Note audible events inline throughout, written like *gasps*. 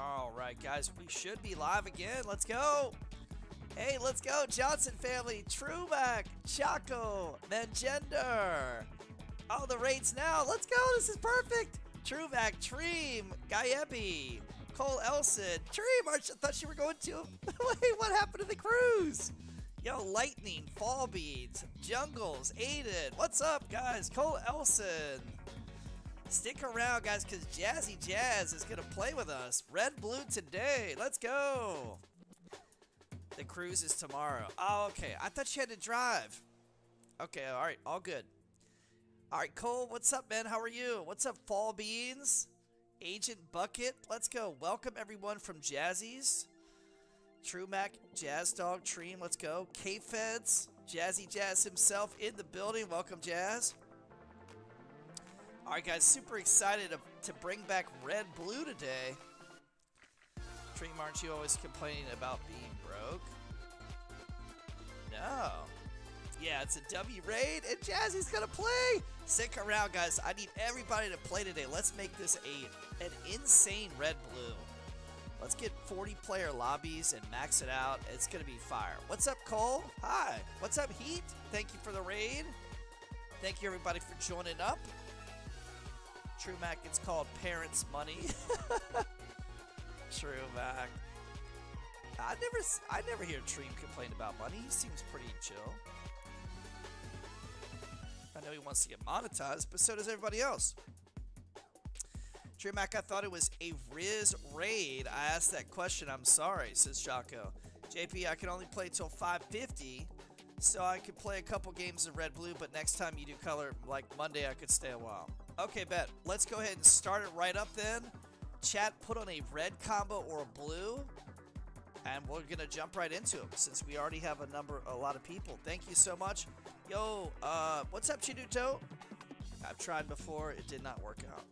All right, guys, we should be live again. Let's go. Hey, let's go, Johnson family, Trumac, Chaco, Mangender. All the rates now. Let's go. This is perfect. Trumac, Treem, Gayebi, Cole Elson. Treem, I thought you were going to. *laughs* Wait, what happened to the cruise? Yo, Lightning, Fall Beads, Jungles, Aiden. What's up, guys? Cole Elson. Stick around, guys, because Jazzy Jazz is going to play with us. Red Blue today. Let's go. The cruise is tomorrow. Oh, okay. I thought you had to drive. Okay, all right. All good. All right, Cole, what's up, man? How are you? What's up, Fall Beans? Agent Bucket. Let's go. Welcome, everyone, from Jazzy's. True Mac, Jazz Dog, Treem, let's go. K-Feds, Jazzy Jazz himself in the building. Welcome, Jazz. All right, guys, super excited to, to bring back Red Blue today. Dream, aren't you always complaining about being broke? No. Yeah, it's a W raid, and Jazzy's gonna play. Stick around, guys. I need everybody to play today. Let's make this a an insane Red Blue. Let's get 40 player lobbies and max it out. It's gonna be fire. What's up, Cole? Hi. What's up, Heat? Thank you for the raid. Thank you, everybody, for joining up. True Mac, it's called Parents Money. *laughs* True Mac. I never, I never hear Treem complain about money. He seems pretty chill. I know he wants to get monetized, but so does everybody else. True Mac, I thought it was a Riz raid. I asked that question. I'm sorry, says Jocko. JP, I can only play till 550, so I could play a couple games of Red Blue, but next time you do color, like Monday, I could stay a while. Okay, bet. Let's go ahead and start it right up then. Chat, put on a red combo or a blue, and we're gonna jump right into them since we already have a number, a lot of people. Thank you so much. Yo, uh, what's up, Chiduto? I've tried before, it did not work out.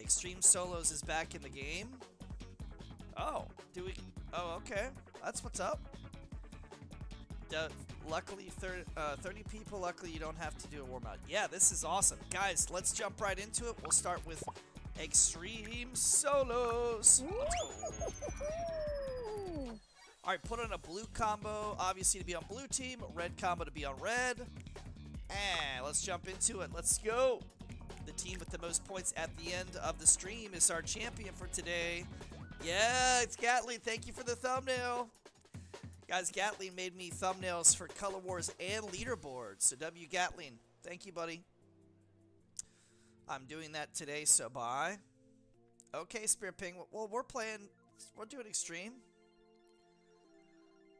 Extreme Solos is back in the game. Oh, do we? Oh, okay. That's what's up. Luckily, 30, uh, 30 people. Luckily, you don't have to do a warm out. Yeah, this is awesome. Guys, let's jump right into it. We'll start with Extreme Solos. All right, put on a blue combo, obviously to be on blue team, red combo to be on red. And let's jump into it. Let's go. The team with the most points at the end of the stream is our champion for today. Yeah, it's Gatling. Thank you for the thumbnail. Guys, Gatling made me thumbnails for Color Wars and leaderboards. So W Gatling, thank you, buddy. I'm doing that today, so bye. Okay, Spirit Ping. Well, we're playing. We're doing extreme.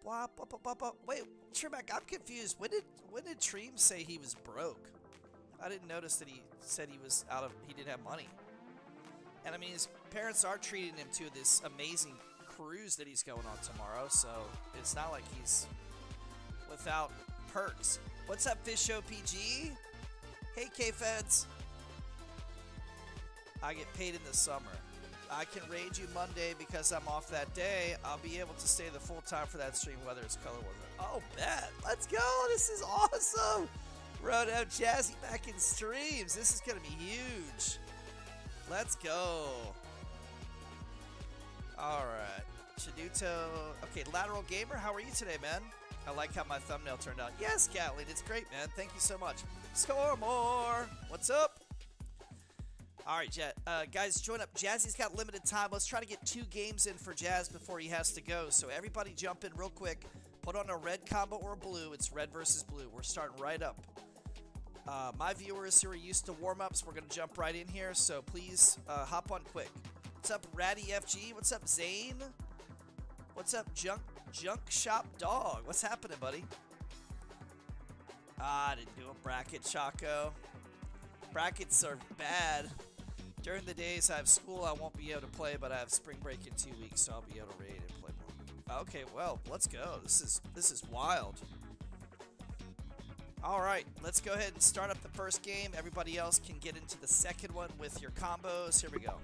Blah, blah, blah, blah, blah. Wait, Trebek, I'm confused. When did when did Treem say he was broke? I didn't notice that he said he was out of he didn't have money. And I mean, his parents are treating him to this amazing cruise that he's going on tomorrow, so it's not like he's without perks. What's up, Fish Show PG? Hey, K-Feds. I get paid in the summer. I can raid you Monday because I'm off that day. I'll be able to stay the full time for that stream, whether it's color or not. Oh, bet. Let's go. This is awesome. Road out Jazzy back in streams. This is going to be huge. Let's go. All right. Chiduto. Okay, Lateral Gamer, how are you today, man? I like how my thumbnail turned out. Yes, Gatling, it's great, man. Thank you so much. Score more. What's up? All right, Jet. Uh, guys, join up. Jazzy's got limited time. Let's try to get two games in for Jazz before he has to go. So everybody jump in real quick. Put on a red combo or blue. It's red versus blue. We're starting right up. Uh, my viewers who are used to warm-ups, we're going to jump right in here. So please uh, hop on quick. What's up, Ratty FG? What's up, Zane? What's up, Junk Junk Shop Dog? What's happening, buddy? Ah, I didn't do a bracket, Chaco. Brackets are bad. During the days I have school, I won't be able to play, but I have spring break in two weeks, so I'll be able to raid and play more. Okay, well, let's go. This is this is wild. All right, let's go ahead and start up the first game. Everybody else can get into the second one with your combos. Here we go.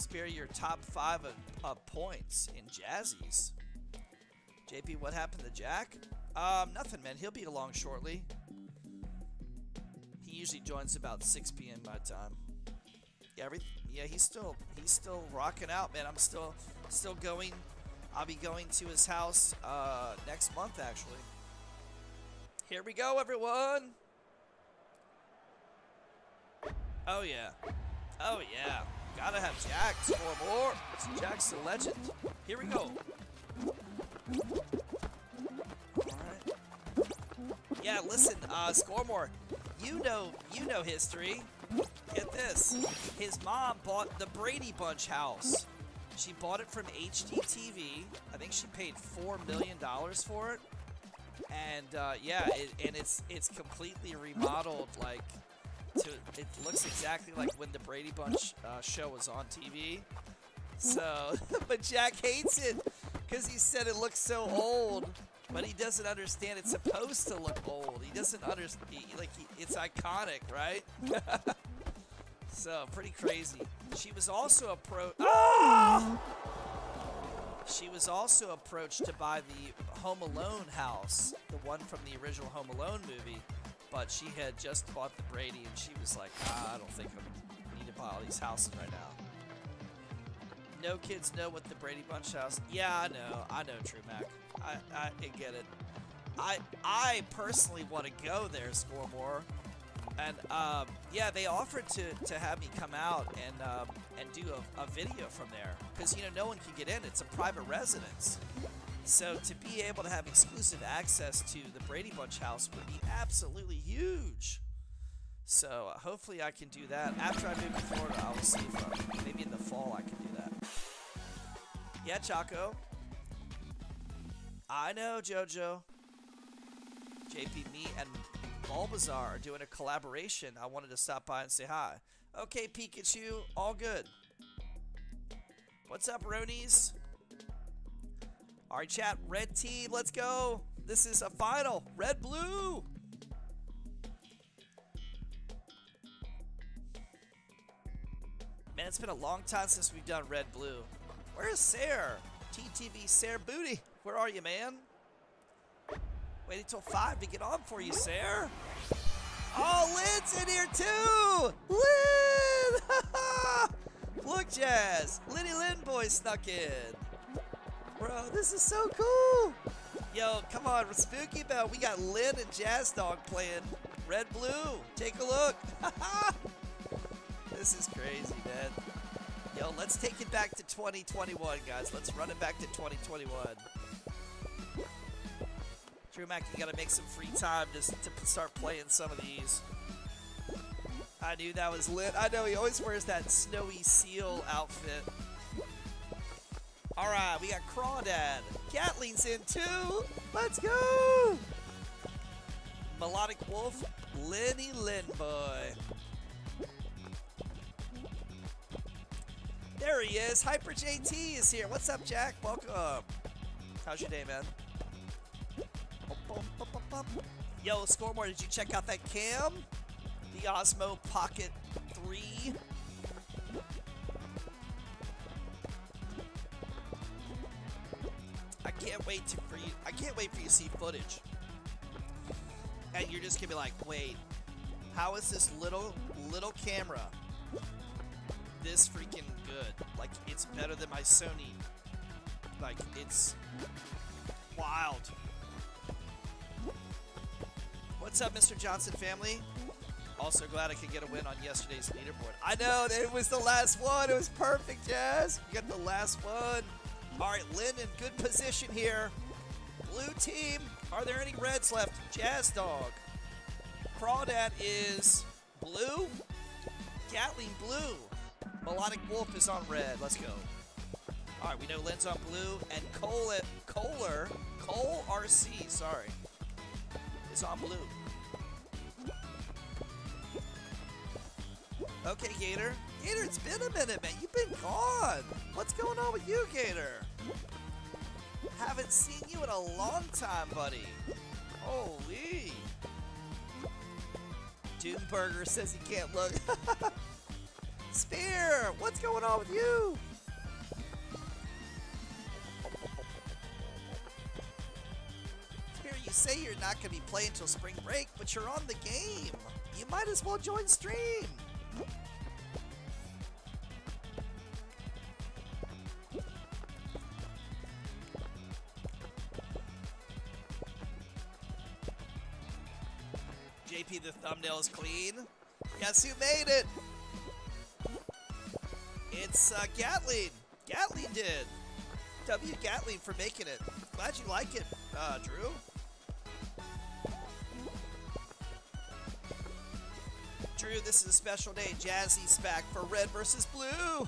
Spare your top five of, of points in Jazzy's. JP, what happened to Jack? Um, nothing, man. He'll be along shortly. He usually joins about 6 p.m. my time. Yeah, every yeah, he's still he's still rocking out, man. I'm still still going. I'll be going to his house uh, next month, actually. Here we go, everyone. Oh yeah, oh yeah. Gotta have Jack score more. Jack's a legend. Here we go. Yeah, listen, uh, Scoremore, you know, you know history. Get this. His mom bought the Brady Bunch house. She bought it from HGTV. I think she paid four million dollars for it. And uh, yeah, it, and it's it's completely remodeled. Like, to it looks exactly like when the Brady Bunch uh, show was on TV. So, *laughs* but Jack hates it because he said it looks so old. But he doesn't understand it's supposed to look old. He doesn't understand, he, like, he, it's iconic, right? *laughs* so, pretty crazy. She was also approached. *gasps* Oh! She was also approached to buy the Home Alone house, the one from the original Home Alone movie, but she had just bought the Brady, and she was like, ah, I don't think I need to buy all these houses right now no kids know what the Brady Bunch house. Yeah, I know. I know, True Mac. I, I get it. I I personally want to go there, score more. And um, yeah, they offered to, to have me come out and um, and do a, a video from there because you know no one can get in. It's a private residence. So to be able to have exclusive access to the Brady Bunch house would be absolutely huge. So uh, hopefully I can do that. After I move to Florida, I will see if uh, maybe in the fall I can do that. Yeah, Chaco. I know, JoJo. JP, me, and Bulbasaur are doing a collaboration. I wanted to stop by and say hi. Okay, Pikachu, all good. What's up, Ronies? All right, chat. Red team, let's go. This is a final. Red blue. Man, it's been a long time since we've done red blue. Where's Sarah? TTV Sarah Booty. Where are you, man? Waiting till 5 to get on for you, Sarah. Oh, Lynn's in here too! Lynn! *laughs* Look, Jazz. Liddy Lynn boy snuck in. Bro, this is so cool. Yo, come on, Spooky Bell. We got Lynn and Jazz Dog playing Red Blue. Take a look. *laughs* this is crazy, man. Yo, let's take it back to 2021, guys. Let's run it back to 2021. True Mac, you gotta make some free time just to start playing some of these. I knew that was lit. I know he always wears that snowy seal outfit. Alright, we got Crawdad. Kathleen in too. Let's go! Melodic Wolf, Lenny Lynn boy. There he is. Hyper JT is here. What's up, Jack? Welcome. How's your day, man? Yo, Scoremore, did you check out that cam? The Osmo Pocket 3. I can't wait to for you. I can't wait for you to see footage. And you're just gonna be like, wait, how is this little little camera this freaking good. Like, it's better than my Sony. Like, it's wild. What's up, Mr. Johnson family? Also glad I could get a win on yesterday's leaderboard. I know, it was the last one. It was perfect, Jazz. You got the last one. All right, Lynn in good position here. Blue team, are there any reds left? Jazz Dog. Crawdad is blue. Gatling blue. Melodic Wolf is on red. Let's go. All right, we know Lynn's on blue, and Cole, Kohler, Cole RC, sorry, is on blue. Okay, Gator. Gator, it's been a minute, man. You've been gone. What's going on with you, Gator? Haven't seen you in a long time, buddy. Holy. Doomburger says he can't look. *laughs* Spear! What's going on with you? Spear, you say you're not going to be playing until spring break, but you're on the game. You might as well join stream. JP, the thumbnail is clean. Guess who made it? It's uh, Gatling. Gatling did. W Gatling for making it. Glad you like it, uh, Drew. Drew, this is a special day. Jazzy's back for red versus blue.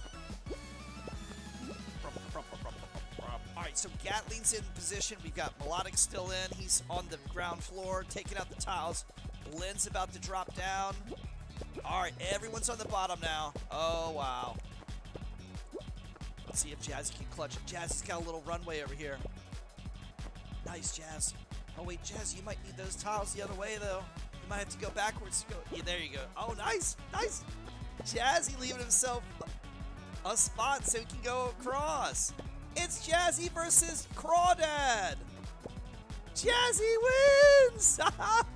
Alright, so Gatling's in position. We've got Melodic still in. He's on the ground floor, taking out the tiles. Lynn's about to drop down. Alright, everyone's on the bottom now. Oh, wow. Let's see if Jazzy can clutch it. Jazzy's got a little runway over here. Nice, Jazz. Oh, wait, Jazz, you might need those tiles the other way, though. You might have to go backwards. Go. Yeah, there you go. Oh, nice, nice. Jazzy leaving himself a spot so he can go across. It's Jazzy versus Crawdad. Jazzy wins! *laughs*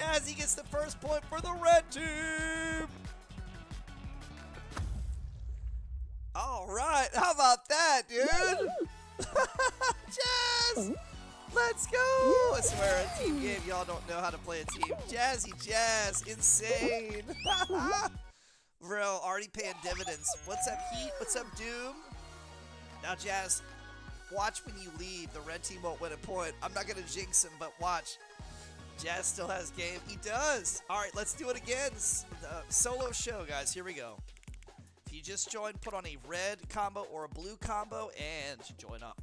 Jazzy gets the first point for the red team. All right, how about that, dude? *laughs* Jazz! Let's go! I swear, a team game, y'all don't know how to play a team. Jazzy Jazz, insane! *laughs* Bro, already paying dividends. What's up, Heat? What's up, Doom? Now, Jazz, watch when you leave. The red team won't win a point. I'm not going to jinx him, but watch. Jazz still has game. He does. All right, let's do it again. The solo show, guys. Here we go. If you just joined, put on a red combo or a blue combo and join up.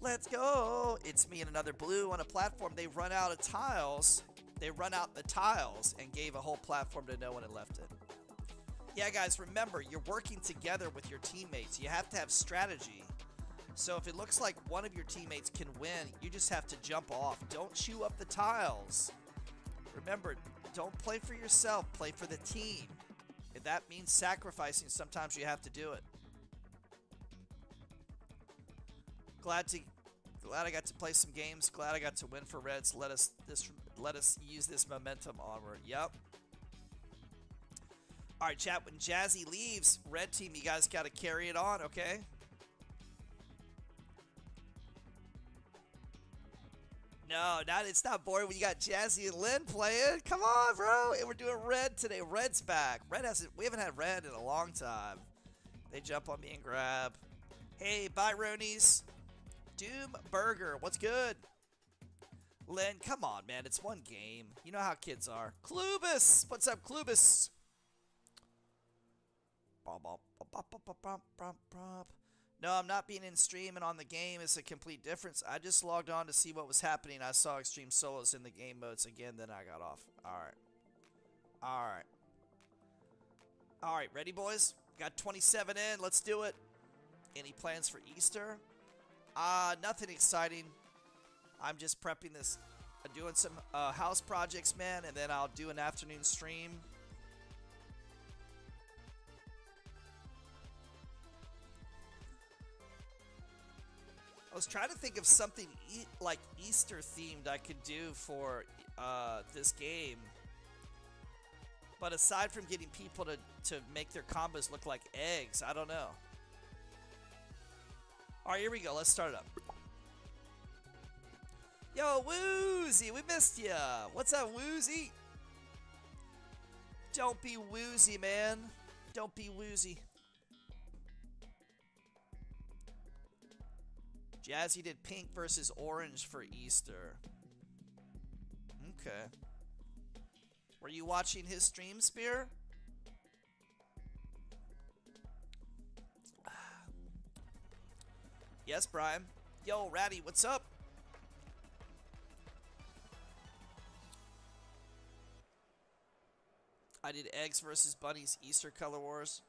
Let's go. It's me and another blue on a platform. They run out of tiles. They run out the tiles and gave a whole platform to no one and left it. Yeah, guys, remember, you're working together with your teammates. You have to have strategy. So if it looks like one of your teammates can win, you just have to jump off. Don't chew up the tiles. Remember, don't play for yourself, play for the team. If that means sacrificing, sometimes you have to do it. Glad to glad I got to play some games. Glad I got to win for Reds. Let us this let us use this momentum onward. Yep. All right, chat. When Jazzy leaves, red team, you guys got to carry it on, okay? No, not it's not boring when you got Jazzy and Lynn playing. Come on, bro. And we're doing red today. Red's back. Red hasn't we haven't had red in a long time. They jump on me and grab. Hey, bye Ronies. Doom Burger, what's good? Lynn, come on, man. It's one game. You know how kids are. Clubus! What's up, Clubus? No, I'm not being in stream and on the game. It's a complete difference. I just logged on to see what was happening. I saw Extreme Solos in the game modes again, then I got off. Alright. Alright. Alright, ready, boys? Got 27 in. Let's do it. Any plans for Easter? Uh, nothing exciting. I'm just prepping this, uh, doing some uh, house projects, man, and then I'll do an afternoon stream. I was trying to think of something e like Easter themed I could do for uh, this game. But aside from getting people to, to make their combos look like eggs, I don't know. Alright, here we go. Let's start it up. Yo, Woozy, we missed ya. What's up, Woozy? Don't be woozy, man. Don't be woozy. Jazzy did pink versus orange for Easter. Okay. Were you watching his stream, Spear? *sighs* yes, Brian. Yo, Ratty, what's up? I did eggs versus bunnies Easter color wars.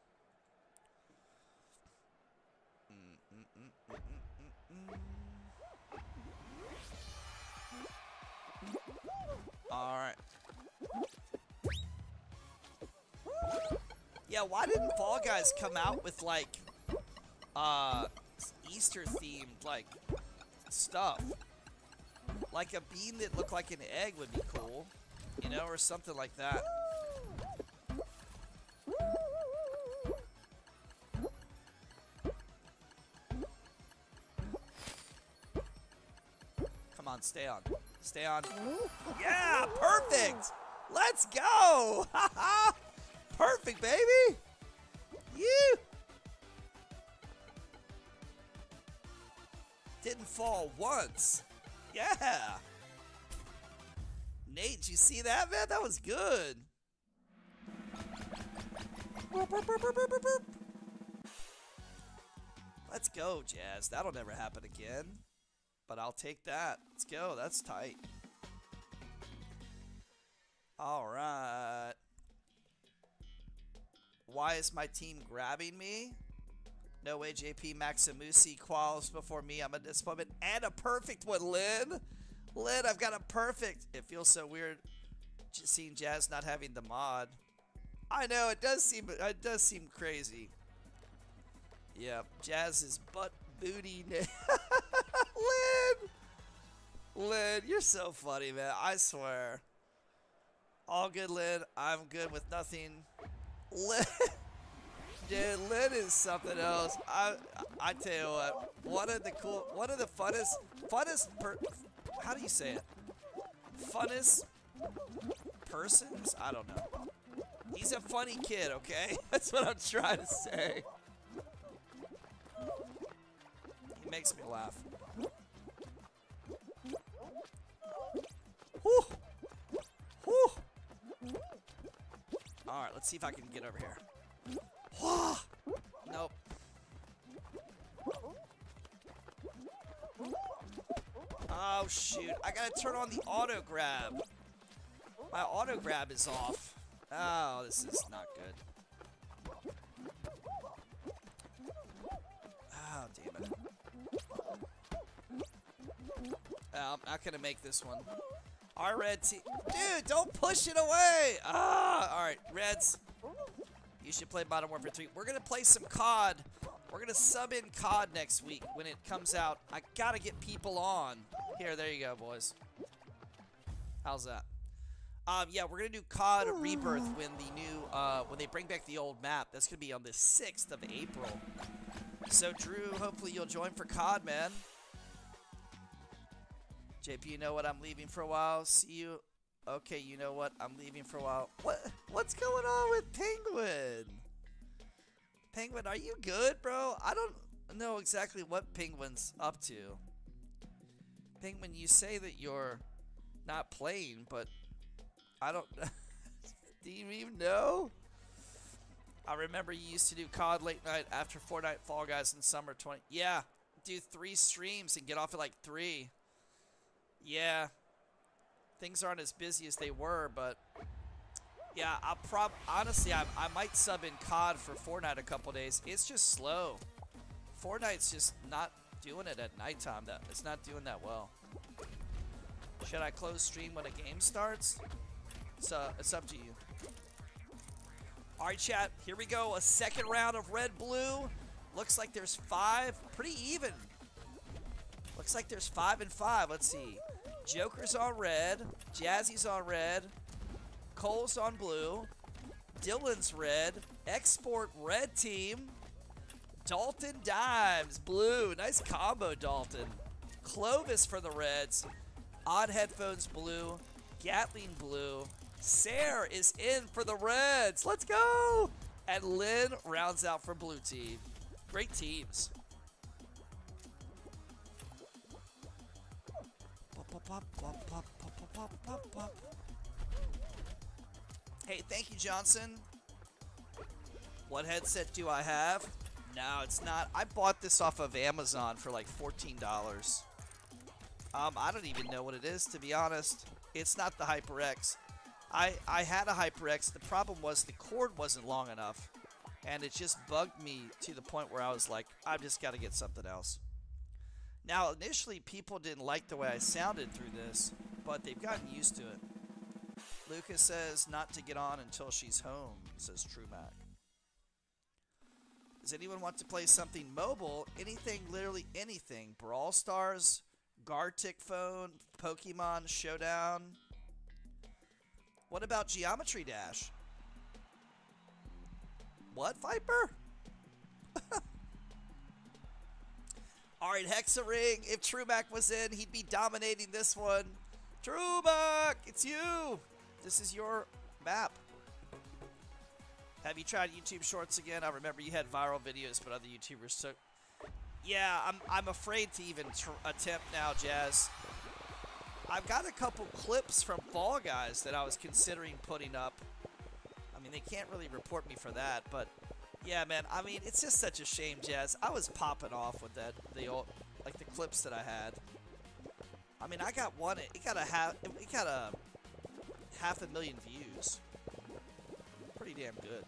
All right. Yeah, why didn't Fall Guys come out with like uh Easter themed like stuff? Like a bean that looked like an egg would be cool. You know, or something like that. Come on, stay on. Stay on. Yeah, perfect. Let's go. *laughs* perfect, baby. You. Didn't fall once. Yeah. Nate, did you see that, man? That was good. Let's go, Jazz. That'll never happen again. But I'll take that. Let's go. That's tight. All right. Why is my team grabbing me? No way JP Maximusi quals before me. I'm a disappointment. And a perfect one, Lynn. Lynn, I've got a perfect. It feels so weird seeing Jazz not having the mod. I know, it does seem it does seem crazy. Yeah, Jazz's butt booty. *laughs* Lynn! Lynn, you're so funny, man. I swear. All good, Lynn. I'm good with nothing. Lynn. *laughs* Dude, Lynn is something else. I I tell you what, one of the cool, one of the funnest, funnest per, how do you say it? Funnest persons? I don't know. He's a funny kid, okay? *laughs* That's what I'm trying to say. He makes me laugh. Alright, let's see if I can get over here. nope. Oh, shoot. I gotta turn on the auto grab. My auto grab is off. Oh, this is not good. Oh, damn it. Oh, I'm not gonna make this one. Our red team. Dude, don't push it away! Ah! Alright, Reds. You should play Modern Warfare 3. We're gonna play some COD. We're gonna sub in COD next week when it comes out. I gotta get people on. Here, there you go, boys. How's that? Um, yeah, we're gonna do COD Rebirth when the new, uh, when they bring back the old map. That's gonna be on the 6th of April. So, Drew, hopefully you'll join for COD, man. JP, you know what? I'm leaving for a while. See you. Okay, you know what? I'm leaving for a while. What? What's going on with Penguin? Penguin, are you good, bro? I don't know exactly what Penguin's up to. Penguin, you say that you're not playing, but I don't. *laughs* do you even know? I remember you used to do COD late night after Fortnite Fall Guys in summer 20. Yeah, do three streams and get off at like three. Yeah, things aren't as busy as they were, but yeah, I'll prob honestly I, I might sub in COD for Fortnite a couple days. It's just slow. Fortnite's just not doing it at nighttime. That it's not doing that well. Should I close stream when a game starts? So it's up to you. All right, chat. Here we go. A second round of red blue. Looks like there's five. Pretty even. Looks like there's five and five. Let's see. Joker's on red. Jazzy's on red. Cole's on blue. Dylan's red. Export red team. Dalton Dimes blue. Nice combo, Dalton. Clovis for the Reds. Odd Headphones blue. Gatling blue. Sayre is in for the Reds. Let's go. And Lynn rounds out for blue team. Great teams. Hey, thank you, Johnson. What headset do I have? No, it's not. I bought this off of Amazon for like $14. Um, I don't even know what it is, to be honest. It's not the HyperX. I, I had a HyperX. The problem was the cord wasn't long enough. And it just bugged me to the point where I was like, I've just got to get something else. Now, initially, people didn't like the way I sounded through this, but they've gotten used to it. Lucas says not to get on until she's home, says True Mac. Does anyone want to play something mobile? Anything, literally anything. Brawl Stars, Gartic Phone, Pokemon Showdown. What about Geometry Dash? What, Viper? *laughs* Alright, Hexaring. If Trumac was in, he'd be dominating this one. Trumac, it's you. This is your map. Have you tried YouTube Shorts again? I remember you had viral videos, but other YouTubers took. Yeah, I'm, I'm afraid to even attempt now, Jazz. I've got a couple clips from Fall Guys that I was considering putting up. I mean, they can't really report me for that, but yeah, man. I mean, it's just such a shame, Jazz. I was popping off with that, the old, like the clips that I had. I mean, I got one. It got a half. It got a half a million views. Pretty damn good.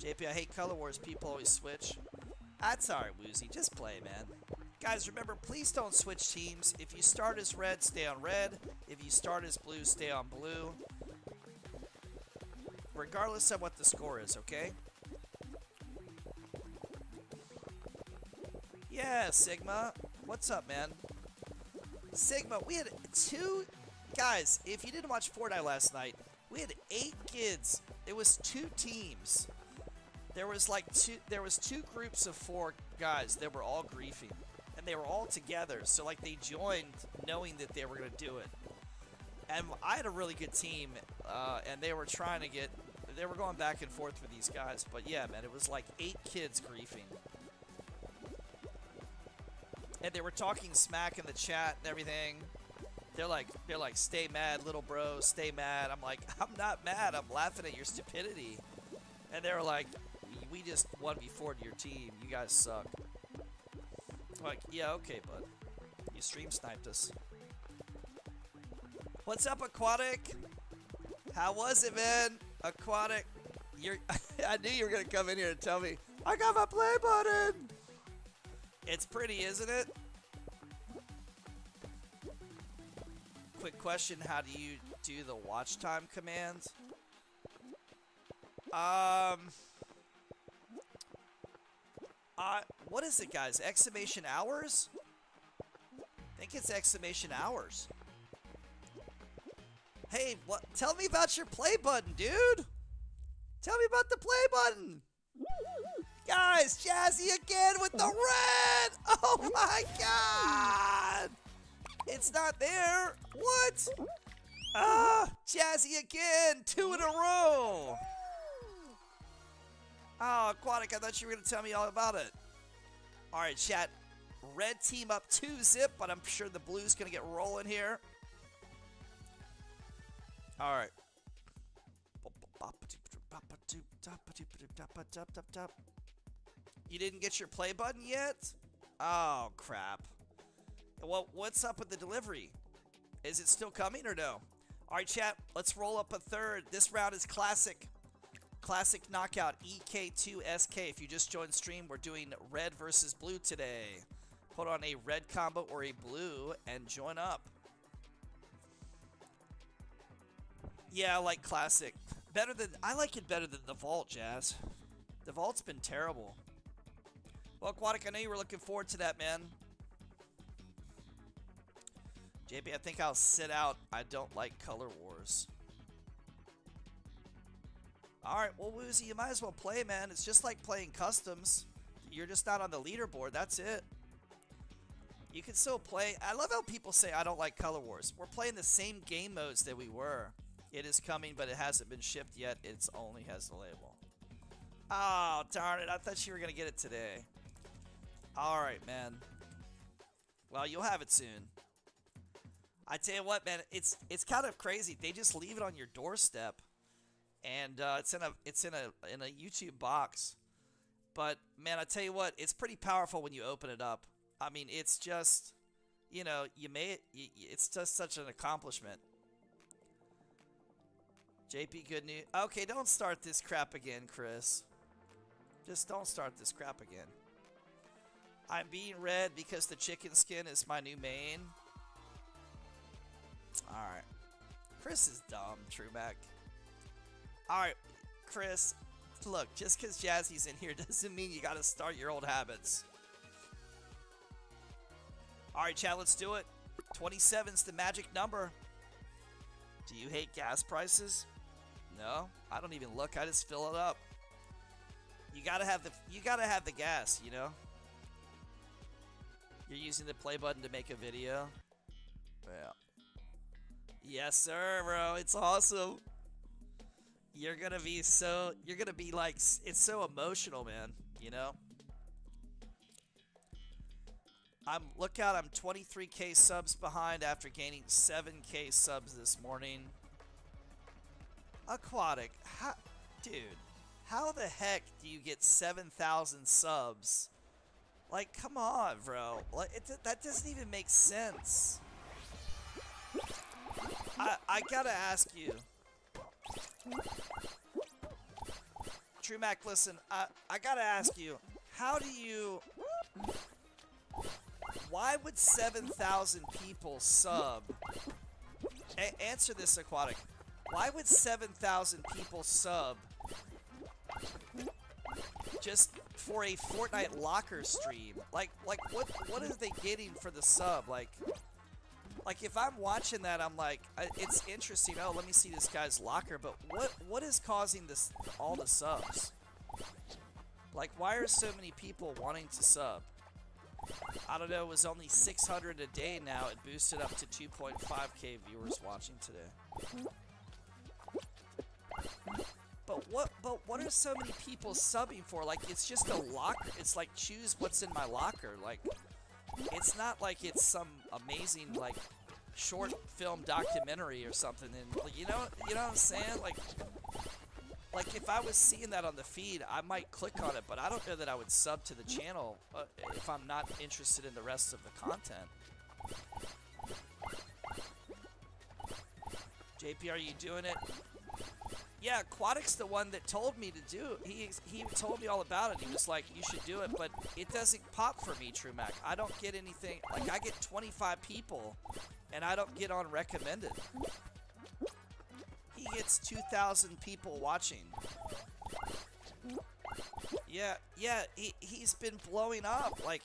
JP, I hate Color Wars. People always switch. That's alright, Woozy. Just play, man. Guys, remember, please don't switch teams. If you start as red, stay on red. If you start as blue, stay on blue regardless of what the score is, okay? Yeah, Sigma. What's up, man? Sigma, we had two... Guys, if you didn't watch Fortnite last night, we had eight kids. It was two teams. There was like two... There was two groups of four guys that were all griefing. And they were all together, so like they joined knowing that they were going to do it. And I had a really good team, uh, and they were trying to get they were going back and forth with these guys. But yeah, man, it was like eight kids griefing. And they were talking smack in the chat and everything. They're like, they're like, stay mad, little bro, stay mad. I'm like, *laughs* I'm not mad. I'm laughing at your stupidity. And they were like, we just 1v4 to your team. You guys suck. I'm like, yeah, okay, bud. You stream sniped us. What's up, Aquatic? How was it, man? Aquatic, you're. *laughs* I knew you were gonna come in here and tell me I got my play button. It's pretty, isn't it? Quick question: How do you do the watch time commands? Um. Uh, what is it, guys? Exclamation hours? I think it's exclamation hours. Hey, what? Tell me about your play button, dude. Tell me about the play button. Guys, Jazzy again with the red. *laughs* Oh my god. It's not there. What? Ah, Jazzy again. Two in a row. Oh, Aquatic, I thought you were going to tell me all about it. All right, chat. Red team up 2 zip, but I'm sure the blue's going to get rolling here. All right. You didn't get your play button yet? Oh, crap. Well, what's up with the delivery? Is it still coming or no? All right, chat, let's roll up a third. This round is classic. Classic knockout EK2SK. If you just joined stream, we're doing red versus blue today. Put on a red combo or a blue and join up. Yeah, I like classic. Better than I like it better than the vault, Jazz. The vault's been terrible. Well, Aquatic, I know you were looking forward to that, man. JP, I think I'll sit out. I don't like color wars. Alright, well, Woozy, you might as well play, man. It's just like playing customs. You're just not on the leaderboard. That's it. You can still play. I love how people say I don't like color wars. We're playing the same game modes that we were. It is coming, but it hasn't been shipped yet. It only has the label. Oh, darn it. I thought you were going to get it today. All right, man. Well, you'll have it soon. I tell you what, man, it's it's kind of crazy. They just leave it on your doorstep, and uh, it's in a it's in a in a YouTube box. But man, I tell you what, it's pretty powerful when you open it up. I mean, it's just, you know, you made it. It's just such an accomplishment. JP, good news. Okay, don't start this crap again, Chris. Just don't start this crap again. I'm being red because the chicken skin is my new main. Alright. Chris is dumb, Trueback. Alright, Chris. Look, just because Jazzy's in here *laughs* doesn't mean you gotta start your old habits. All right, Chad, let's do it. 27's the magic number. Do you hate gas prices? No, I don't even look. I just fill it up. You gotta have the you gotta have the gas, you know. You're using the play button to make a video. Yeah. Yes, sir, bro. It's awesome. You're gonna be so you're gonna be like it's so emotional, man. You know. I'm look out. I'm 23k subs behind after gaining 7k subs this morning. Aquatic, how, dude, how the heck do you get 7,000 subs? Like, come on, bro. Like, it, that doesn't even make sense. I, I gotta ask you. True Mac, listen, I, I gotta ask you, how do you why would 7,000 people sub? A answer this, Aquatic. Why would 7,000 people sub just for a Fortnite locker stream? Like, like what what are they getting for the sub? Like, like if I'm watching that, I'm like, uh, it's interesting. Oh, let me see this guy's locker. But what what is causing this all the subs? Like, why are so many people wanting to sub? I don't know, it was only 600 a day now. It boosted up to 2.5k viewers watching today. But what but what are so many people subbing for? Like it's just a locker. It's like choose what's in my locker. Like it's not like it's some amazing like short film documentary or something and like, you know you know what I'm saying? Like like if I was seeing that on the feed, I might click on it, but I don't know that I would sub to the channel uh, if I'm not interested in the rest of the content. JP, are you doing it? Yeah, Aquatic's the one that told me to do. He he told me all about it. He was like, "You should do it," but it doesn't pop for me, True Mac. I don't get anything. Like I get 25 people, and I don't get on recommended he gets 2,000 people watching. Yeah, yeah, he, he's been blowing up. Like,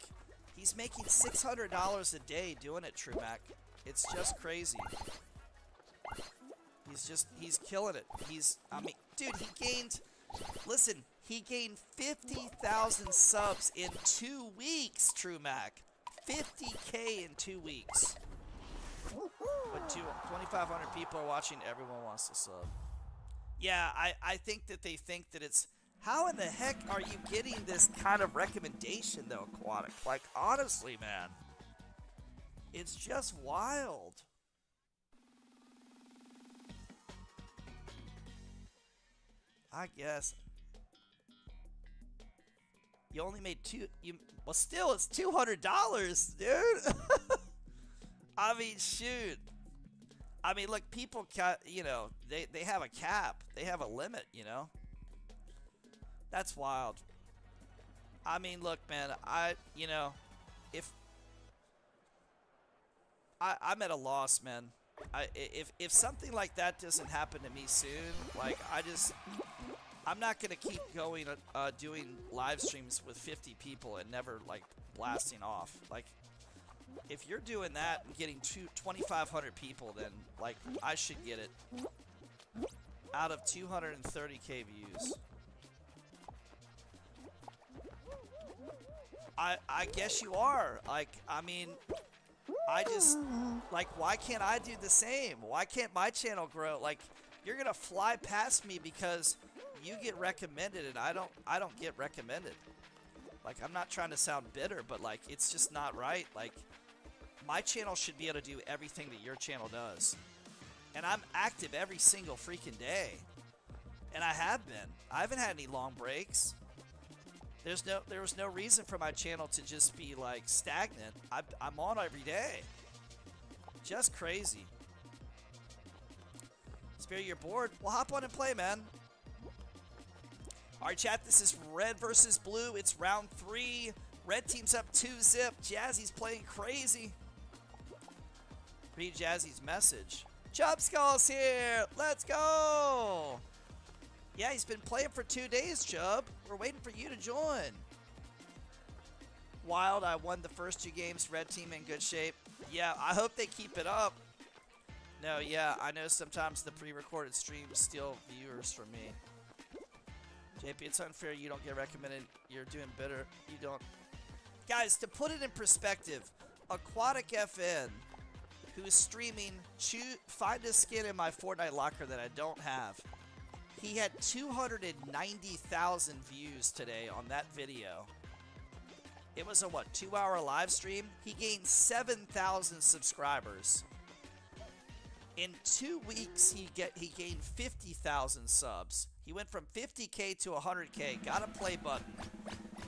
he's making $600 a day doing it, Trumac. It's just crazy. He's just, he's killing it. He's, I mean, dude, he gained, listen, he gained 50,000 subs in two weeks, Trumac. 50k in two weeks. But 2,500 people are watching. Everyone wants to sub. Yeah, I, I think that they think that it's... How in the heck are you getting this kind of recommendation, though, Aquatic? Like, honestly, man. It's just wild. I guess. You only made two... You Well, still, it's $200, dude. *laughs* I mean, shoot. I mean, look, people, cut, you know, they, they have a cap. They have a limit, you know. That's wild. I mean, look, man, I, you know, if I, I'm at a loss, man. I, if, if something like that doesn't happen to me soon, like, I just, I'm not to keep going, uh, doing live streams with 50 people and never, like, blasting off. Like, if you're doing that and getting two, 2,500 people, then, like, I should get it out of 230k views. I, I guess you are. Like, I mean, I just, like, why can't I do the same? Why can't my channel grow? Like, you're going to fly past me because you get recommended and I don't, I don't get recommended. Like, I'm not trying to sound bitter, but, like, it's just not right. Like, my channel should be able to do everything that your channel does. And I'm active every single freaking day. And I have been. I haven't had any long breaks. There's no there was no reason for my channel to just be like stagnant. I, I'm on every day. Just crazy. Spare your board. Well, hop on and play, man. All right, chat. This is red versus blue. It's round three. Red team's up two zip. Jazzy's playing crazy. Read Jazzy's message. Chub Skull's here! Let's go! Yeah, he's been playing for two days, Chubb. We're waiting for you to join. Wild, I won the first two games. Red team in good shape. Yeah, I hope they keep it up. No, yeah, I know sometimes the pre-recorded streams steal viewers from me. JP, it's unfair you don't get recommended. You're doing better. You don't. Guys, to put it in perspective, Aquatic FN, who's streaming, choose, find a skin in my Fortnite locker that I don't have. He had 290,000 views today on that video. It was a what, two hour live stream? He gained 7,000 subscribers. In two weeks, he get he gained 50,000 subs. He went from 50k to 100k, got a play button,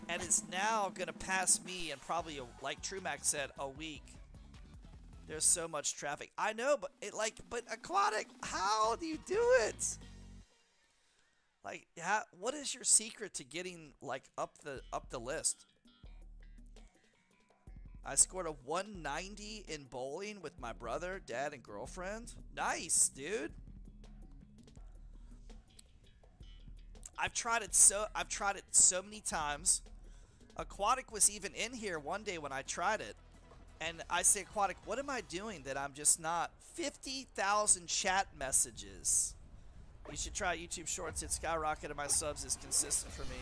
and is now gonna pass me in probably, like Trumac said, a week. There's so much traffic. I know, but it like, but aquatic, how do you do it? Like, how, what is your secret to getting like up the up the list? I scored a 190 in bowling with my brother, dad, and girlfriend. Nice, dude. I've tried it so I've tried it so many times. Aquatic was even in here one day when I tried it. And I say, Aquatic, what am I doing that I'm just not 50,000 chat messages? You should try YouTube Shorts. It skyrocketed my subs is consistent for me.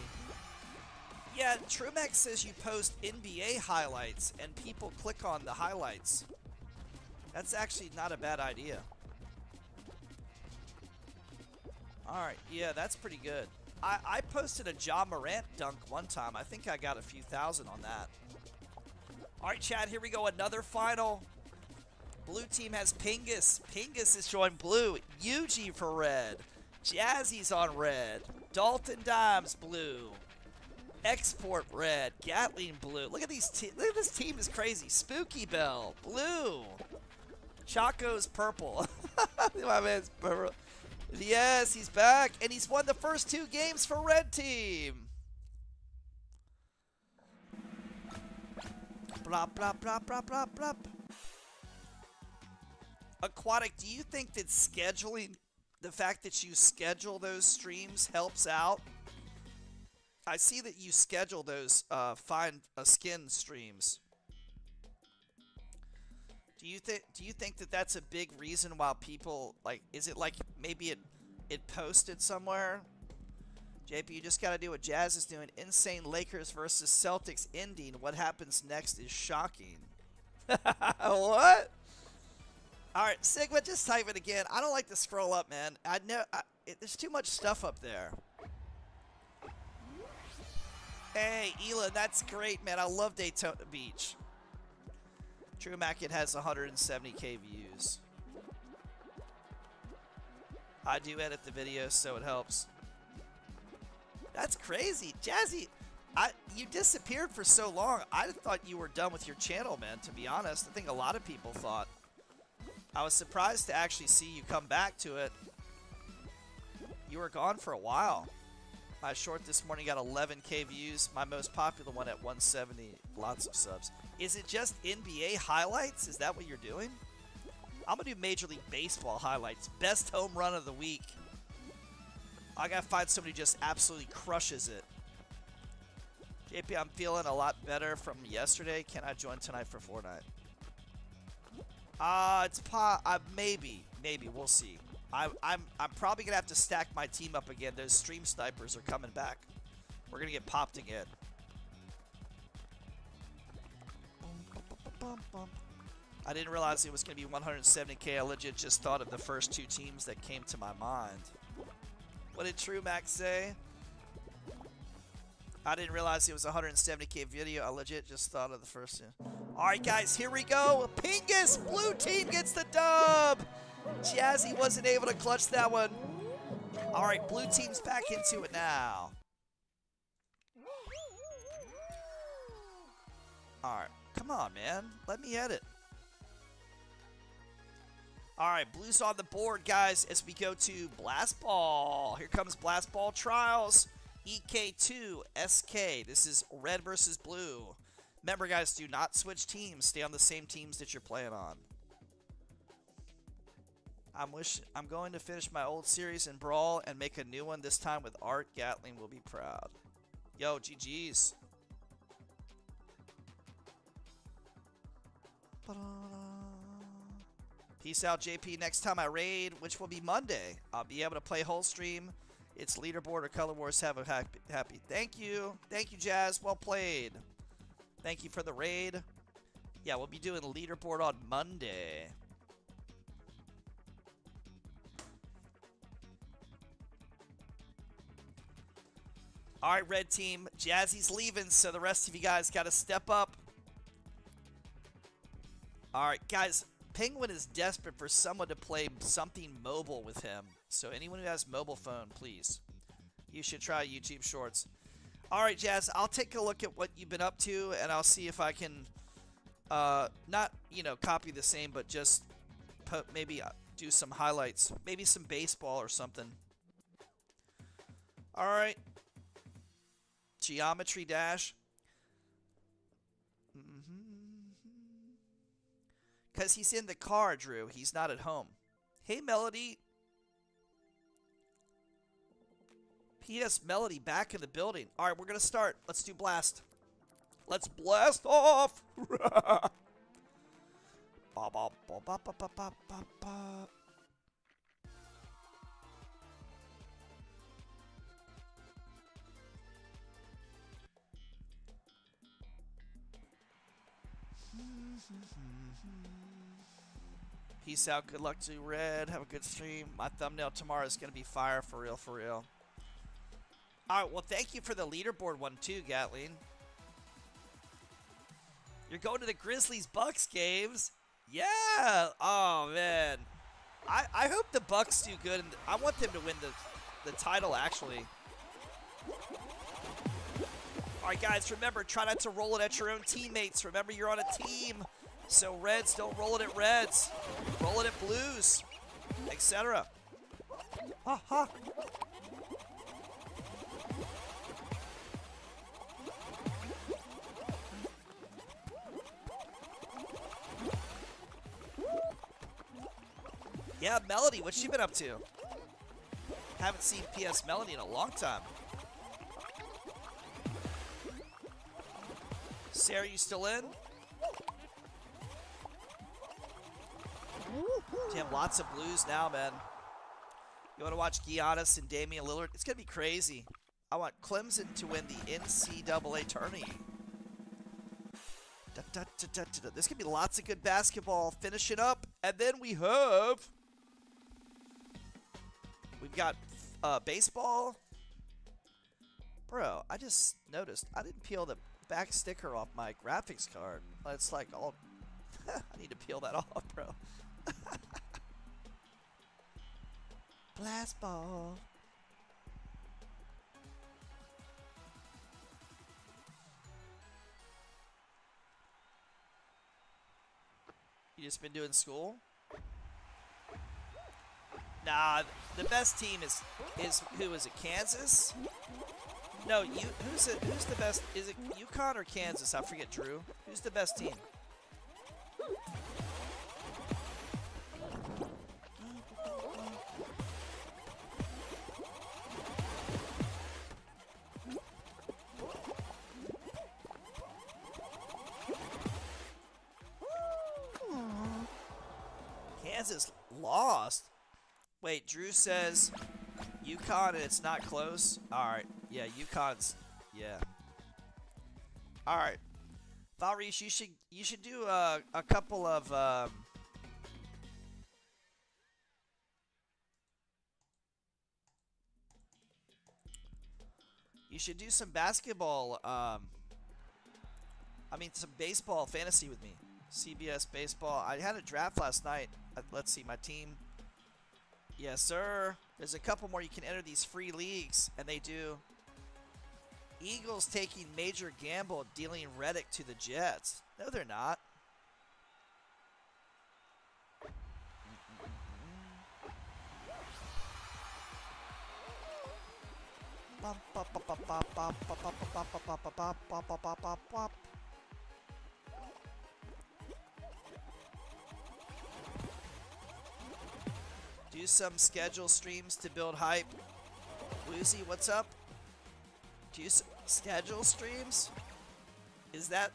Yeah, Trumex says you post NBA highlights and people click on the highlights. That's actually not a bad idea. Alright, yeah, that's pretty good. I, I posted a Ja Morant dunk one time. I think I got a few thousand on that. Alright, Chad, here we go. Another final. Blue team has Pingus. Pingus is showing blue. Yuji for red. Jazzy's on red. Dalton Dimes blue. Export red, Gatling blue. Look at these. look at this team is crazy. Spooky Bell blue. Chaco's purple. *laughs* My man's purple. Yes, he's back, and he's won the first two games for red team. Blah blah blah blah blah blah. Aquatic, do you think that scheduling, the fact that you schedule those streams helps out? I see that you schedule those uh, find a skin streams. Do you think do you think that that's a big reason why people like is it like maybe it it posted somewhere? JP, you just got to do what Jazz is doing. Insane Lakers versus Celtics ending. What happens next is shocking. *laughs* what? All right, Sigma, just type it again. I don't like to scroll up, man. I know I, it, there's too much stuff up there. Hey, Ela, that's great, man. I love Daytona Beach. True Mackett has 170k views. I do edit the videos, so it helps. That's crazy. Jazzy, I you disappeared for so long. I thought you were done with your channel, man, to be honest. I think a lot of people thought. I was surprised to actually see you come back to it. You were gone for a while. My short this morning got 11k views. My most popular one at 170. Lots of subs. Is it just NBA highlights? Is that what you're doing? I'm to do Major League Baseball highlights. Best home run of the week. I got to find somebody who just absolutely crushes it. JP, I'm feeling a lot better from yesterday. Can I join tonight for Fortnite? Uh, it's pa uh, maybe. Maybe. We'll see. I, I'm, I'm probably to have to stack my team up again. Those stream snipers are coming back. We're to get popped again. I didn't realize it was going to be 170k. I legit just thought of the first two teams that came to my mind. What did True Max say? I didn't realize it was 170k video. I legit just thought of the first two. All right, guys, here we go. Pingus, blue team gets the dub. Jazzy wasn't able to clutch that one. All right, blue team's back into it now. All right, come on, man. Let me edit. All right, blue's on the board, guys, as we go to Blast Ball. Here comes Blast Ball Trials. EK2 SK. This is red versus blue. Remember, guys, do not switch teams. Stay on the same teams that you're playing on. I'm wish I'm going to finish my old series in Brawl and make a new one this time with Art Gatling will be proud. Yo, GG's. Peace out, JP. Next time I raid, which will be Monday, I'll be able to play whole stream. It's leaderboard or color wars. Have a happy, happy. Thank you, thank you, Jazz. Well played. Thank you for the raid. Yeah, we'll be doing leaderboard on Monday. All right, red team. Jazzy's leaving, so the rest of you guys got to step up. All right, guys. Penguin is desperate for someone to play something mobile with him. So anyone who has mobile phone, please. You should try YouTube Shorts. All right, Jazz. I'll take a look at what you've been up to, and I'll see if I can, uh, not you know copy the same, but just put maybe uh, do some highlights, maybe some baseball or something. All right. Geometry Dash. Because he's in the car, Drew. He's not at home. Hey, Melody. PS Melody back in the building. All right, we're going to start. Let's do blast. Let's blast off. *laughs* ba, ba, ba, ba, ba, ba, ba, ba. *laughs* Peace out. Good luck to Red. Have a good stream. My thumbnail tomorrow is going to be fire for real, for real. All right. Well, thank you for the leaderboard one too, Gatling. You're going to the Grizzlies Bucks games. Yeah. Oh man. I I hope the Bucks do good, and I want them to win the the title actually. All right, guys. Remember, try not to roll it at your own teammates. Remember, you're on a team. So Reds, don't roll it at Reds. Roll it at Blues, etc. Ha ha. Yeah, Melody, what's she been up to? Haven't seen PS Melody in a long time. Sarah, you still in? Damn, lots of blues now, man. You want to watch Giannis and Damian Lillard? It's going to be crazy. I want Clemson to win the NCAA tourney. Da, da, da, There's be lots of good basketball. Finish it up. And then we have... We've got uh, baseball. Bro, I just noticed. I didn't peel the back sticker off my graphics card. It's like all... *laughs* I need to peel that off, bro. Blast ball. You just been doing school? Nah, the best team is is who is it? Kansas? No, you who's it? Who's the best? Is it UConn or Kansas? I forget. Drew. Who's the best team? Drew says UConn and it's not close. All right, yeah, UConn's yeah. All right, Valrish, you should you should do a, a couple of. Um, you should do some basketball. Um, I mean, some baseball fantasy with me. CBS baseball. I had a draft last night. Let's see, my team. Yes, sir. There's a couple more you can enter these free leagues, and they do. Eagles taking major gamble dealing Reddick to the Jets. No, they're not. Do some schedule streams to build hype. Woozy, what's up? Do you schedule streams? Is that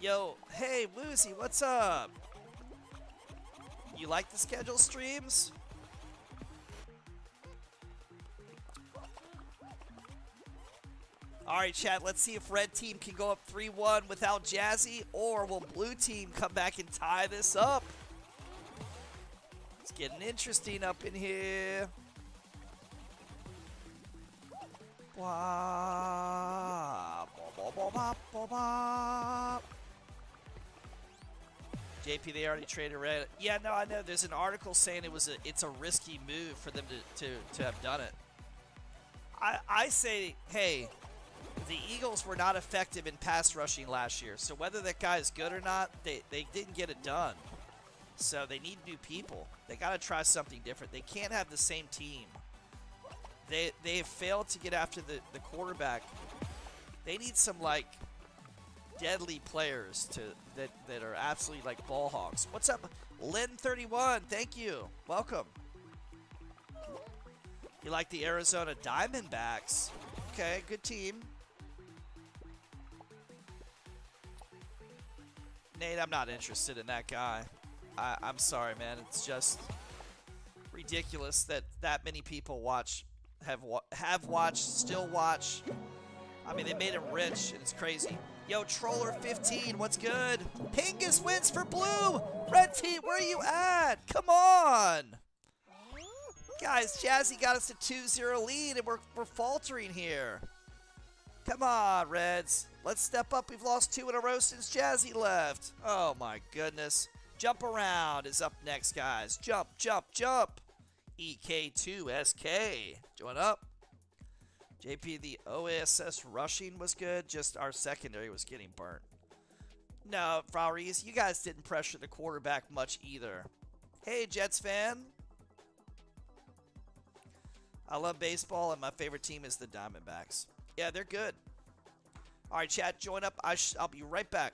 Yo, hey, Woozy, what's up? You like the schedule streams? All right, chat, let's see if red team can go up 3-1 without Jazzy, or will blue team come back and tie this up? Getting interesting up in here. JP, they already traded red. Yeah, no, I know. There's an article saying it was a it's a risky move for them to, to, to have done it. I I say, hey, the Eagles were not effective in pass rushing last year. So whether that guy is good or not, they, they didn't get it done. So they need new people. They got to try something different. They can't have the same team. They they have failed to get after the, the quarterback. They need some like deadly players to that that are absolutely like ball hogs. What's up, Lynn31? Thank you. Welcome. You like the Arizona Diamondbacks? Okay, good team. Nate, I'm not interested in that guy. I, I'm sorry, man. It's just ridiculous that that many people watch, have have watched, still watch. I mean, they made him rich, and it's crazy. Yo, Troller15, what's good? Pingus wins for blue. Red team, where are you at? Come on. Guys, Jazzy got us a 2-0 lead, and we're, we're faltering here. Come on, Reds. Let's step up. We've lost two in a row since Jazzy left. Oh, my goodness. Jump around is up next, guys. Jump, jump, jump. EK2SK. Join up. JP, the OSS rushing was good. Just our secondary was getting burnt. No, Faris, you guys didn't pressure the quarterback much either. Hey, Jets fan. I love baseball, and my favorite team is the Diamondbacks. Yeah, they're good. All right, chat, join up. I will be right back.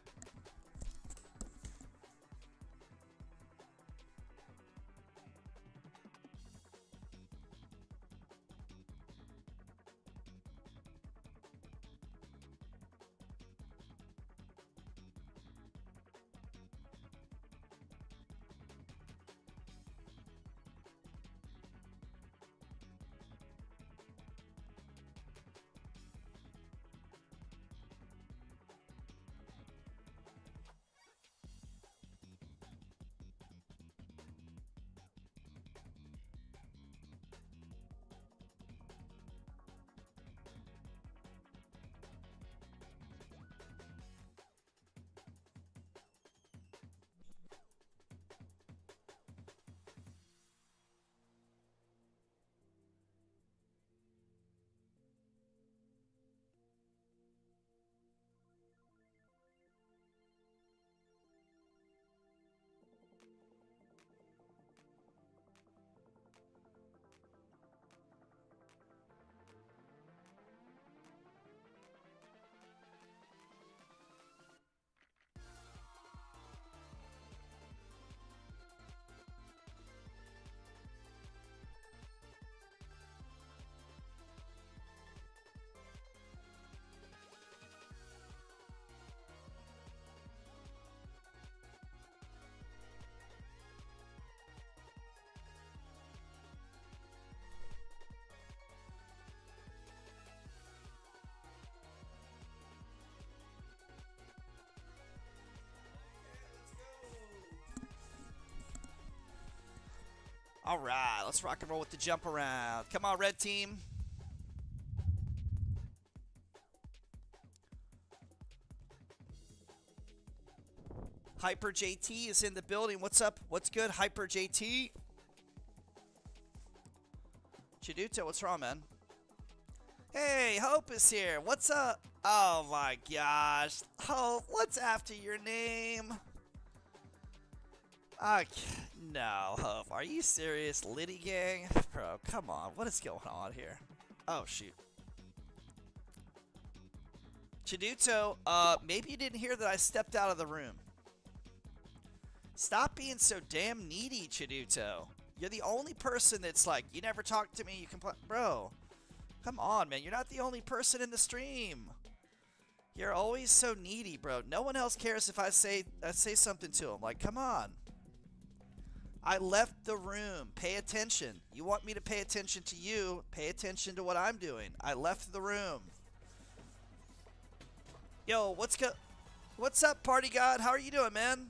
All right, let's rock and roll with the jump around. Come on, red team. Hyper JT is in the building. What's up? What's good, Hyper JT? Chiduto, what's wrong, man? Hey, Hope is here. What's up? Oh my gosh. Hope, what's after your name? Okay. No. Are you serious? Liddy Gang? Bro, come on. What is going on here? Oh, shoot. Chiduto, uh, maybe you didn't hear that I stepped out of the room. Stop being so damn needy, Chiduto. You're the only person that's like, you never talk to me, you complain. Bro, come on, man. You're not the only person in the stream. You're always so needy, bro. No one else cares if I say I say something to them. Like, come on. I left the room. Pay attention. You want me to pay attention to you? Pay attention to what I'm doing. I left the room. Yo, what's go What's up, party god? How are you doing, man?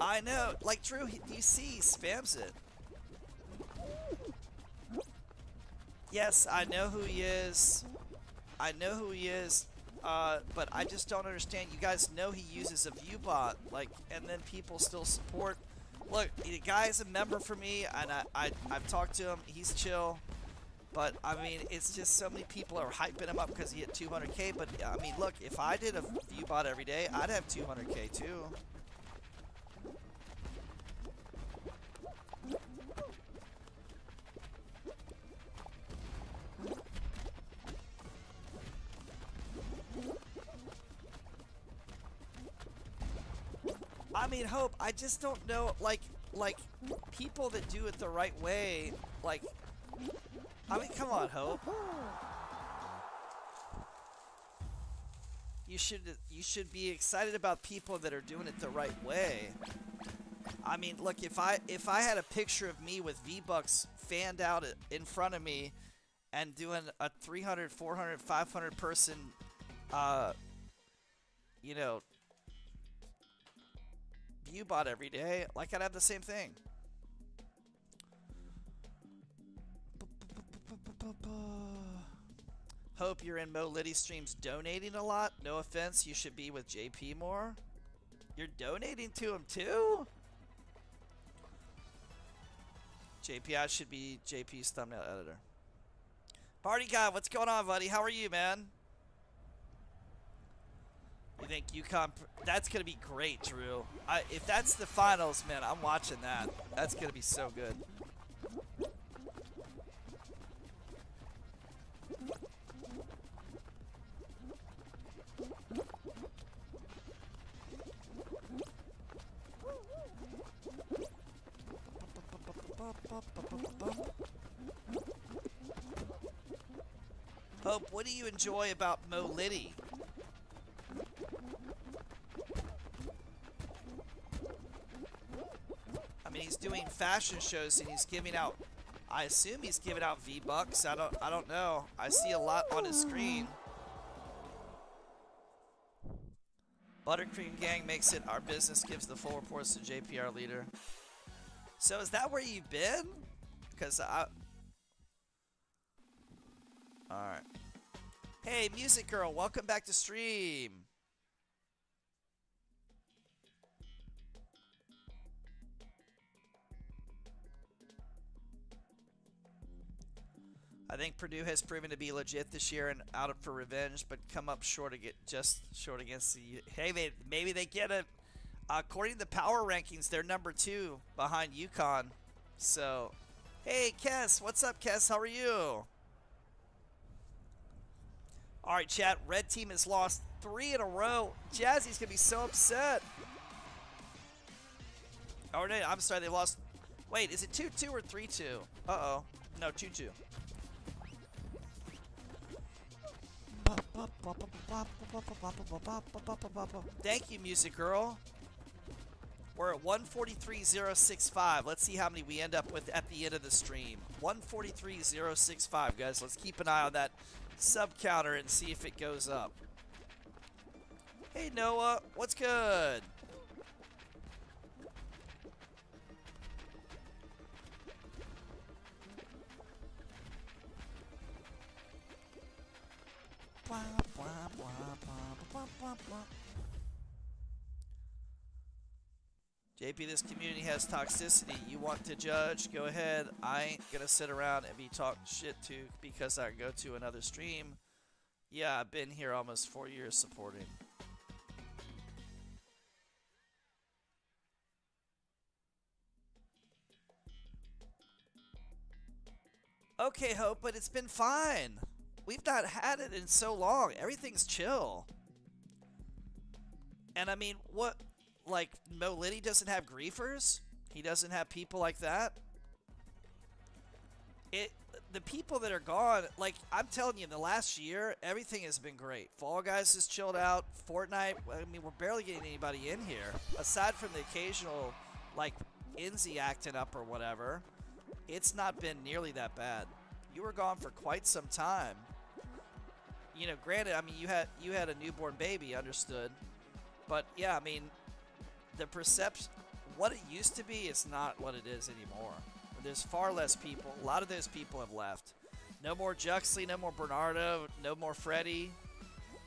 I know. Like Drew, you see, he spams it. Yes, I know who he is. I know who he is. Uh, but I just don't understand. You guys know he uses a viewbot, like, and then people still support. Look, the guy is a member for me, and I, I, I've talked to him. He's chill. But, I mean, it's just so many people are hyping him up because he hit 200k. But, I mean, look, if I did a viewbot every day, I'd have 200k too. I mean, Hope, I just don't know, like, like, people that do it the right way, like, I mean, come on, Hope. You should, you should be excited about people that are doing it the right way. I mean, look, if I, if I had a picture of me with V-Bucks fanned out in front of me and doing a 300, 400, 500 person, uh, you know, viewbot every day, like I'd have the same thing. Hope you're in Mo Liddy streams donating a lot. No offense, you should be with JP more. You're donating to him too? JP, I should be JP's thumbnail editor. Party guy, what's going on, buddy? How are you, man? You think UConn? That's gonna be great, Drew. I, if that's the finals, man, I'm watching that. That's gonna be so good. Hope, what do you enjoy about Mo Liddy? He's doing fashion shows and he's giving out I assume he's giving out V-Bucks. I don't I don't know. I see a lot on his screen. Buttercream Gang makes it our business gives the full reports to JPR leader. So is that where you've been? Because I Alright. Hey, Music Girl, welcome back to stream. I think Purdue has proven to be legit this year and out for revenge, but come up short to get just short against the. Hey, they, maybe they get it. According to the power rankings, they're number two behind UConn. So, hey, Kess, what's up, Kess? How are you? All right, chat. Red team has lost three in a row. Jazzy's gonna be so upset. Oh, no, I'm sorry, they lost. Wait, is it 2-2 or 3-2? Uh-oh. No, 2-2. Thank you, Music Girl. We're at 143.065. Let's see how many we end up with at the end of the stream. 143.065, guys. Let's keep an eye on that sub counter and see if it goes up. Hey, Noah. What's good? JP, this community has toxicity. You want to judge? Go ahead. I ain't gonna sit around and be talked shit to because I go to another stream. Yeah, I've been here almost four years supporting. Okay, Hope, but it's been fine. We've not had it in so long. Everything's chill. And I mean, what, like, Mo Liddy doesn't have griefers? He doesn't have people like that? it the people that are gone, like I'm telling you, in the last year, everything has been great. Fall Guys has chilled out. Fortnite, I mean, we're barely getting anybody in here, aside from the occasional, like Inzi acting up or whatever. It's not been nearly that bad. You were gone for quite some time. You know, granted, I mean, you had you had a newborn baby, understood, but yeah, I mean, the perception, what it used to be, is not what it is anymore. There's far less people. A lot of those people have left. No more Juxley, no more Bernardo, no more Freddy,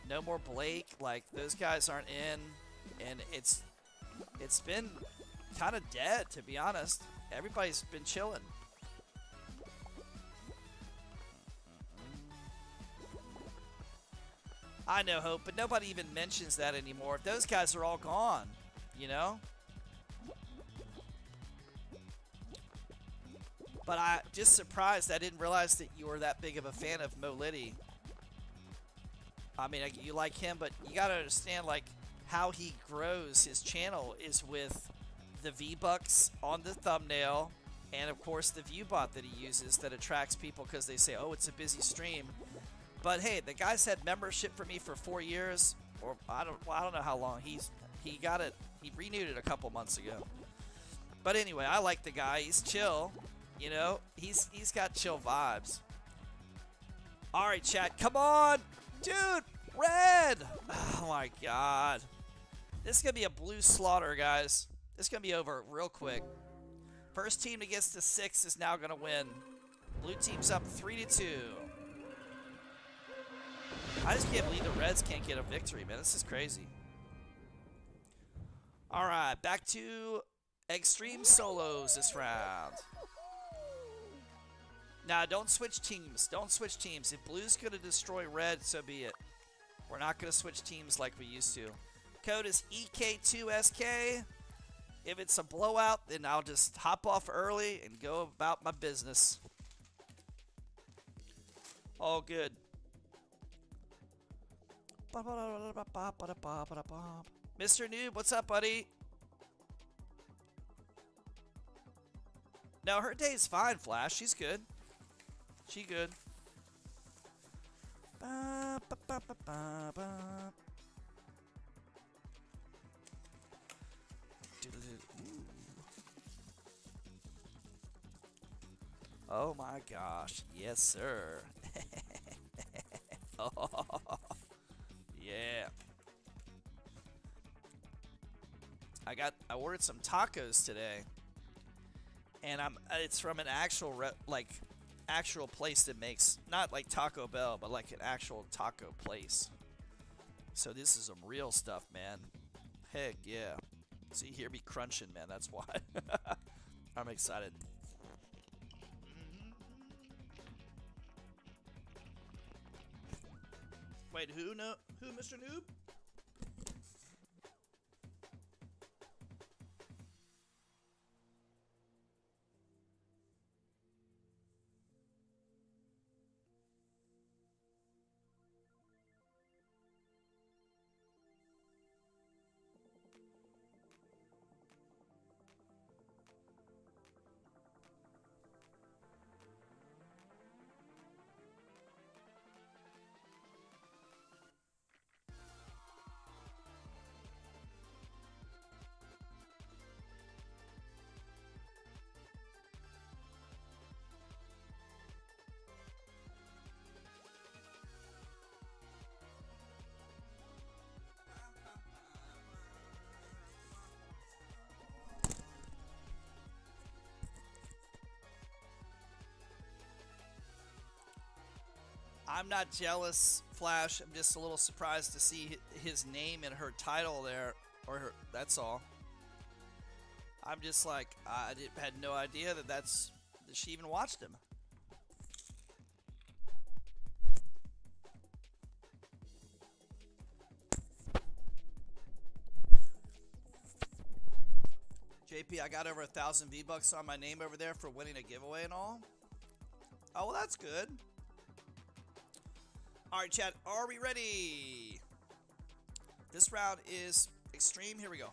no more Blake. Like those guys aren't in, and it's it's been kind of dead to be honest. Everybody's been chilling. I know Hope, but nobody even mentions that anymore. Those guys are all gone, you know? But I just surprised I didn't realize that you were that big of a fan of Mo Liddy. I mean, you like him, but you got to understand, like, how he grows his channel is with the V-Bucks on the thumbnail and, of course, the ViewBot that he uses that attracts people because they say, oh, it's a busy stream. But, hey, the guy's had membership for me for four years, or I don't, well, I don't know how long. He's He got it, he renewed it a couple months ago. But anyway, I like the guy. He's chill. You know, he's he's got chill vibes. All right, chat, come on, dude, red. Oh my god, this is gonna be a blue slaughter, guys. This is gonna be over real quick. First team that gets to six is now gonna win. Blue team's up three to two. I just can't believe the Reds can't get a victory, man. This is crazy. All right, back to extreme solos this round. Now, don't switch teams. Don't switch teams. If blue's going to destroy red, so be it. We're not going to switch teams like we used to. Code is EK2SK. If it's a blowout, then I'll just hop off early and go about my business. All good. Mr. Noob, what's up, buddy? No, her day is fine, Flash. She's good. She good. Oh my gosh. Yes, sir. oh, yeah. I got I ordered some tacos today. And I'm uh, it's from an actual like actual place that makes not like Taco Bell, but like an actual taco place. So this is some real stuff, man. Heck yeah. See, hear me crunching, man. That's why. *laughs* I'm excited. Wait, who no who Mr. Noob? I'm not jealous, Flash. I'm just a little surprised to see his name and her title there, or her, that's all. I'm just like, I had no idea that that's that she even watched him. JP, I got over a thousand V bucks on my name over there for winning a giveaway and all. Oh, well, that's good. Alright, Chad, are we ready? This round is extreme. Here we go.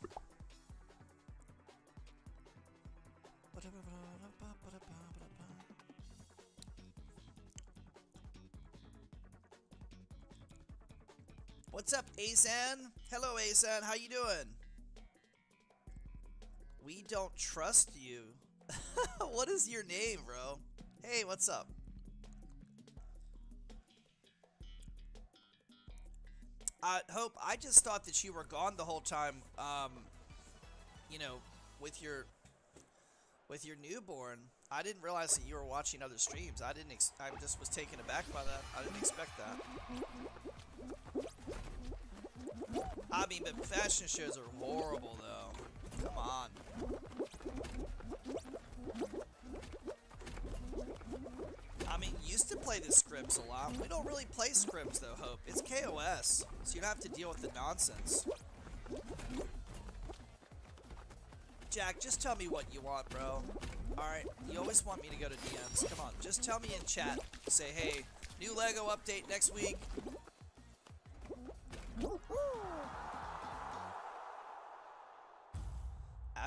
What's up, Azan? Hello, Azan. How you doing? We don't trust you. *laughs* what is your name, bro? Hey, what's up? I hope I just thought that you were gone the whole time. Um, you know, with your with your newborn. I didn't realize that you were watching other streams. I didn't. I just was taken aback by that. I didn't expect that. I mean, but fashion shows are horrible, though. Come on. Play the scripts a lot. We don't really play scripts, though, Hope. It's KOS, so you don't have to deal with the nonsense. Jack, just tell me what you want, bro. Alright, you always want me to go to DMs. Come on, just tell me in chat. Say, hey, new LEGO update next week.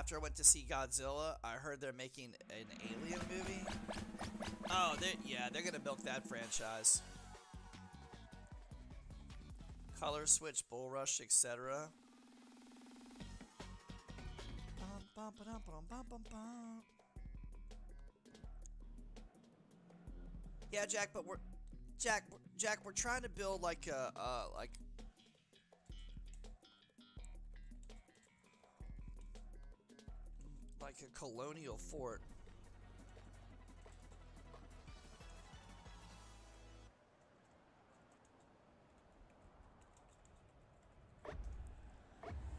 After I went to see Godzilla, I heard they're making an Alien movie. Oh, they're, yeah, they're gonna milk that franchise. Color switch, bull rush, etc. Yeah, Jack, but we're Jack, Jack, we're trying to build like a uh, like like a colonial fort.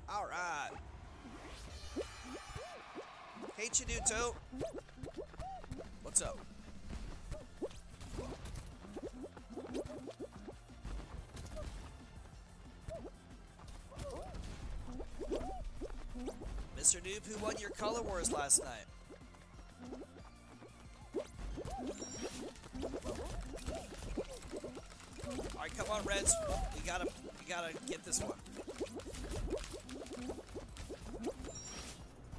All right. Hey, Chiduto. What's up? Mr. Noob, who won your Color Wars last night? Alright, come on, Reds. We gotta, we gotta get this one.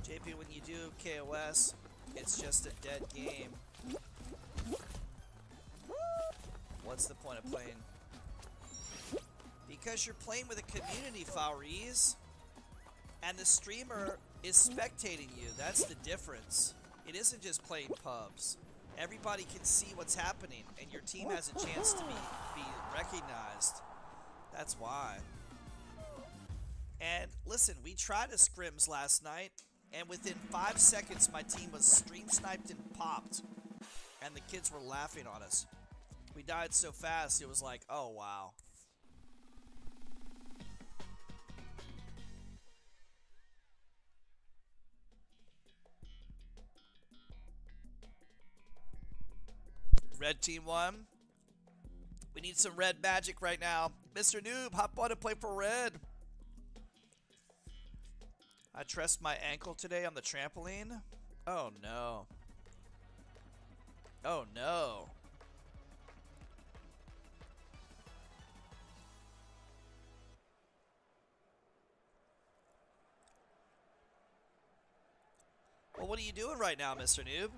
JP, when you do KOS, it's just a dead game. What's the point of playing? Because you're playing with a community, Fauriz. And the streamer is spectating you. That's the difference. It isn't just playing pubs. Everybody can see what's happening, and your team has a chance to be, be recognized. That's why. And listen, we tried a scrims last night, and within five seconds, my team was stream sniped and popped, and the kids were laughing on us. We died so fast, it was like, oh wow. Red team won. We need some red magic right now. Mr. Noob, hop on and play for red. I trust my ankle today on the trampoline. Oh no. Oh no. Well, what are you doing right now, Mr. Noob?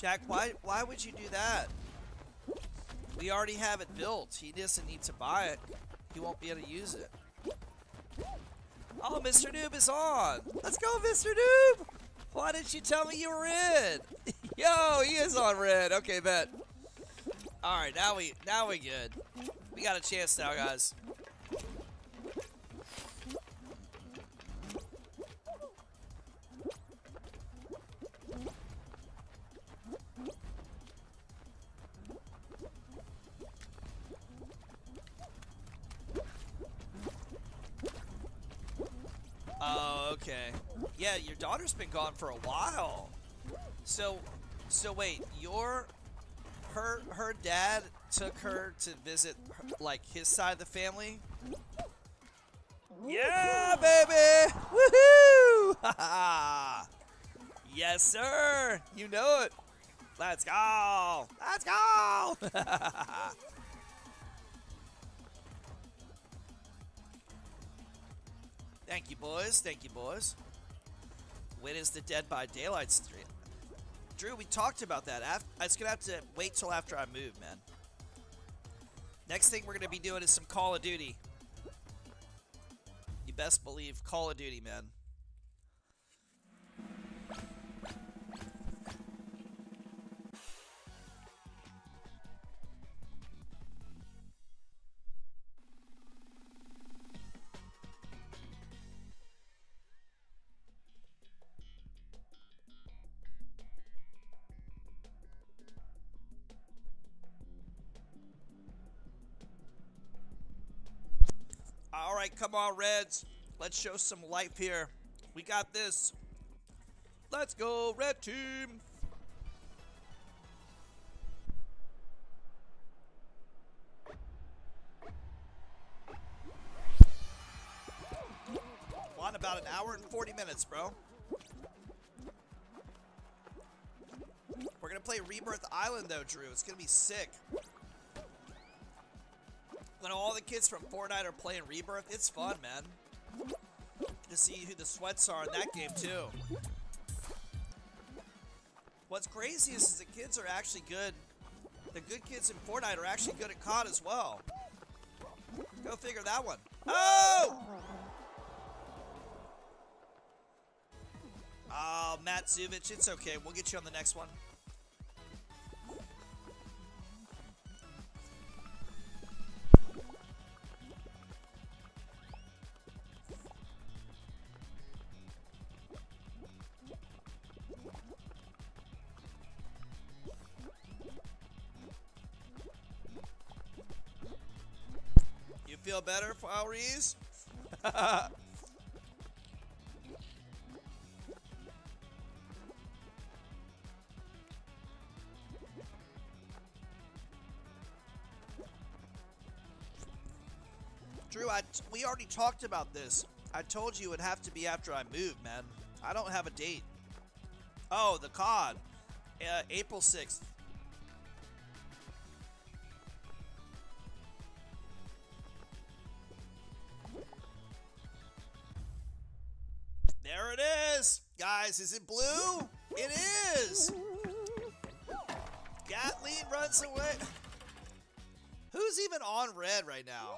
Jack, why why would you do that? We already have it built. He doesn't need to buy it. He won't be able to use it. Oh, Mr. Noob is on. Let's go, Mr. Noob. Why didn't you tell me you were in? *laughs* Yo, he is on red. Okay, bet. All right, now we now we good. We got a chance now, guys. Yeah, your daughter's been gone for a while. So, so wait, your, her, her dad took her to visit, her, like, his side of the family? Yeah, baby! Woohoo! *laughs* yes, sir! You know it. Let's go! Let's go! *laughs* Thank you, boys. Thank you, boys. When is the Dead by Daylight stream? Drew, we talked about that. I was going to have to wait till after I move, man. Next thing we're going to be doing is some Call of Duty. You best believe Call of Duty, man. Come on, Reds. Let's show some life here. We got this. Let's go, Red Team. On about an hour and 40 minutes, bro. We're to play Rebirth Island, though, Drew. It's to be sick when all the kids from Fortnite are playing Rebirth, it's fun, man. To see who the sweats are in that game, too. What's crazy is, is the kids are actually good. The good kids in Fortnite are actually good at COD as well. Go figure that one. Oh! Oh, Matt Zuvich, it's okay. We'll get you on the next one. Feel better, Fowries? *laughs* Drew, I, we already talked about this. I told you it would have to be after I move, man. I don't have a date. Oh, the COD. Uh, April 6th. There it is. Guys, is it blue? It is. Gatling runs away. Who's even on red right now?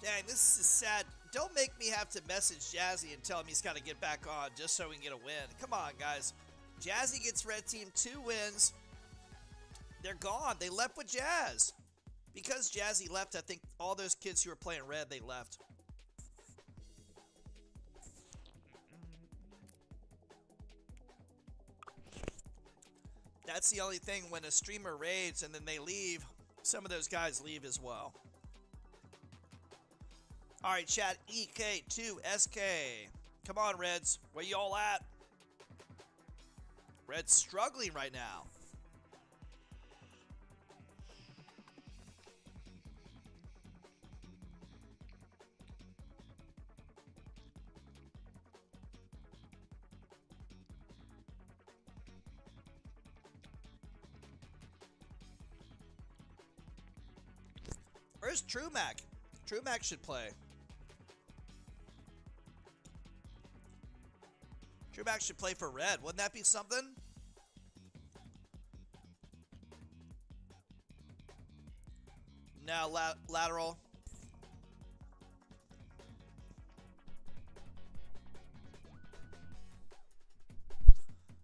Dang, this is sad. Don't make me have to message Jazzy and tell him he's got to get back on just so we can get a win. Come on, guys. Jazzy gets red team two wins. They're gone. They left with Jazz. Because Jazzy left, I think all those kids who were playing red, they left. That's the only thing when a streamer raids and then they leave, some of those guys leave as well. All right, chat EK2SK. Come on, Reds. Where you all at? Reds struggling right now. Where's Trumac? Trumac should play. Trumac should play for red. Wouldn't that be something? Now la lateral.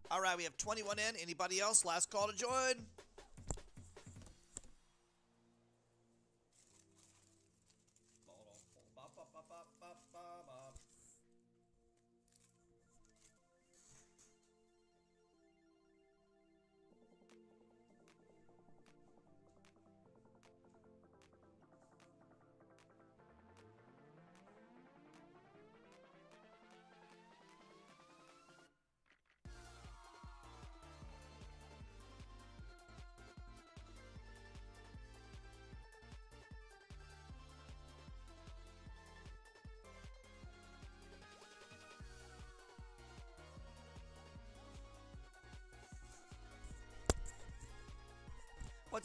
All right, we have 21 in. Anybody else? Last call to join.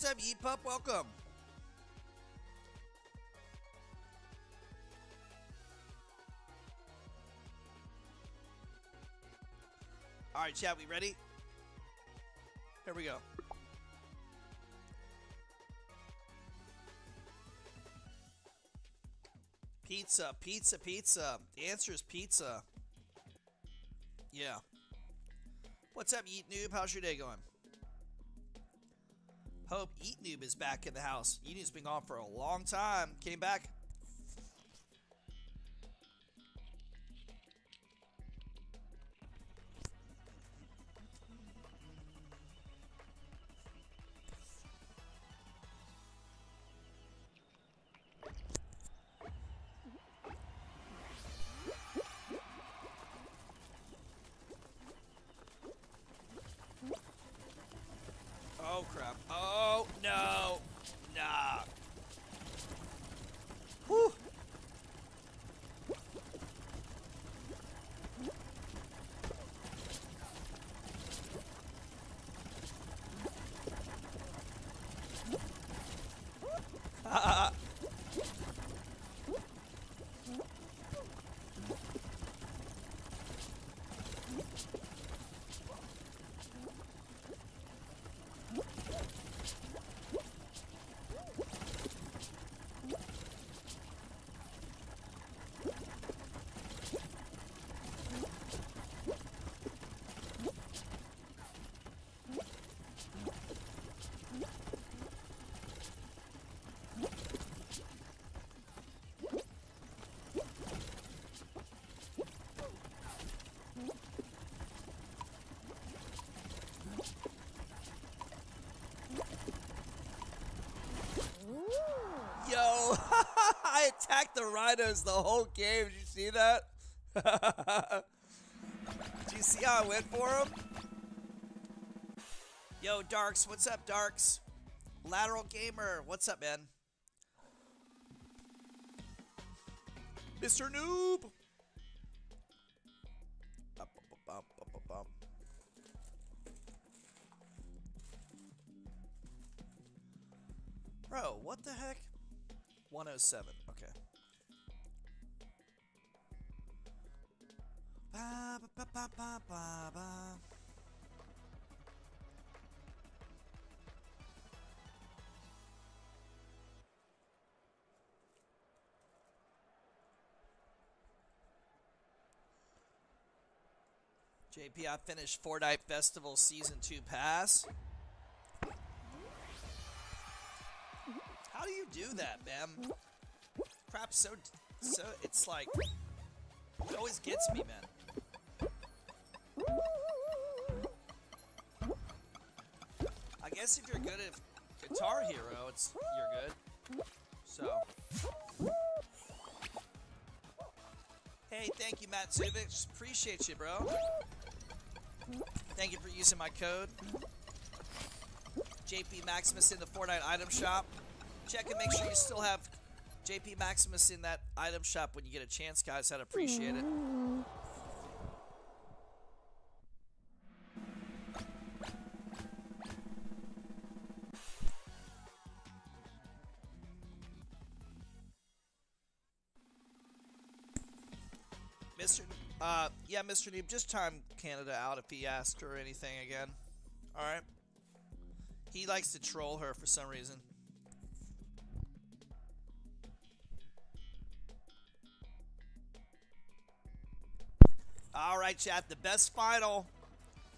What's up, Eat Pup? Welcome. All right, chat, we ready? Here we go. Pizza, pizza, pizza. The answer is pizza. Yeah. What's up, Eat Noob? How's your day going? Hope Eat Noob is back in the house. Eat Noob's been gone for a long time. Came back attacked the rhinos the whole game. Did you see that? *laughs* Did you see how I went for him? Yo, Darks, what's up, Darks? Lateral Gamer, what's up, man? Mr. Noob! Bro, what the heck? 107, I finished Fortnite Festival Season 2 Pass. How do you do that, man? Crap, so so it's like it always gets me, man. I guess if you're good at Guitar Hero, it's you're good. So. Hey, thank you, Matt Zuvich. Appreciate you, bro. Thank you for using my code. JP Maximus in the Fortnite item shop. Check and make sure you still have JP Maximus in that item shop when you get a chance, guys. I'd appreciate it. Mr. Noob, just time Canada out if he asked her anything again. Alright? He likes to troll her for some reason. All right, chat. The best final,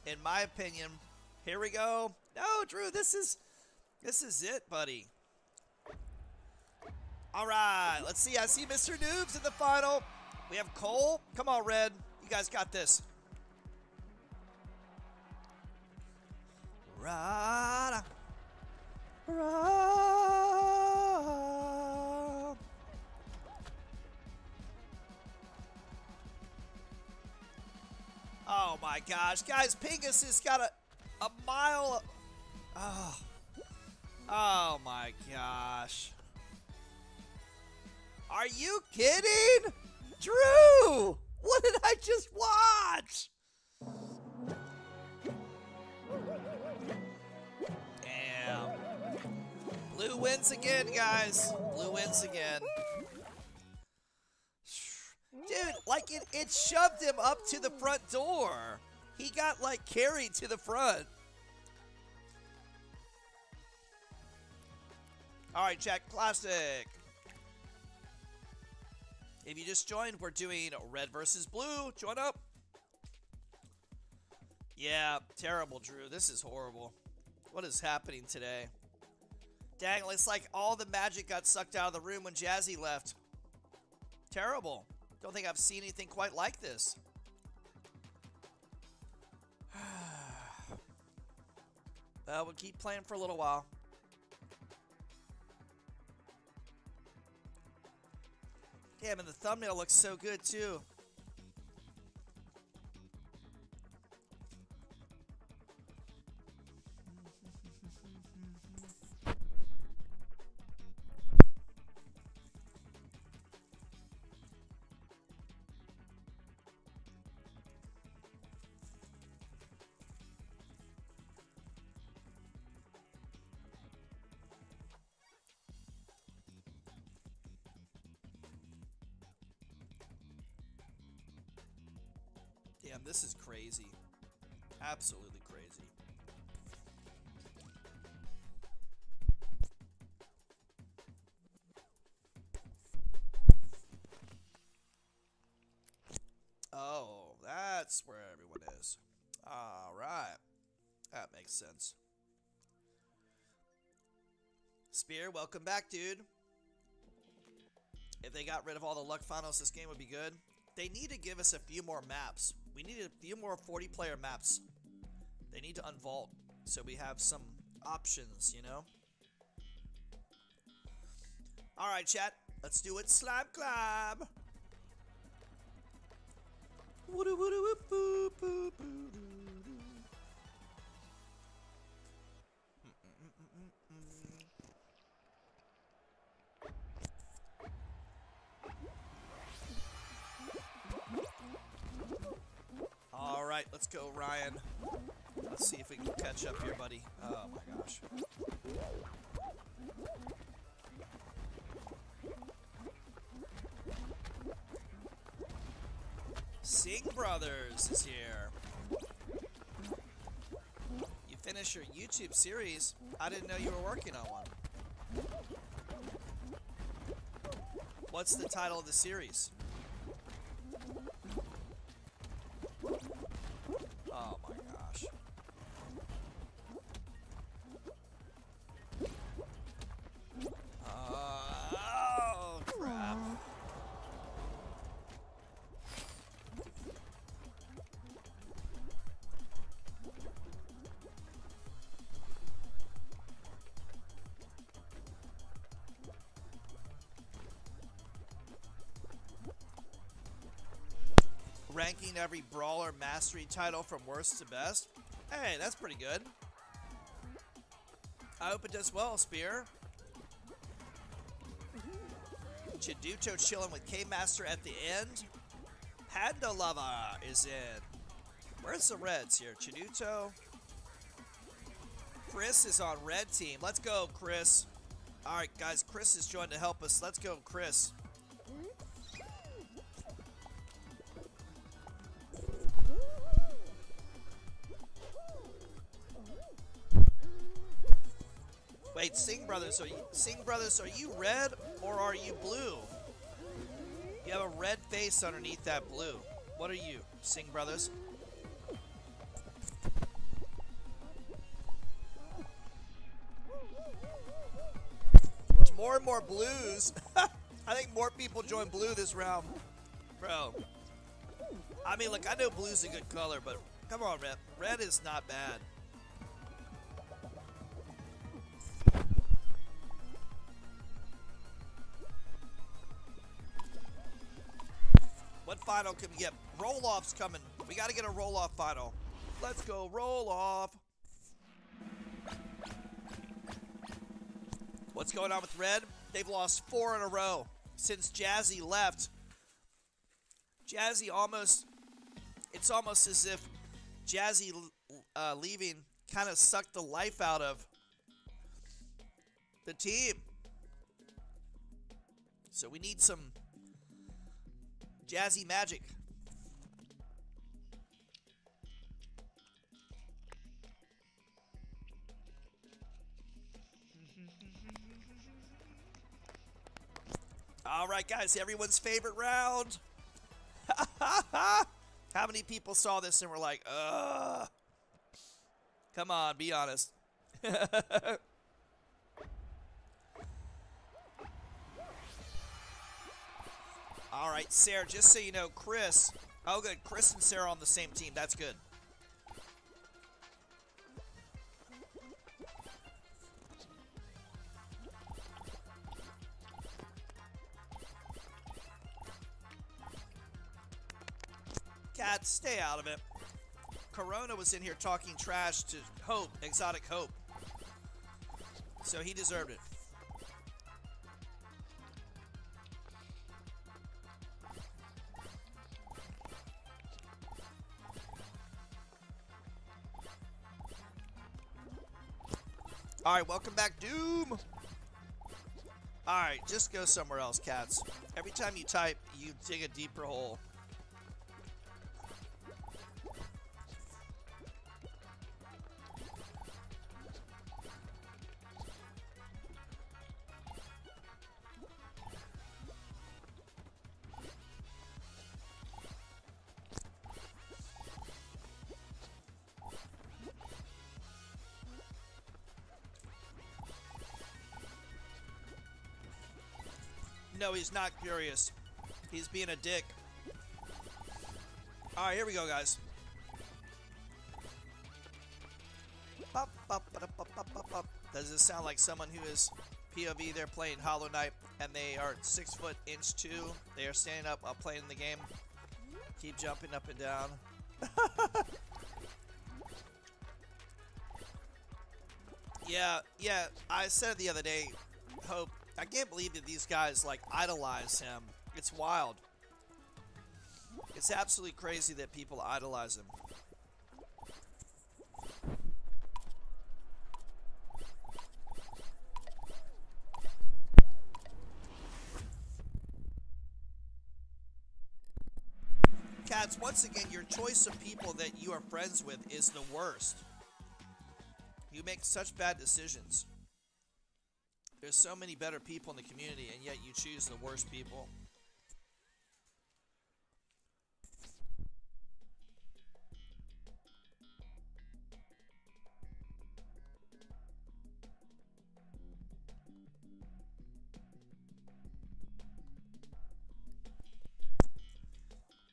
in my opinion. Here we go. No, Drew, this is this is it, buddy. All right, let's see. I see Mr. Noobs in the final. We have Cole. Come on, Red. Guys got this. Oh my gosh, guys, Pingus has got a a mile. Oh, oh my gosh. Are you kidding? Drew! What did I just watch? Damn. Blue wins again, guys. Blue wins again. Dude, like it, it shoved him up to the front door. He got like carried to the front. All right, Jack Classic. If you just joined, we're doing red versus blue. Join up. Yeah, terrible, Drew. This is horrible. What is happening today? Dang, it's like all the magic got sucked out of the room when Jazzy left. Terrible. Don't think I've seen anything quite like this. *sighs* well, we'll keep playing for a little while. Damn, and the thumbnail looks so good too. Absolutely crazy. Oh, that's where everyone is. Alright. That makes sense. Spear, welcome back, dude. If they got rid of all the luck finals, this game would be good. They need to give us a few more maps. We need a few more 40 player maps. They need to unvault so we have some options, you know? Alright, chat. Let's do it. Slime Climb. All right, let's go, Ryan. Catch up here, buddy. Oh my gosh. Sing Brothers is here. You finished your YouTube series. I didn't know you were working on one. What's the title of the series? Ranking every brawler mastery title from worst to best. Hey, that's pretty good. I hope it does well, Spear. Chiduto chilling with K-Master at the end. Panda Lava is in. Where's the Reds here? Chiduto. Chris is on red team. Let's go, Chris. All right, guys. Chris is joined to help us. Let's go, Chris. Wait, Sing Brothers, are you Sing Brothers, are you red or are you blue? You have a red face underneath that blue. What are you, Sing Brothers? More and more blues. *laughs* I think more people join blue this round. Bro. I mean, look, I know blue's a good color, but come on, red. Red is not bad. Final can we get? Roll off's coming. We got to get a roll off final. Let's go, roll off. What's going on with Red? They've lost four in a row since Jazzy left. Jazzy almost, it's almost as if Jazzy uh, leaving kind of sucked the life out of the team. So we need some jazzy magic. All right, guys, everyone's favorite round. *laughs* How many people saw this and were like, ugh? Come on, be honest. *laughs* All right, Sarah, just so you know, Chris. Oh, good. Chris and Sarah on the same team. That's good. Cat, stay out of it. Corona was in here talking trash to Hope, Exotic Hope. So he deserved it. All right, welcome back, Doom. All right, just go somewhere else, cats. Every time you type, you dig a deeper hole. No, he's not curious. He's being a dick. All right, here we go, guys. Does this sound like someone who is POV? They're playing Hollow Knight, and they are six foot inch two. They are standing up while playing the game. Keep jumping up and down. *laughs* yeah, yeah. I said it the other day. Hope I can't believe that these guys like idolize him. It's wild. It's absolutely crazy that people idolize him. Cats, once again, your choice of people that you are friends with is the worst. You make such bad decisions. There's so many better people in the community, and yet you choose the worst people.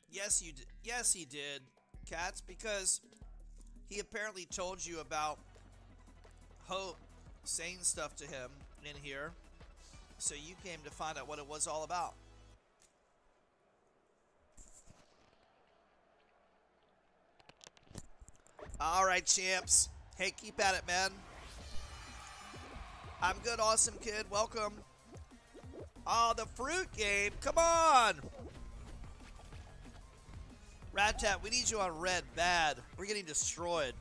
Yes, you did. Yes, he did, Cats, because he apparently told you about Hope saying stuff to him in here. So you came to find out what it was all about. All right, champs. Hey, keep at it, man. I'm good, awesome kid. Welcome. Oh, the fruit game. Come on. Rat Tat, we need you on red bad. We're getting destroyed.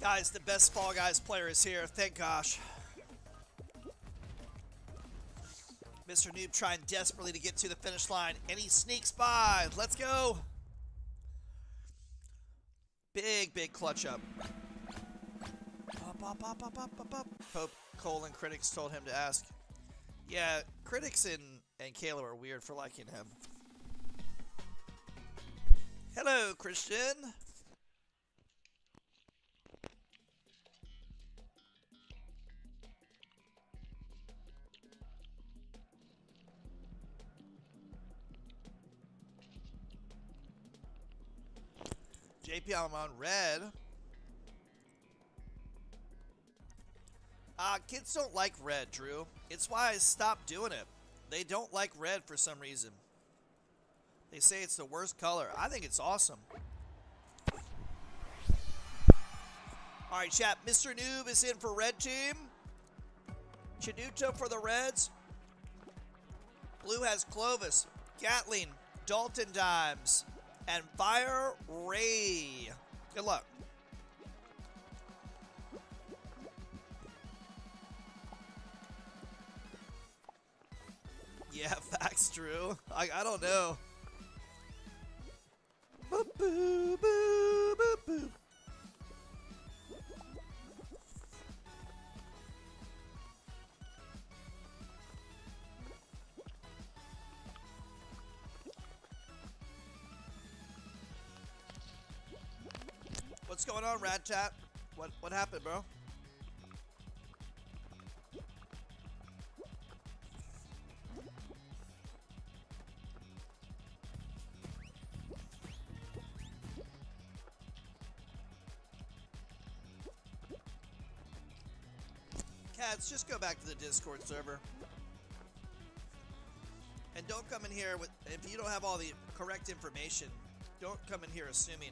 Guys, the best Fall Guys player is here. Thank gosh. Mr. Noob trying desperately to get to the finish line, and he sneaks by. Let's go. Big, big clutch up. Up, up, up, up, up, up, Hope Cole and critics told him to ask. Yeah, critics and, and Kayla are weird for liking him. Hello, Christian. JP on red. Uh, kids don't like red, Drew. It's why I stopped doing it. They don't like red for some reason. They say it's the worst color. I think it's awesome. All right, chat. Mr. Noob is in for red team. Chiduto for the Reds. Blue has Clovis, Gatling, Dalton Dimes, and Fire Ray. Good luck. *laughs* Yeah, facts, Drew. I, I don't know. Boop, boo, boo, boop, What's going on, Rat Chat? What what happened, bro? Cats, just go back to the Discord server. And don't come in here with if you don't have all the correct information. Don't come in here assuming.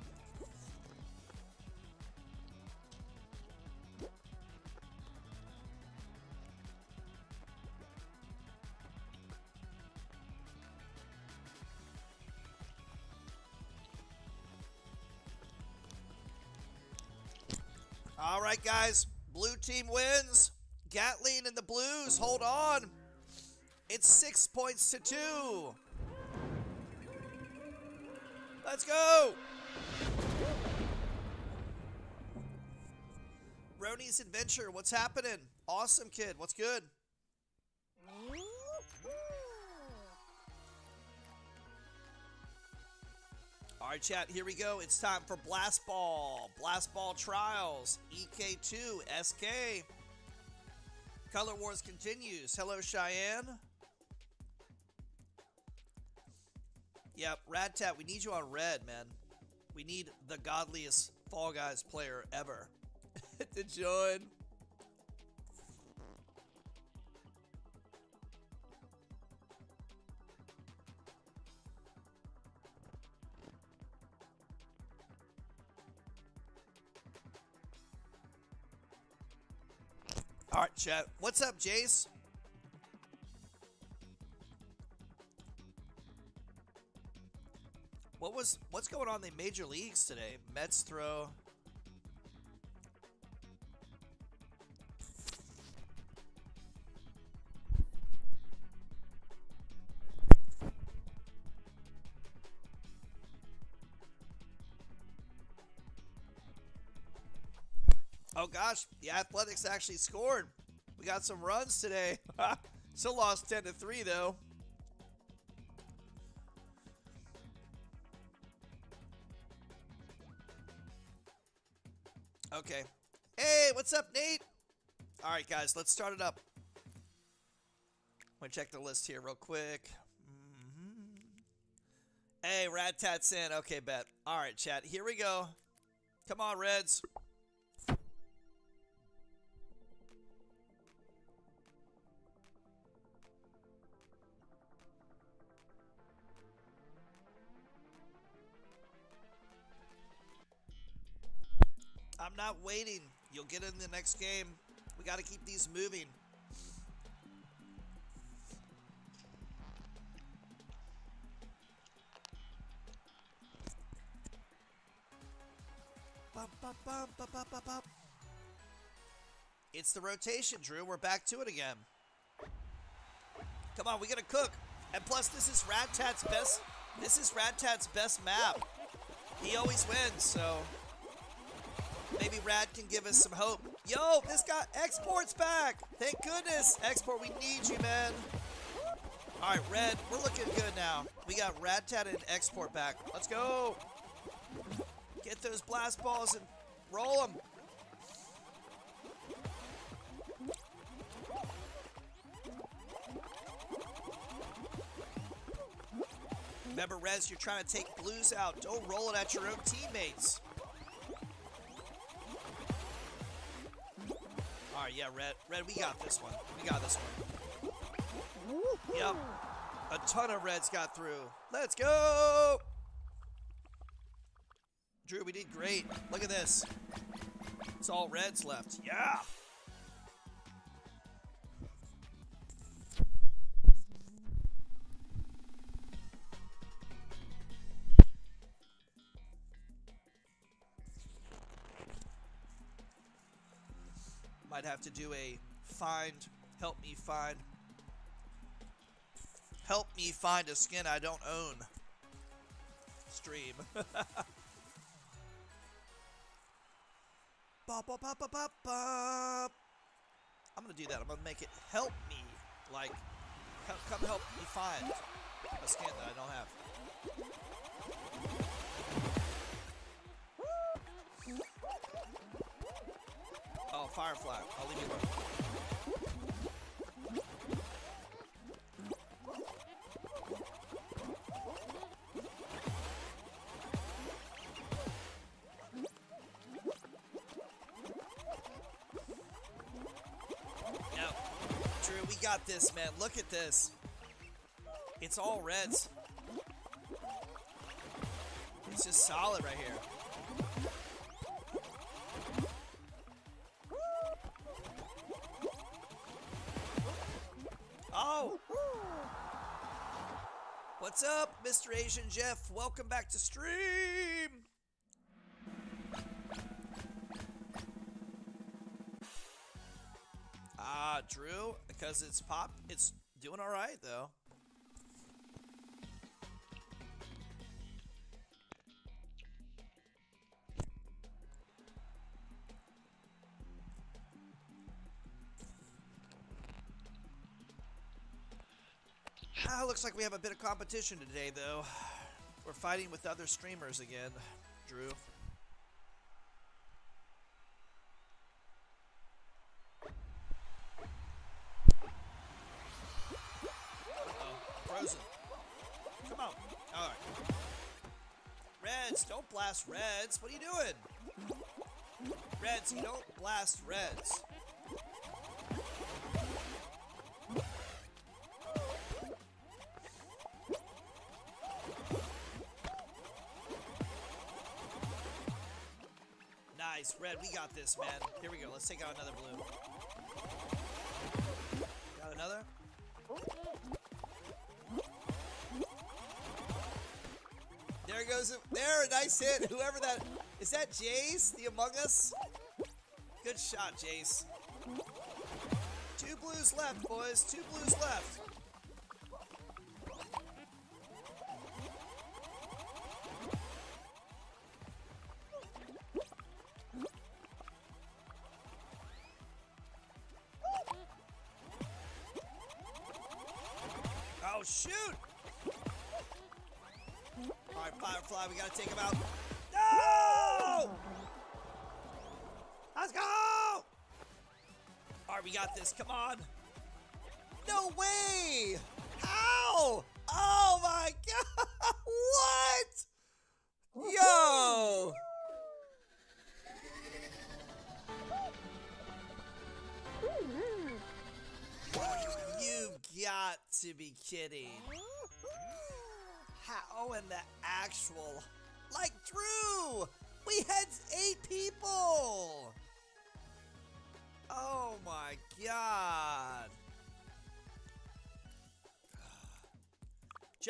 Guys. Blue team wins. Gatling and the Blues, hold on. It's six points to two. Let's go. Roni's Adventure, what's happening? Awesome kid, what's good? All right, chat, here we go. It's time for Blast Ball. Blast Ball Trials. EK2, SK. Color Wars continues. Hello, Cheyenne. Yep, Rad Tat, we need you on red, man. We need the godliest Fall Guys player ever *laughs* to join. All right, chat. What's up, Jace? What was what's going on in the major leagues today? Mets throw. Gosh, the Athletics actually scored. We got some runs today. *laughs* Still lost 10 to 3 though. Okay. Hey, what's up, Nate? All right, guys, let's start it up. I'm gonna check the list here real quick. Mhm. Hey, Rat Tat's in. Okay, bet. All right, chat. Here we go. Come on, Reds. Not waiting. You'll get in the next game. We got to keep these moving. Bum, bum, bum. It's the rotation, Drew. We're back to it again. Come on, we gotta cook. And plus, this is Radtat's best. This is Radtat's best map. He always wins, so maybe Rad can give us some hope. Yo, this guy exports back. Thank goodness, export. We need you, man. All right, Red, we're looking good now. We got Radtat and export back. Let's go. Get those blast balls and roll them. Remember, Rez, you're trying to take blues out. Don't roll it at your own teammates. Yeah, Red. Red, we got this one. We got this one. Yep. A ton of Reds got through. Let's go! Drew, we did great. Look at this. It's all Reds left. Yeah! Might have to do a find, help me find, help me find a skin I don't own stream. *laughs* I'm gonna do that. I'm gonna make it help me, like, come help me find a skin that I don't have. Firefly. I'll leave you alone. We got this, man. Look at this. It's all reds. It's just solid right here. Oh! What's up, Mr. Asian Jeff? Welcome back to stream! Ah, Drew, because it's pop, it's doing all right though. Looks like we have a bit of competition today, though. We're fighting with other streamers again, Drew. Reds, don't blast Reds. What are you doing? Reds, don't blast Reds. Red, we got this, man. Here we go. Let's take out another blue. Got another? There goes. There, nice hit. Whoever that is that Jace, the Among Us? Good shot, Jace. Two blues left, boys. Two blues left. Come on. No way! How? Oh my god! *laughs* What? Yo! You've got to be kidding.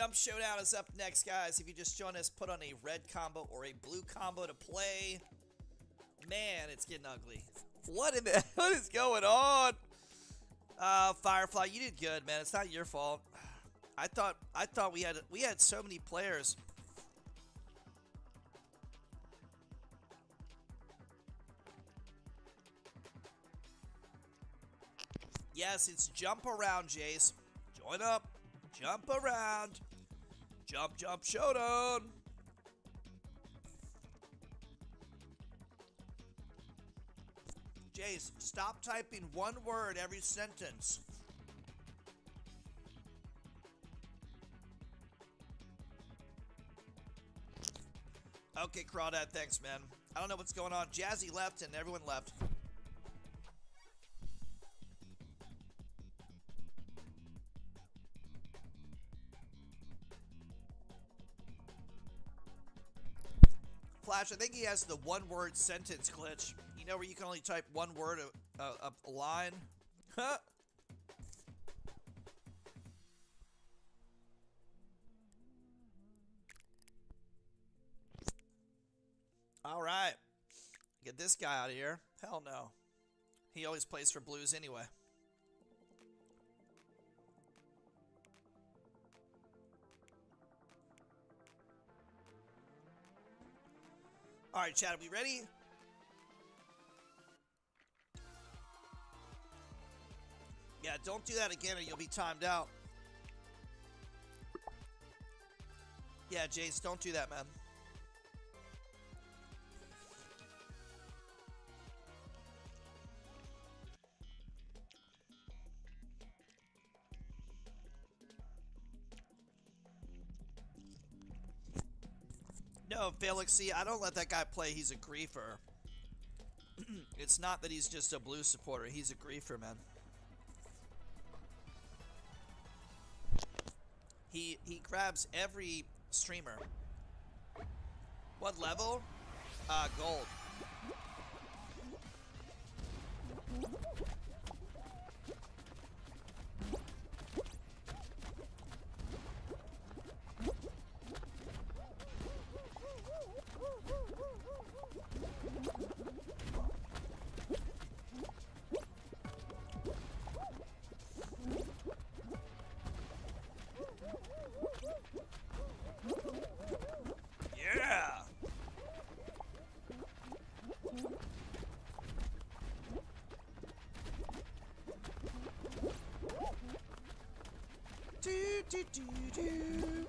Jump Showdown is up next, guys. If you just join us, put on a red combo or a blue combo to play. Man, it's getting ugly. What in the *laughs* what is going on? Uh, Firefly, you did good, man. It's not your fault. *sighs* I thought I thought we had we had so many players. Yes, it's jump around, Jace. Join up. Jump around. Jump, jump, showdown. Jace, stop typing one word every sentence. Okay, Crawdad, thanks, man. I don't know what's going on. Jazzy left and everyone left. Flash, I think he has the one word sentence glitch. You know where you can only type one word a, a, a line? Huh? All right. Get this guy out of here. Hell no. He always plays for blues anyway. All right, Chad, are we ready? Yeah, don't do that again or you'll be timed out. Yeah, Jace, don't do that, man. No, Felix, see, I don't let that guy play. He's a griefer. *clears throat* it's not that he's just a blue supporter. He's a griefer, man. He he grabs every streamer. What level? Uh, gold. Do, do, do.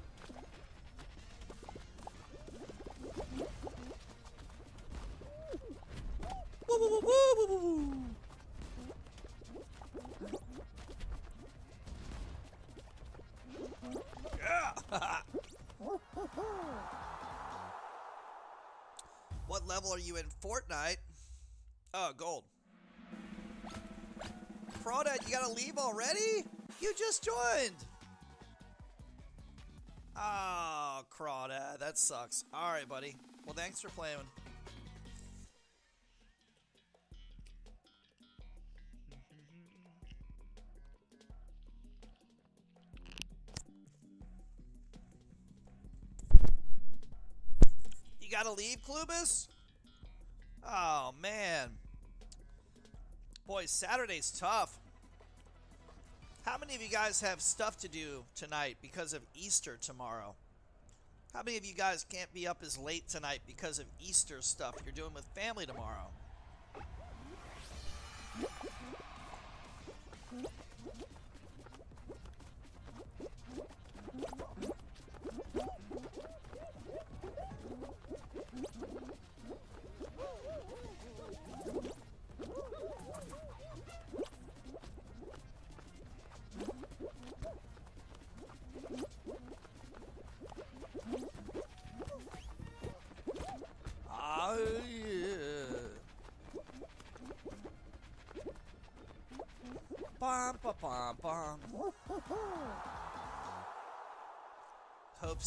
Woo, woo, woo, woo, woo, woo, woo. *laughs* What level are you in Fortnite? Oh, gold. Crawdad, you gotta leave already? You just joined! That sucks. Alright, buddy. Well, thanks for playing. You gotta leave, Clubus? Oh, man. Boy, Saturday's tough. How many of you guys have stuff to do tonight because of Easter tomorrow? How many of you guys can't be up as late tonight because of Easter stuff you're doing with family tomorrow?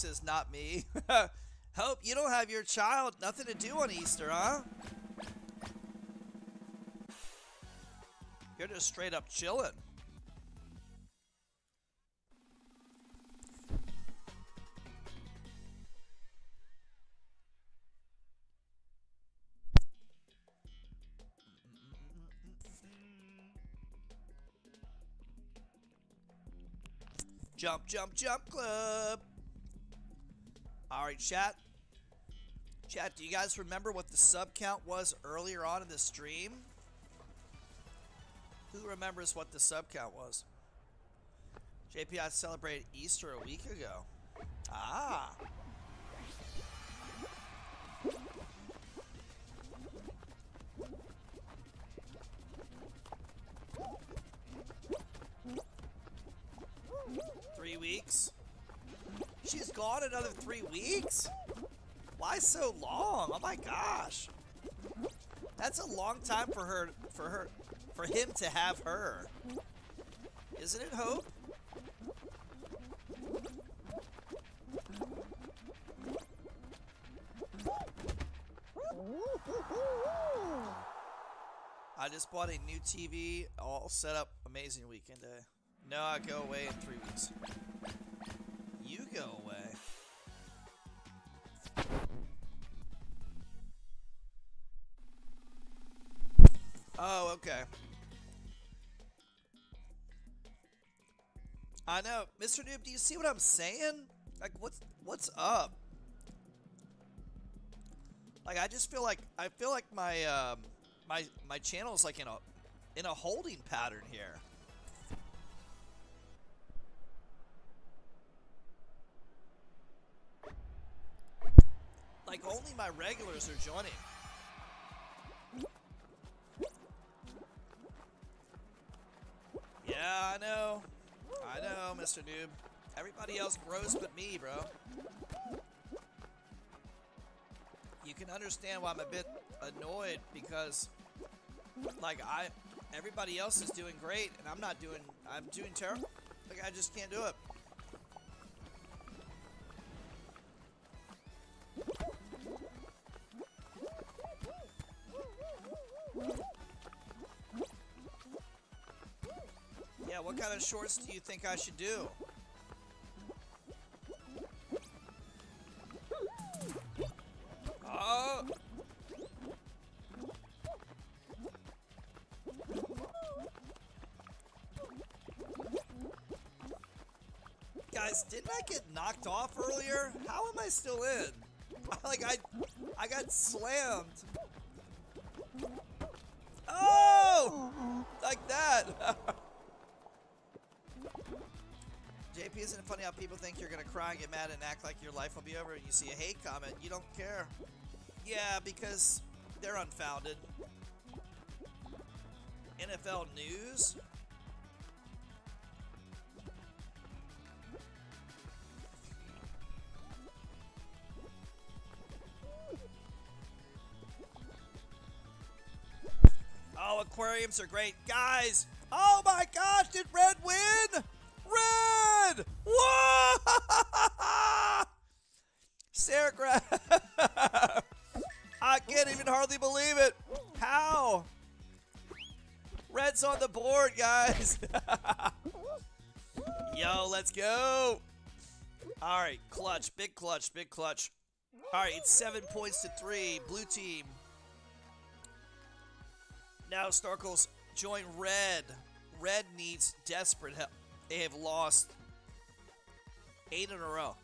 Says not me. *laughs* Hope you don't have your child. Nothing to do on Easter, huh? You're just straight up chilling. Jump, jump, jump club. All right, chat. Chat, do you guys remember what the sub count was earlier on in the stream? Who remembers what the sub count was? JPI celebrated Easter a week ago. Ah. She's gone another three weeks? Why so long? Oh my gosh. That's a long time for her for her for him to have her. Isn't it, Hope? I just bought a new TV, all set up. Amazing weekend day. No, I go away in three weeks. You go Okay. I know. Mr. Noob, do you see what I'm saying? Like, what's, what's up? Like, I just feel like, I feel like my, um, my, my channel's like in a, in a holding pattern here. Like, only my regulars are joining. Yeah, I know. I know, Mr. Noob. Everybody else grows but me, bro. You can understand why I'm a bit annoyed because, like, I, everybody else is doing great and I'm not doing, I'm doing terrible. Like, I just can't do it. What kind of shorts do you think I should do? Oh! Guys, didn't I get knocked off earlier? How am I still in? *laughs* Like I I got slammed. Oh! Like that. *laughs* Isn't it funny how people think you're gonna cry and get mad and act like your life will be over and you see a hate comment, you don't care. Yeah, because they're unfounded. NFL news? Oh, aquariums are great. Guys! Oh my gosh, did Red win? Whoa! *laughs* Sarah Gra- *laughs* I can't even hardly believe it. How? Red's on the board, guys. *laughs* Yo, let's go. All right, clutch, big clutch, big clutch. All right, it's seven points to three. Blue team. Now Snorkels join Red. Red needs desperate help. They have lost eight in a row.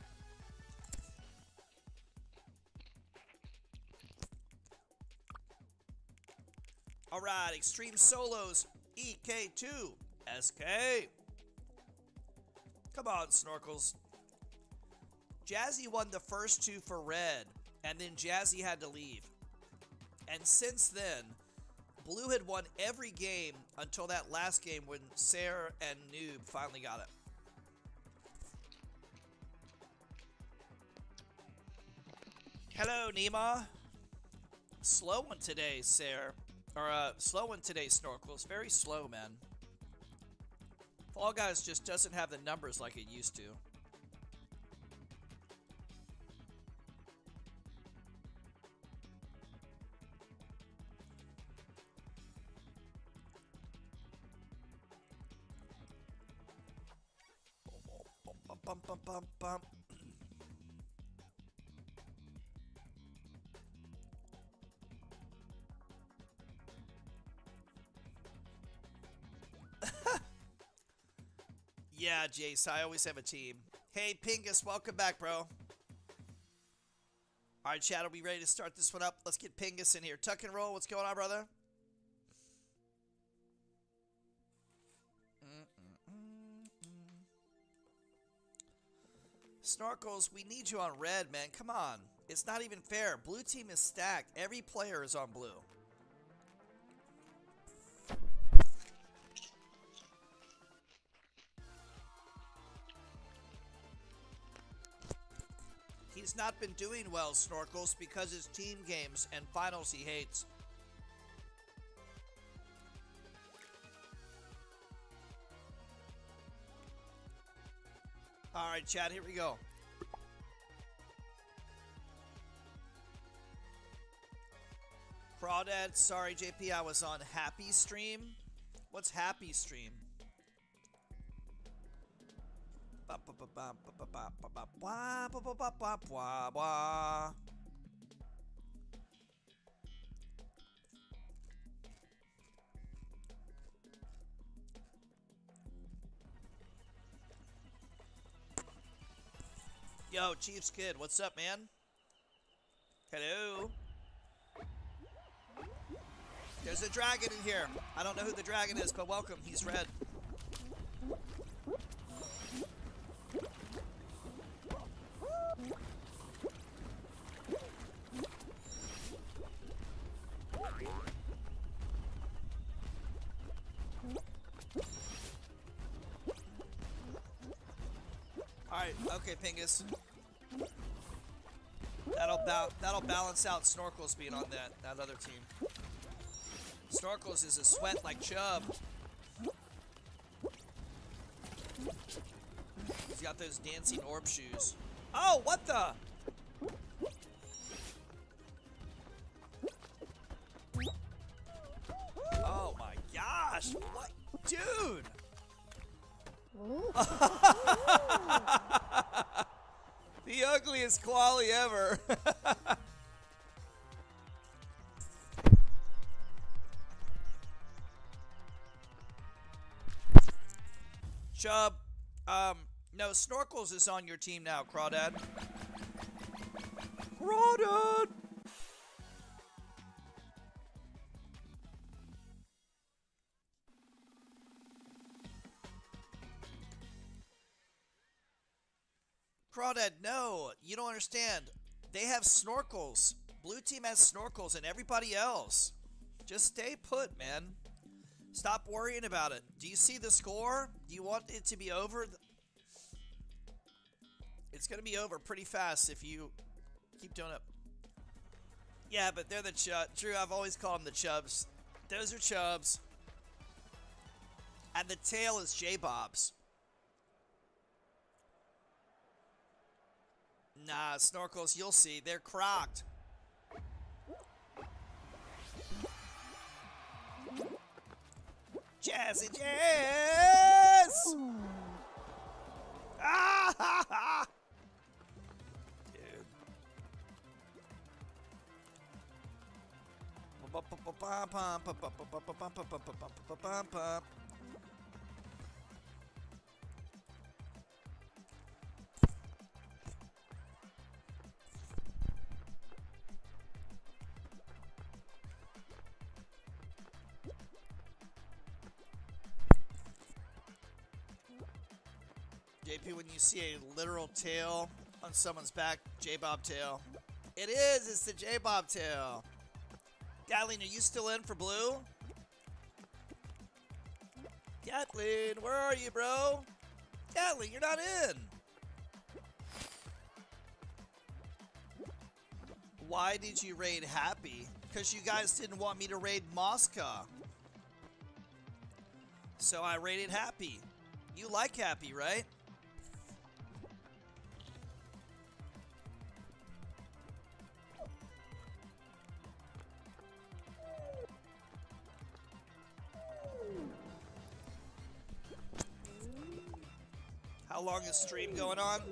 All right, Extreme Solos EK2 SK. Come on, Snorkels. Jazzy won the first two for Red, and then Jazzy had to leave. And since then, Blue had won every game until that last game when Sarah and Noob finally got it. Hello, Nima. Slow one today, Sarah. Or, uh, slow one today, Snorkels. Very slow, man. Fall Guys just doesn't have the numbers like it used to. Yeah, Jace, I always have a team. Hey, Pingus, welcome back, bro. All right, Chad, are we ready to start this one up? Let's get Pingus in here. Tuck and roll. What's going on, brother? Snorkels, we need you on red, man. Come on. It's not even fair. Blue team is stacked. Every player is on blue. He's not been doing well, Snorkels, because his team games and finals he hates. All right, Chad, here we go. Crawdad, sorry, JP, I was on Happy Stream. What's Happy Stream? Yo, Chief's kid, what's up, man? Hello. There's a dragon in here. I don't know who the dragon is, but welcome. He's red. Okay, Pingus. That'll ba that'll balance out Snorkels being on that, that other team. Snorkels is a sweat like Chub. He's got those dancing orb shoes. Oh, what the? Oh my gosh. What? Dude. *laughs* *laughs* the ugliest quali ever. *laughs* Chub, um, no, Snorkels is on your team now, Crawdad. Crawdad! Crawdad, no, you don't understand. They have snorkels. Blue team has snorkels and everybody else. Just stay put, man. Stop worrying about it. Do you see the score? Do you want it to be over? It's going to be over pretty fast if you keep doing it. Yeah, but they're the chub. Drew, I've always called them the chubs. Those are chubs. And the tail is J-Bob's. Nah, snorkels, you'll see. They're crocked. Jazzy Jazz! Ah ha ha! Dude. JP, when you see a literal tail on someone's back, J-Bob tail. It is, it's the J-Bob tail. Gatling, are you still in for blue? Gatling, where are you, bro? Gatling, you're not in. Why did you raid Happy? Because you guys didn't want me to raid Mosca. So I raided Happy. You like Happy, right? How long is stream going on?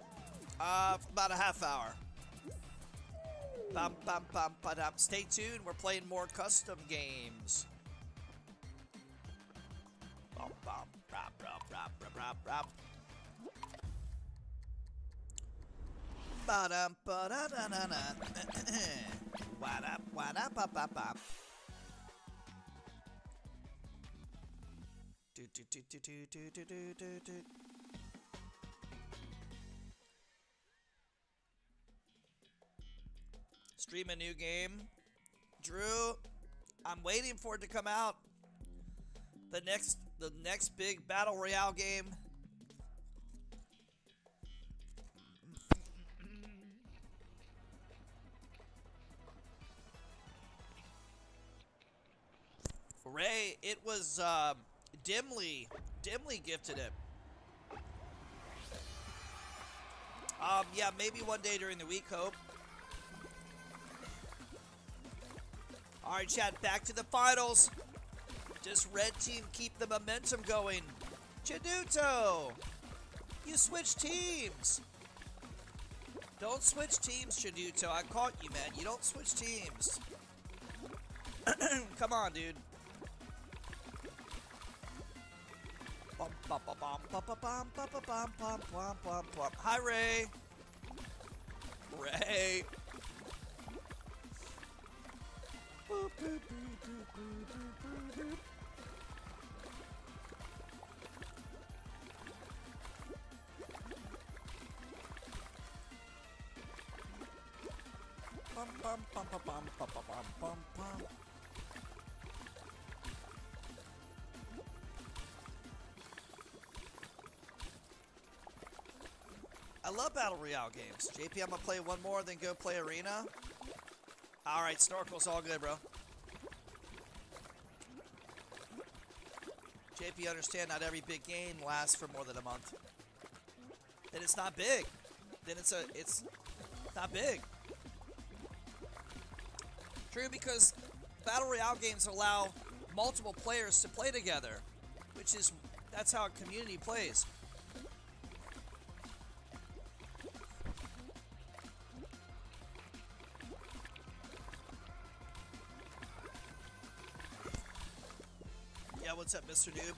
Uh, about a half hour. Bum, bum, bum, ba-dum. Stay tuned. We're playing more custom games. Bum, bum. Ba-dum, ba-da-da-da-da. Wa-da, wa-da, ba-ba-ba. Do, do, do, do, do, do, do, do, do, do. Stream a new game. Drew, I'm waiting for it to come out. The next the next big battle royale game. Ray, it was uh, Dimly. Dimly gifted it. Um, yeah, maybe one day during the week, Hope. All right, Chad, back to the finals. Does red team keep the momentum going? Chaduto, you switch teams. Don't switch teams, Chaduto. I caught you, man. You don't switch teams. Come on, dude. Hi, Ray. Ray. Bum, bum, bum, bum, bum, bum, bum, bum, bum. I love Battle Royale games. JP, I'm gonna play one more, then go play Arena. Alright, Snorkel's all good, bro. JP, understand not every big game lasts for more than a month. Then it's not big. Then it's a it's not big. True, because Battle Royale games allow multiple players to play together, which is that's how a community plays. What's up, Mr. Noob?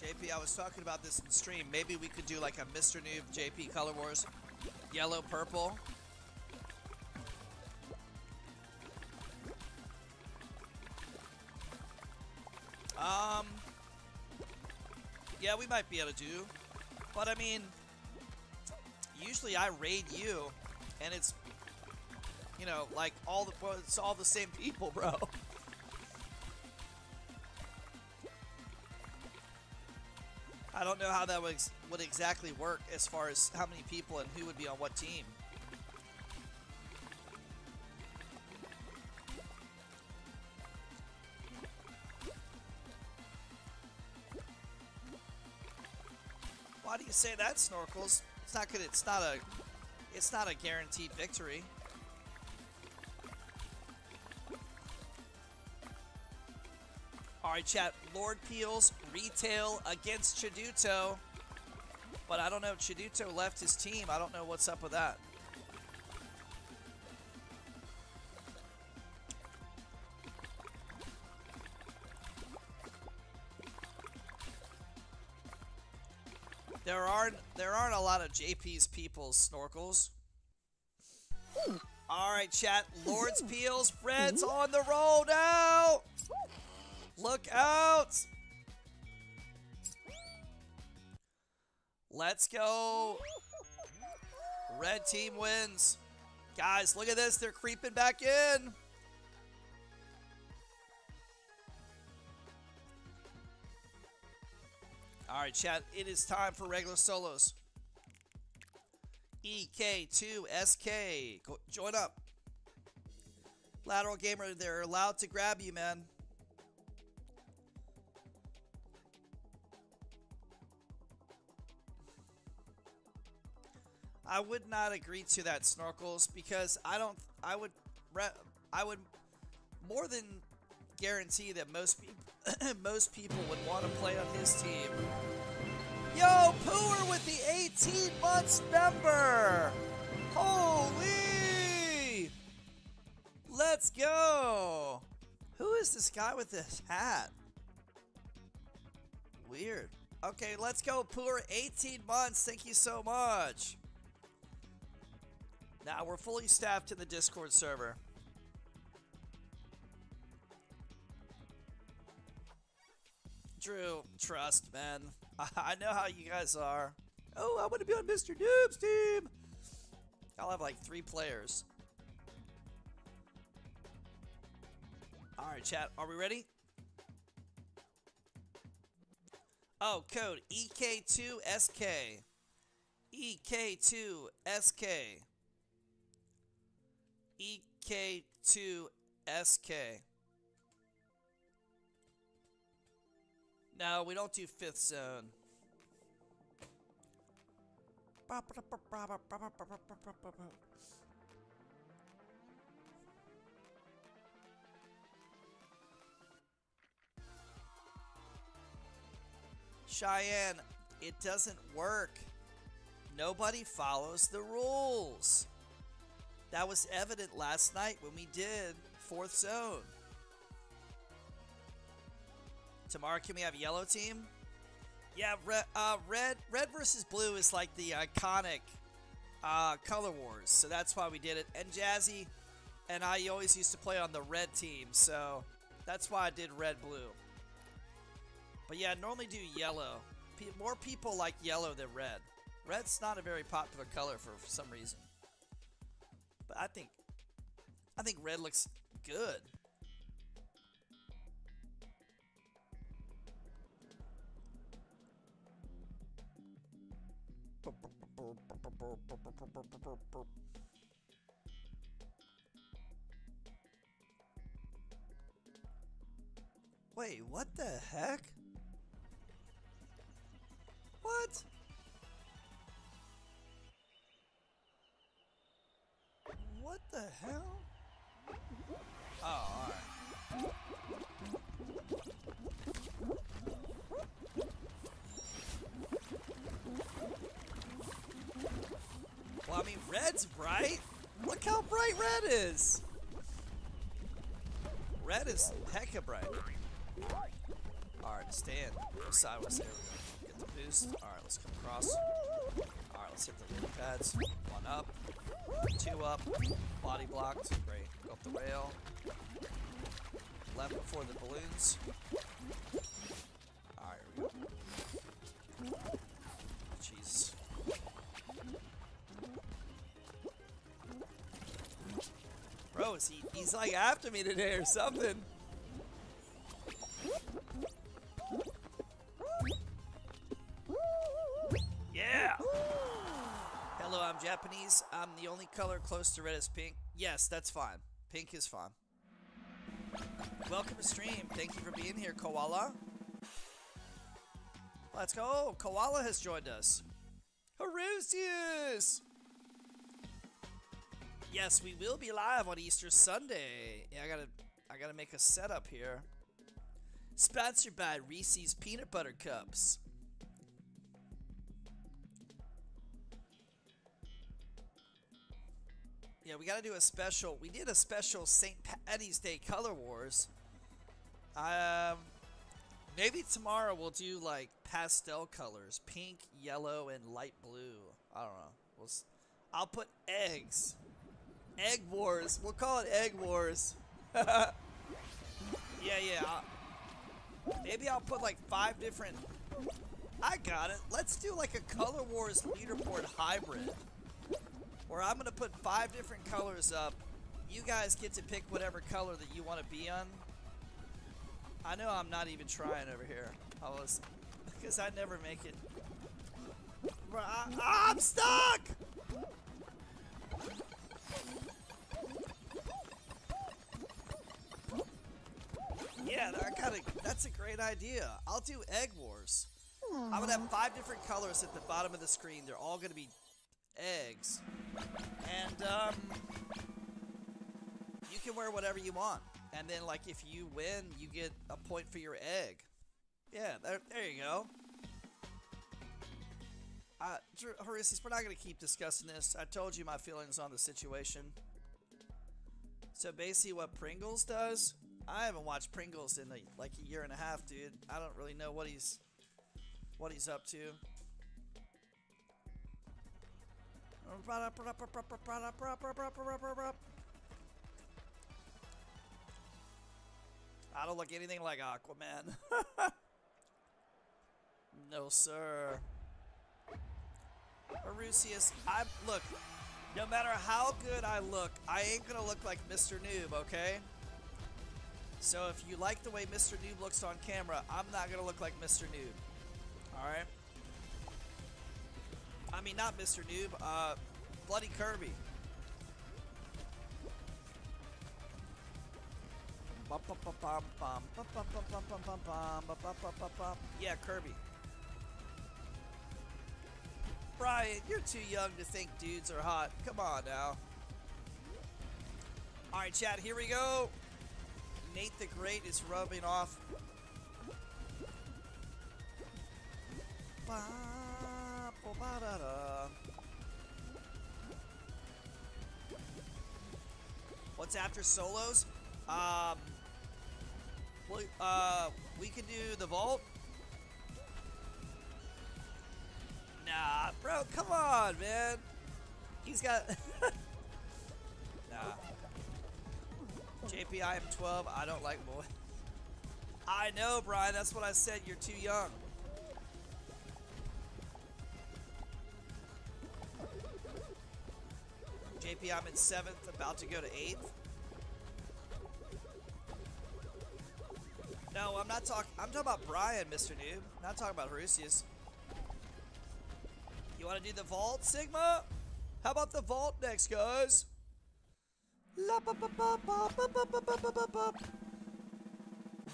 JP, I was talking about this in stream. Maybe we could do like a Mr. Noob JP Color Wars. Yellow, purple. Um, yeah, we might be able to do. But I mean, usually I raid you, and it's, you know, like all the well, it's all the same people, *laughs* bro. I don't know how that would, would exactly work as far as how many people and who would be on what team. Why do you say that, Snorkels? It's not good. It's not a. It's not a guaranteed victory. All right, chat. Lord Peels retail against Chiduto, but I don't know. Chiduto left his team. I don't know what's up with that. There aren't there aren't a lot of JP's people's snorkels. All right, chat. Lords *laughs* Peels, Fred's on the roll now. Look out! Let's go. Red team wins. Guys, look at this. They're creeping back in. All right, chat. It is time for regular solos. EK2SK. Go, join up. Lateral Gamer, they're allowed to grab you, man. I would not agree to that, Snorkels, because I don't. I would. I would more than guarantee that most people, *clears throat* most people would want to play on his team. Yo, Pooer with the 18 months number. Holy! Let's go. Who is this guy with this hat? Weird. Okay, let's go, Pooer. 18 months. Thank you so much. Now we're fully staffed in the Discord server. Drew, trust, man. *laughs* I know how you guys are. Oh, I want to be on Mr. Noob's team. I'll have like three players. All right, chat. Are we ready? Oh, code EK2SK. EK2SK. EK2SK. No, we don't do fifth zone. Cheyenne, it doesn't work. Nobody follows the rules. That was evident last night when we did fourth zone. Tomorrow, can we have yellow team? Yeah, red, uh, red, red versus blue is like the iconic, uh, Color Wars, so that's why we did it. And Jazzy and I always used to play on the red team, so that's why I did red blue. But yeah, I normally do yellow. More people like yellow than red. Red's not a very popular color for some reason. But I think I think red looks good. Wait, what the heck? What? What the hell? Oh, alright. Well, I mean, red's bright. Look how bright red is. Red is hecka bright. Alright, stand. Sideways. There we go. Get the boost. Alright, let's come across. The lily pads. One up. Two up. Body blocked. Great. Go up the rail. Left before the balloons. Alright, here we go. Jesus. Bro, is he, he's like after me today or something. Yeah! Hello, I'm Japanese. I'm the only color close to red is pink. Yes, that's fine. Pink is fine. Welcome to stream. Thank you for being here, Koala. Let's go. Oh, Koala has joined us. Harusius! Yes, we will be live on Easter Sunday. Yeah, I gotta, I gotta make a setup here. Sponsored by Reese's Peanut Butter Cups. Yeah, we gotta do a special. We did a special St. Patty's Day Color Wars. Um, maybe tomorrow we'll do like pastel colors, pink, yellow, and light blue. I don't know. We'll. I'll put eggs. Egg Wars. We'll call it Egg Wars. *laughs* yeah, yeah. I'll- maybe I'll put like five different. I got it. Let's do like a Color Wars leaderboard hybrid. Where I'm gonna put five different colors up. You guys get to pick whatever color that you want to be on. I know I'm not even trying over here. I was, *laughs* because I never make it. Bro, I, I'm stuck. Yeah, that's a great idea. I'll do Egg Wars. I'm gonna have five different colors at the bottom of the screen. They're all gonna be eggs. And, um, you can wear whatever you want. And then, like, if you win, you get a point for your egg. Yeah, there, there you go. Uh, Drew, we're not going to keep discussing this. I told you my feelings on the situation. So basically, what Pringles does, I haven't watched Pringles in a, like a year and a half, dude. I don't really know what he's what he's up to. I don't look anything like Aquaman. *laughs* no, sir. Arusius, I look. No matter how good I look, I ain't gonna look like Mr. Noob, okay? So if you like the way Mr. Noob looks on camera, I'm not gonna look like Mr. Noob. Alright? I mean, not Mr. Noob, uh, Bloody Kirby. Yeah, Kirby. Brian, you're too young to think dudes are hot. Come on now. Alright, chat, here we go. Nate the Great is rubbing off. Bo, ba, da, da. What's after solos? Um, well, uh, we can do the vault. Nah, bro, come on, man. He's got. *laughs* nah. JP, I am 12. I don't like boy. I know, Brian. That's what I said. You're too young. JP, I'm in seventh, about to go to eighth. No, I'm not talking. I'm talking about Brian, Mr. Noob. Not talking about Harusius. You want to do the vault, Sigma? How about the vault next, guys?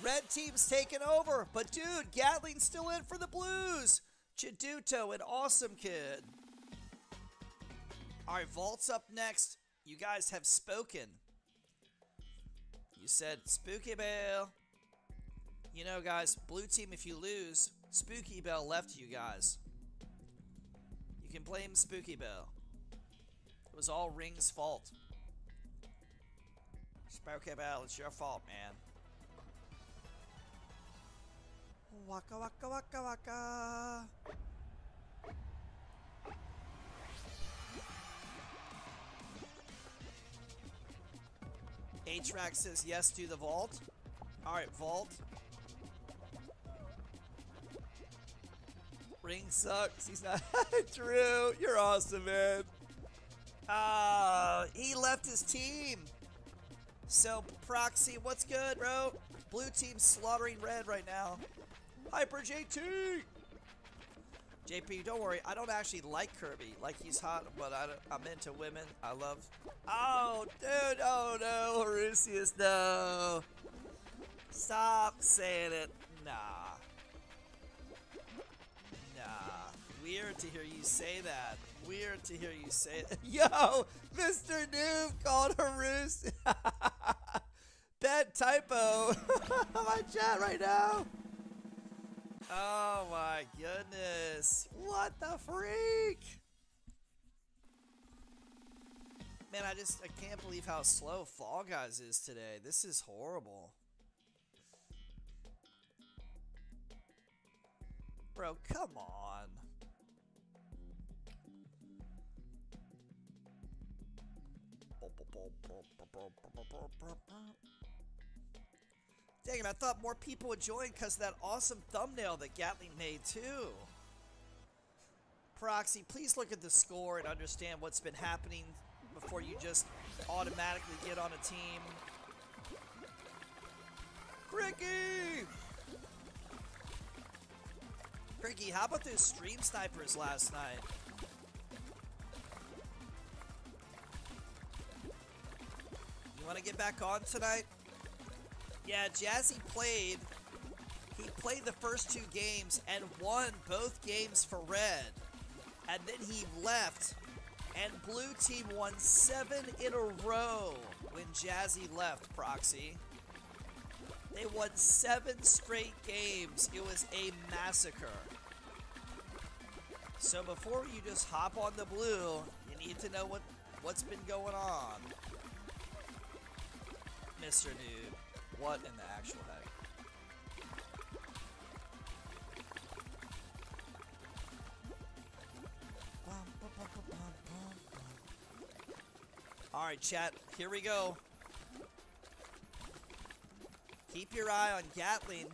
Red team's taking over, but dude, Gatling's still in for the Blues. Chiduto, an awesome kid. All right, Vault's up next. You guys have spoken. You said Spooky Bell. You know, guys, blue team, if you lose, Spooky Bell left you guys. You can blame Spooky Bell. It was all Ring's fault. Spooky Bell, it's your fault, man. Waka waka waka waka. A-Track says yes to the vault. Alright, vault. Ring sucks. He's not *laughs* true. You're awesome, man. Ah, uh, he left his team. So, Proxy, what's good, bro? Blue team slaughtering red right now. Hyper JT! JP, don't worry. I don't actually like Kirby. Like, he's hot, but I am into women. I love... Oh, dude. Oh, no. Harusius, no. Stop saying it. Nah. Nah. Weird to hear you say that. Weird to hear you say it. *laughs* Yo! Mr. Noob called Harus. *laughs* Bad typo. *laughs* my chat right now. Oh my goodness. What the freak? Man, I just I can't believe how slow Fall Guys is today. This is horrible. Bro, come on. Dang it, I thought more people would join because of that awesome thumbnail that Gatling made too. Proxy, please look at the score and understand what's been happening before you just automatically get on a team. Ricky! Ricky, how about those stream snipers last night? You want to get back on tonight? Yeah, Jazzy played. He played the first two games and won both games for red. And then he left. And blue team won seven in a row when Jazzy left, Proxy. They won seven straight games. It was a massacre. So before you just hop on the blue, you need to know what, what's been going on. Mr. Dude. What in the actual heck? Alright, chat, here we go. Keep your eye on Gatling.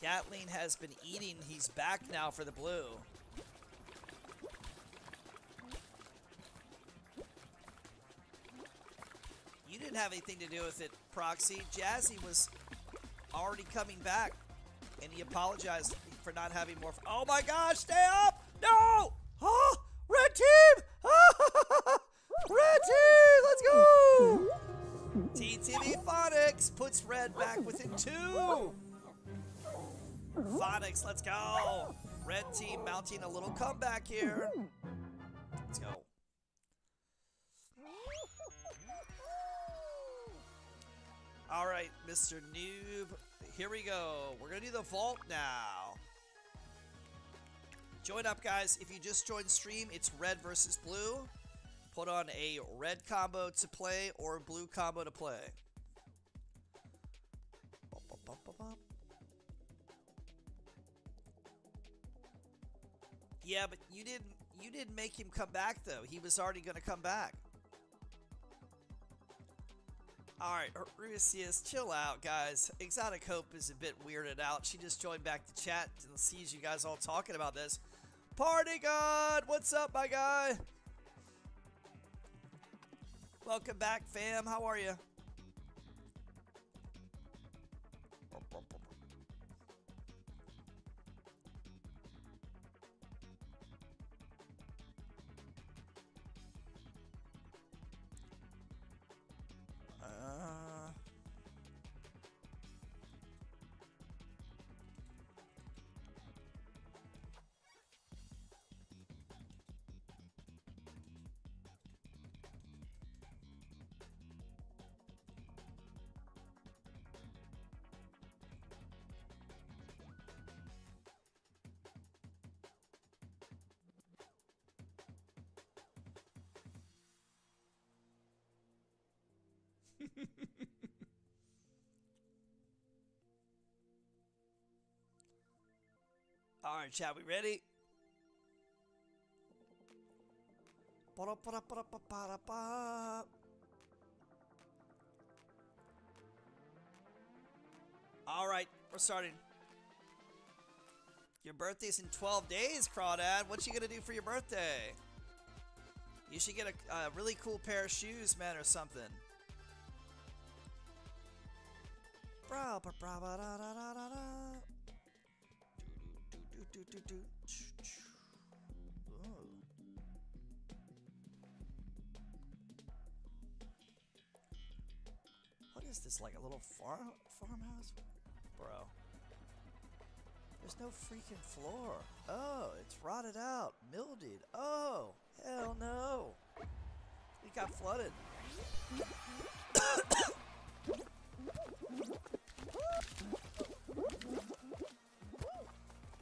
Gatling has been eating. He's back now for the blue. You didn't have anything to do with it, Proxy. Jazzy was already coming back, and he apologized for not having more. Oh my gosh, stay up! No! Oh, red team! *laughs* red team, let's go! TTV Phonics puts red back within two. Phonics, let's go. Red team mounting a little comeback here. Let's go. All right, Mr. Noob. Here we go. We're to do the vault now. Join up, guys. If you just joined stream, it's red versus blue. Put on a red combo to play or a blue combo to play. Yeah, but you didn't You didn't make him come back though. He was already to come back. Alright, Rusius, chill out, guys. Exotic Hope is a bit weirded out. She just joined back to chat and sees you guys all talking about this. Party God! What's up, my guy? Welcome back, fam. How are you? Uh... *laughs* All right, chat, we ready? Ba-da-ba-da-ba-da-ba-da-ba. All right, we're starting. Your birthday's in 12 days, Crawdad. What you gonna do for your birthday? You should get a, a really cool pair of shoes, man, or something. What is this? Like a little farm farmhouse, bro? There's no freaking floor. Oh, it's rotted out, mildewed. Oh, hell no. It got flooded.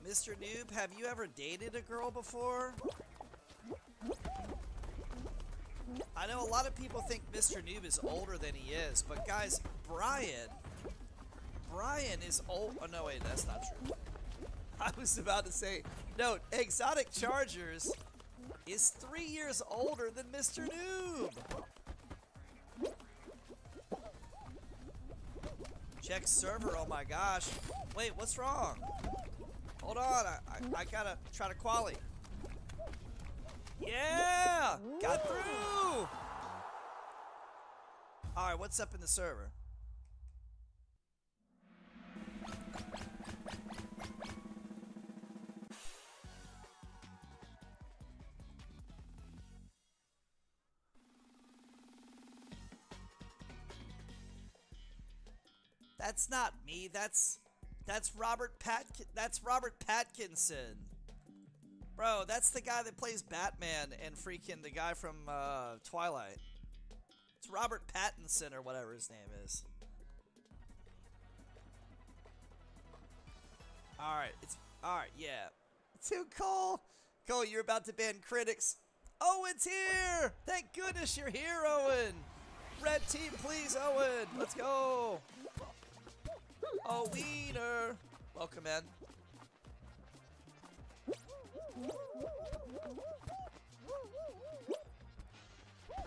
Mr. Noob, have you ever dated a girl before? I know a lot of people think Mr. Noob is older than he is, but guys, Brian, Brian is old. Oh, no, wait, that's not true. *laughs* I was about to say, no, Exotic Chargers is three years older than Mr. Noob. Check server, oh my gosh. Wait, what's wrong? Hold on, I, I, I gotta try to quali. Yeah! Got through! Alright, what's up in the server? That's not me. That's that's Robert Pat. That's Robert Patkinson. Bro, that's the guy that plays Batman and freaking the guy from uh, Twilight. It's Robert Pattinson or whatever his name is. All right, it's all right. Yeah, too Cole. Cole, you're about to ban critics. Owen's here. Thank goodness you're here, Owen. Red team, please, Owen. Let's go. Oh, wiener. Welcome, man.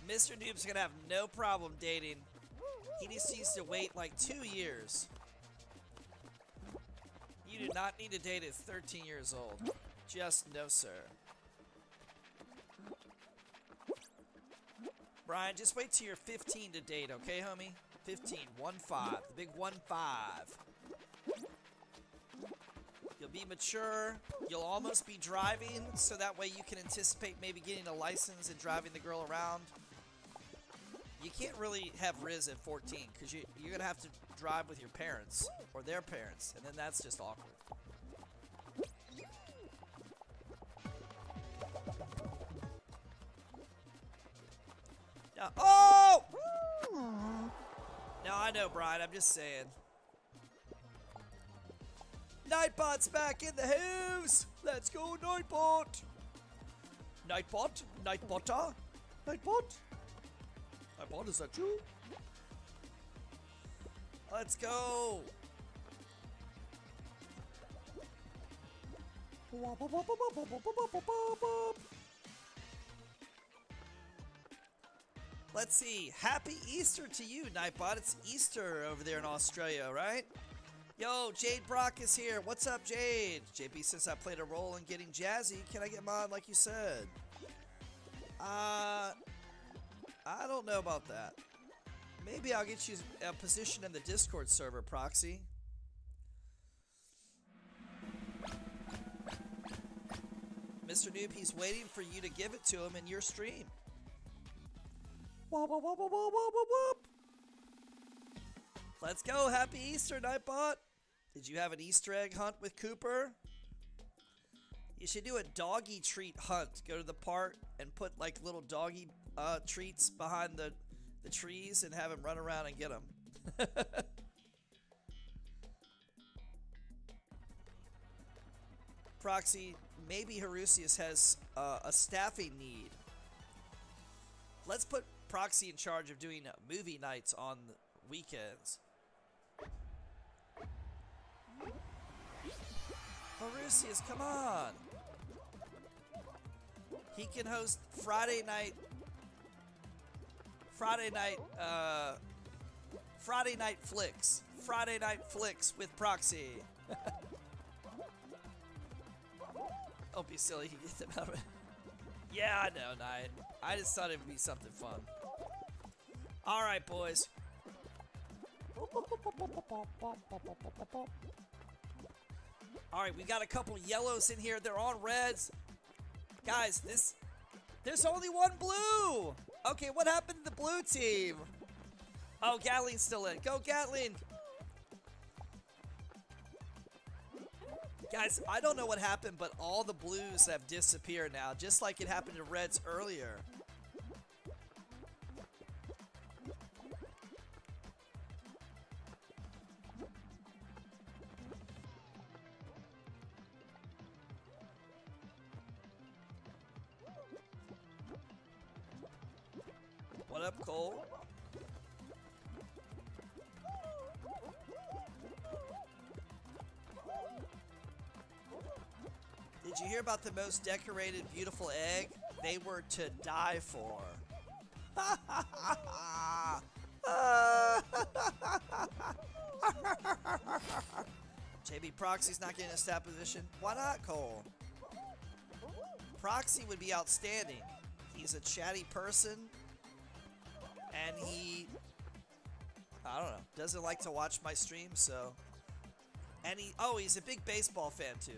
Mr. Noob's gonna have no problem dating. He just needs to wait like two years. You do not need to date at 13 years old. Just no, sir. Brian, just wait till you're 15 to date, okay, homie? 15, 1-5, the big 1-5. You'll be mature, you'll almost be driving, so that way you can anticipate maybe getting a license and driving the girl around. You can't really have Riz at 14, because you, you're going to have to drive with your parents, or their parents, and then that's just awkward. Yeah. Oh! No, I know, Brian. I'm just saying. Nightbot's back in the house! Let's go, Nightbot! Nightbot? Nightbotter? Nightbot? Nightbot, is that you? Let's go! Let's see. Happy Easter to you, Nightbot. It's Easter over there in Australia, right? Yo, Jade Brock is here. What's up, Jade? JP, since I played a role in getting jazzy, can I get mod like you said? Uh, I don't know about that. Maybe I'll get you a position in the Discord server, Proxy. Mr. Noob, he's waiting for you to give it to him in your stream. Let's go. Happy Easter, Nightbot. Did you have an Easter egg hunt with Cooper? You should do a doggy treat hunt. Go to the park and put like little doggy uh, treats behind the, the trees and have him run around and get them. Proxy, maybe Harusius has uh, a staffing need. Let's put Proxy in charge of doing movie nights on weekends. Harusius, come on! He can host Friday night Friday night uh Friday night flicks. Friday night flicks with Proxy. *laughs* Don't be silly, he get them out of it. *laughs* Yeah, I know, Night. I just thought it would be something fun. Alright, boys. Alright, we got a couple yellows in here. They're on reds. Guys, this... There's only one blue! Okay, what happened to the blue team? Oh, Gatling's still in. Go, Gatling! Guys, I don't know what happened, but all the blues have disappeared now, just like it happened to reds earlier. Up, Cole? Did you hear about the most decorated, beautiful egg? They were to die for. *laughs* JB Proxy's not getting a stat position. Why not, Cole? Proxy would be outstanding. He's a chatty person, and he, I don't know, doesn't like to watch my stream, so. And he, oh, he's a big baseball fan too.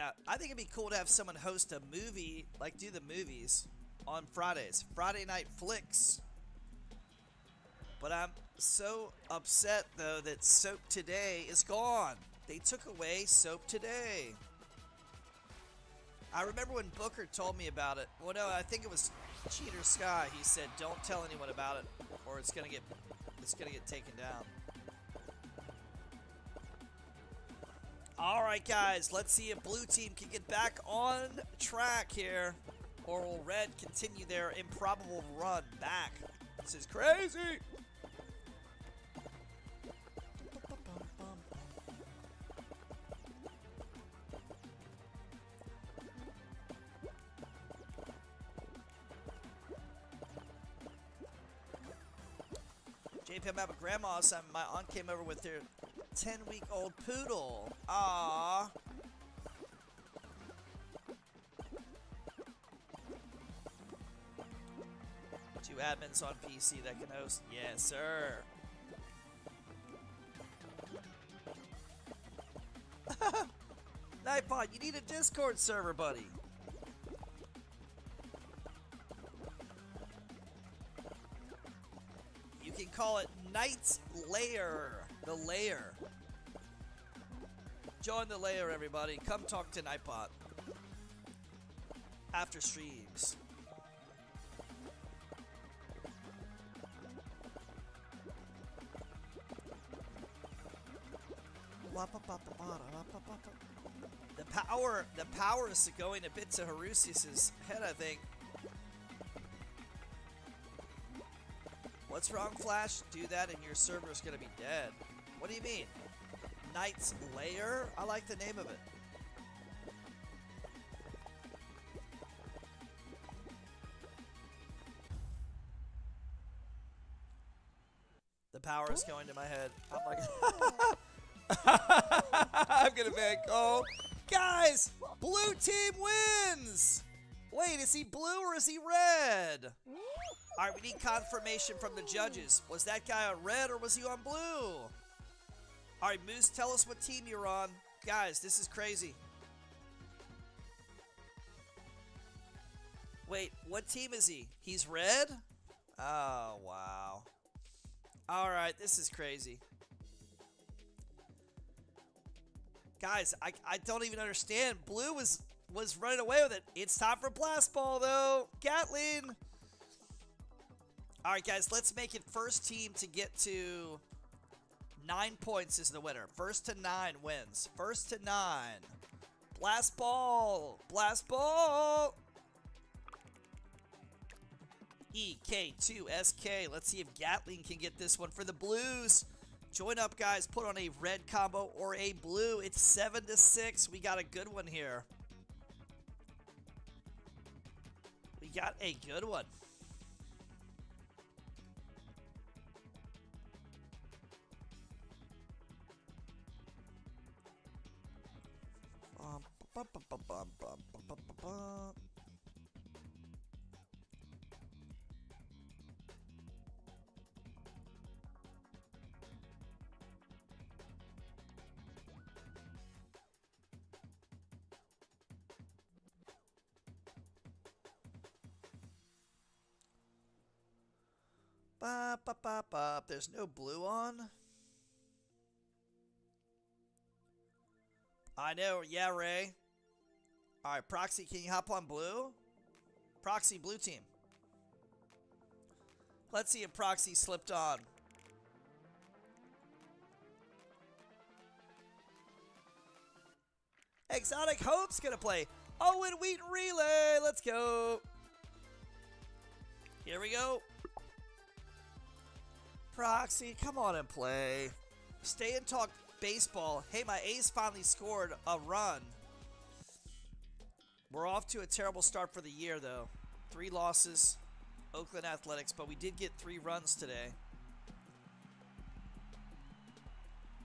Yeah, I think it'd be cool to have someone host a movie, like do the movies on Fridays. Friday night flicks. But I'm so upset though that Soap Today is gone. They took away Soap Today. I remember when Booker told me about it. Well, no, I think it was Cheater Sky. He said, "Don't tell anyone about it, or it's gonna get, it's gonna get taken down." All right, guys. Let's see if Blue Team can get back on track here, or will Red continue their improbable run back? This is crazy. JP, I'm at grandma's. And my aunt came over with their 10-week-old poodle. Ah. Two admins on PC that can host. Yes, sir. *laughs* Nightbot, you need a Discord server, buddy. You can call it Knight's Lair. The Lair. Join the layer, everybody. Come talk to Nightbot. After streams. The power, the power is going a bit to Harusius's head, I think. What's wrong, Flash? Do that and your server's gonna be dead. What do you mean? Knight's Lair? I like the name of it. The power is going to my head. I'm like, *laughs* I'm gonna make Cole. Oh, guys, blue team wins. Wait, is he blue or is he red? All right, we need confirmation from the judges. Was that guy on red or was he on blue? All right, Moose, tell us what team you're on. Guys, this is crazy. Wait, what team is he? He's red? Oh, wow. All right, this is crazy. Guys, I, I don't even understand. Blue was was running away with it. It's time for blast ball though. Gatling. All right, guys, let's make it first team to get to nine points is the winner. First to nine wins. First to nine. Blast ball. Blast ball. EK2SK. Let's see if Gatling can get this one for the Blues. Join up, guys. Put on a red combo or a blue. It's 7 to 6. We got a good one here. We got a good one. Bop, bop, bop, bop. There's no blue on. I know. Yeah, Ray. All right, Proxy, can you hop on blue? Proxy, blue team. Let's see if Proxy slipped on. Exotic Hope's to play. Owen Wheat Relay. Let's go. Here we go. Proxy, come on and play. Stay and talk baseball. Hey, my A's finally scored a run. We're off to a terrible start for the year, though. Three losses, Oakland Athletics, but we did get three runs today.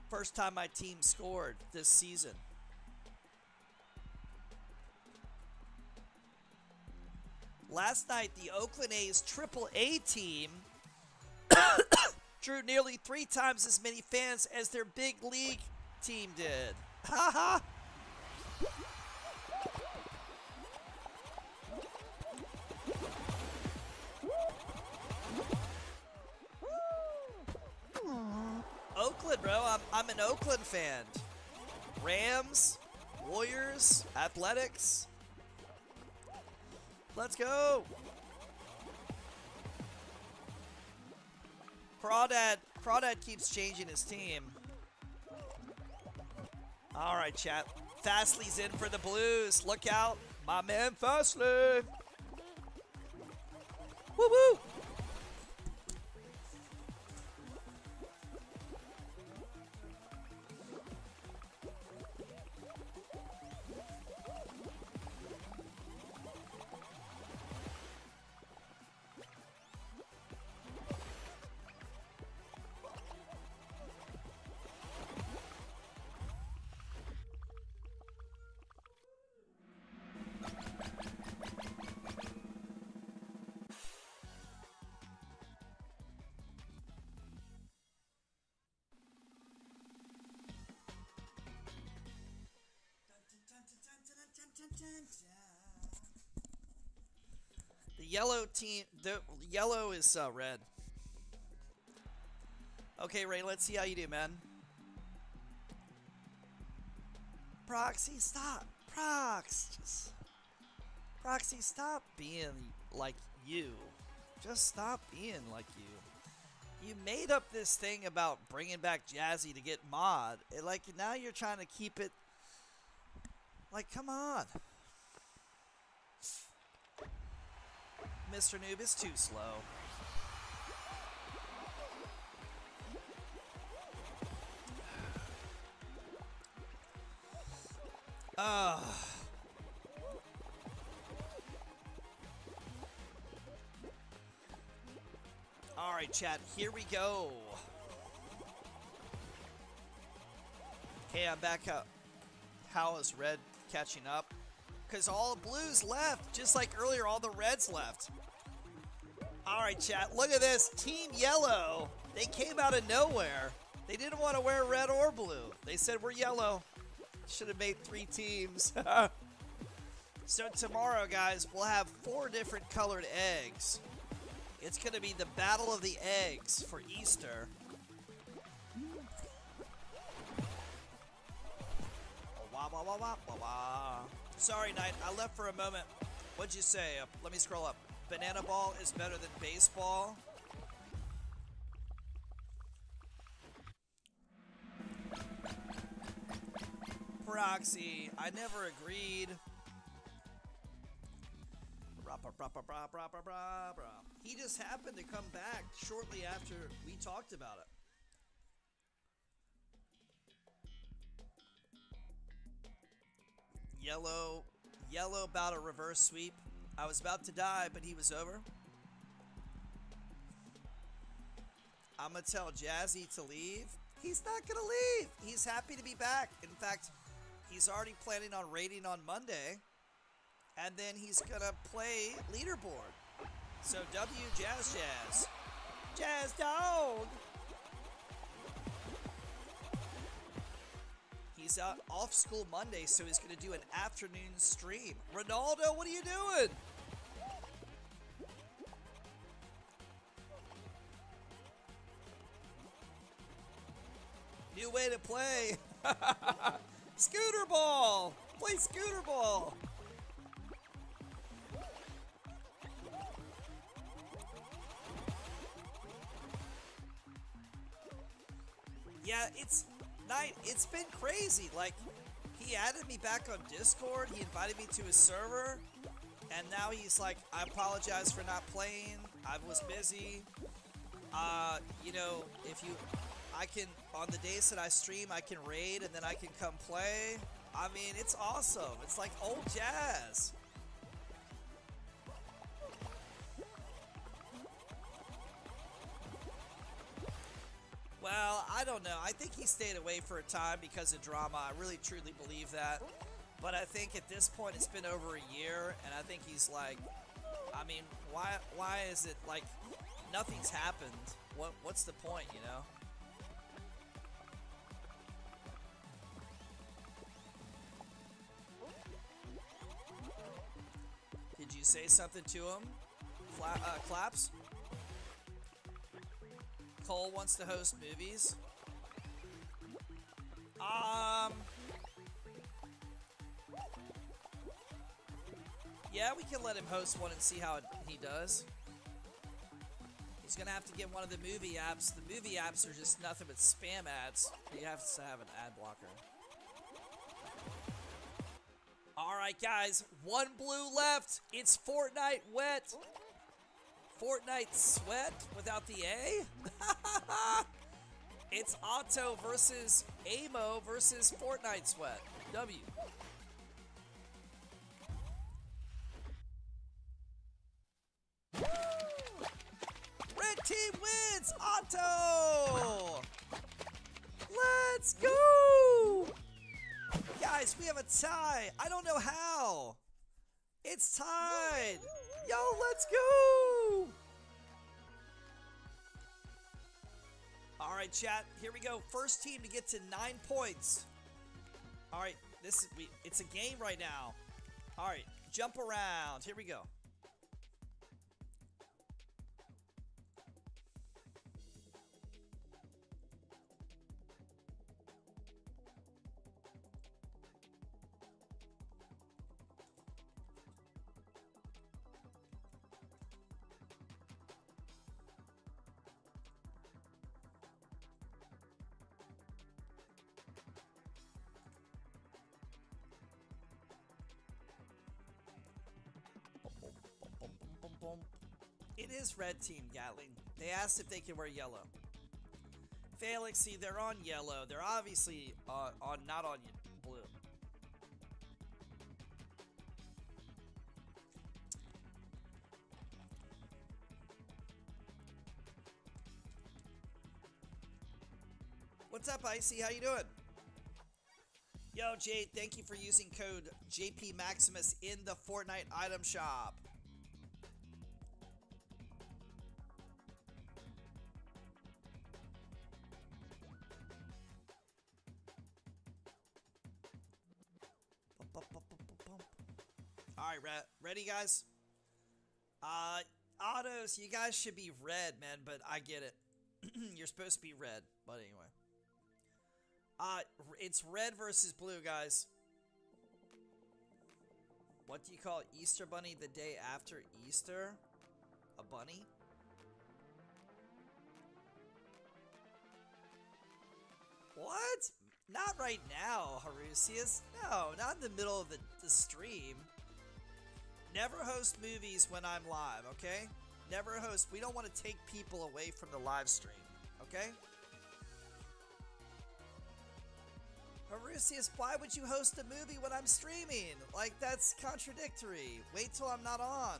First time my team scored this season. Last night, the Oakland A's Triple A team *coughs* drew nearly three times as many fans as their big league team did. Ha ha! Oakland, bro. I'm, I'm an Oakland fan. Rams, Warriors, Athletics. Let's go. Crawdad, Crawdad keeps changing his team. All right, chat. Fastly's in for the Blues. Look out. My man Fastly. Woo woo. The yellow team, the yellow is uh, red. Okay, Ray, let's see how you do, man. Proxy, stop. Prox, just Proxy, stop being like you. Just stop being like you. you made up this thing about bringing back Jazzy to get mod. Like now you're trying to keep it. Like, come on. Mr. Noob is too slow. Ugh. All right, chat, here we go. Okay, I'm back up. How is red catching up? Because all the blues left, just like earlier, all the reds left. All right, chat, look at this. Team Yellow, they came out of nowhere. They didn't want to wear red or blue. They said, we're yellow. Should have made three teams. *laughs* so tomorrow, guys, we'll have four different colored eggs. It's going to be the Battle of the Eggs for Easter. Wah, wah, wah, wah, wah, wah. Sorry, Knight. I left for a moment. What'd you say? Uh, let me scroll up. Banana ball is better than baseball. Proxy. I never agreed. He just happened to come back shortly after we talked about it. Yellow, yellow about a reverse sweep. I was about to die, but he was over. I'm gonna tell Jazzy to leave. He's not gonna leave. He's happy to be back. In fact, he's already planning on raiding on Monday and then he's gonna play leaderboard. So W Jazz Jazz. Jazz Dog! He's out off school Monday, so he's gonna do an afternoon stream. Ronaldo, what are you doing? New way to play. *laughs* scooter ball! Play scooter ball! Yeah, it's night. It's been crazy. Like, he added me back on Discord. He invited me to his server, and now he's like, "I apologize for not playing. I was busy. Uh, you know, if you, I can on the days that I stream, I can raid, and then I can come play. I mean, it's awesome. It's like old jazz." Well, I don't know. I think he stayed away for a time because of drama. I really truly believe that. But I think at this point it's been over a year, and I think he's like, I mean, why why is it like nothing's happened? What what's the point, you know? Did you say something to him? Uh, claps? Cole wants to host movies? Um... Yeah, we can let him host one and see how he does. He's gonna have to get one of the movie apps. The movie apps are just nothing but spam ads. He has to have an ad blocker. Alright guys, one blue left. It's Fortnite wet. Fortnite Sweat without the A? *laughs* it's Otto versus Amo versus Fortnite Sweat. W. Red team wins! Otto! Let's go! Guys, we have a tie. I don't know how. It's tied. Yo, let's go! All right, chat. Here we go. First team to get to nine points. All right, this is we. It's a game right now. All right, jump around. Here we go. Red team, Gatling. They asked if they can wear yellow. Felix, they're on yellow. They're obviously uh, on not on blue. What's up, Icy? How you doing? Yo, Jade, thank you for using code JP Maximus in the Fortnite item shop. Guys? Uh, autos, you guys should be red, man, but I get it. *clears throat* You're supposed to be red, but anyway. Uh, it's red versus blue, guys. What do you call Easter Bunny the day after Easter? A bunny? What? Not right now, Harusius. No, not in the middle of the, the stream. Never host movies when I'm live, okay? Never host. We don't want to take people away from the live stream, okay? Harusius, why would you host a movie when I'm streaming? Like, that's contradictory. Wait till I'm not on.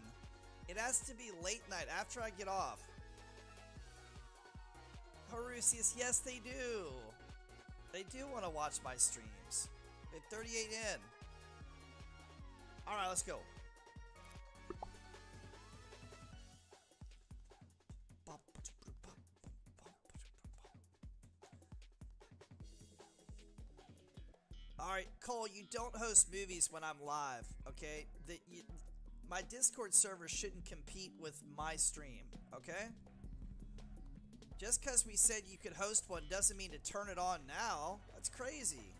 It has to be late night after I get off. Harusius, yes they do. They do want to watch my streams. At 38 in. Alright, let's go. Alright, Cole, you don't host movies when I'm live, okay? You, my Discord server shouldn't compete with my stream, okay? Just because we said you could host one doesn't mean to turn it on now. That's crazy.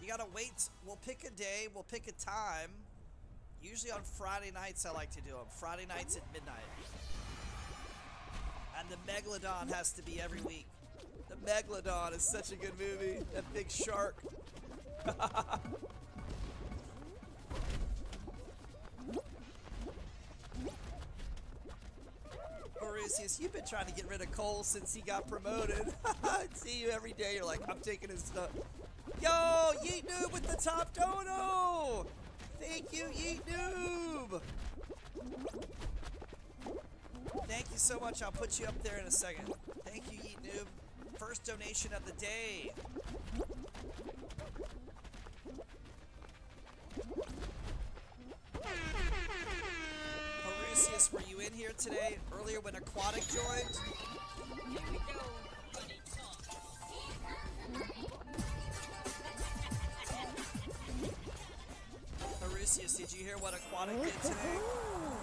You gotta wait. We'll pick a day, we'll pick a time. Usually on Friday nights I like to do them. Friday nights at midnight. And the Megalodon has to be every week. The Megalodon is such a good movie. That big shark. *laughs* Horatius, you've been trying to get rid of Cole since he got promoted. *laughs* I see you every day. You're like, I'm taking his stuff. Yo, Yeet Noob with the top dono! Thank you, Yeet Noob! Thank you so much. I'll put you up there in a second. Thank you, Yeet Noob. First donation of the day. Harusius, were you in here today earlier when Aquatic joined? Harusius, did you hear what Aquatic did today?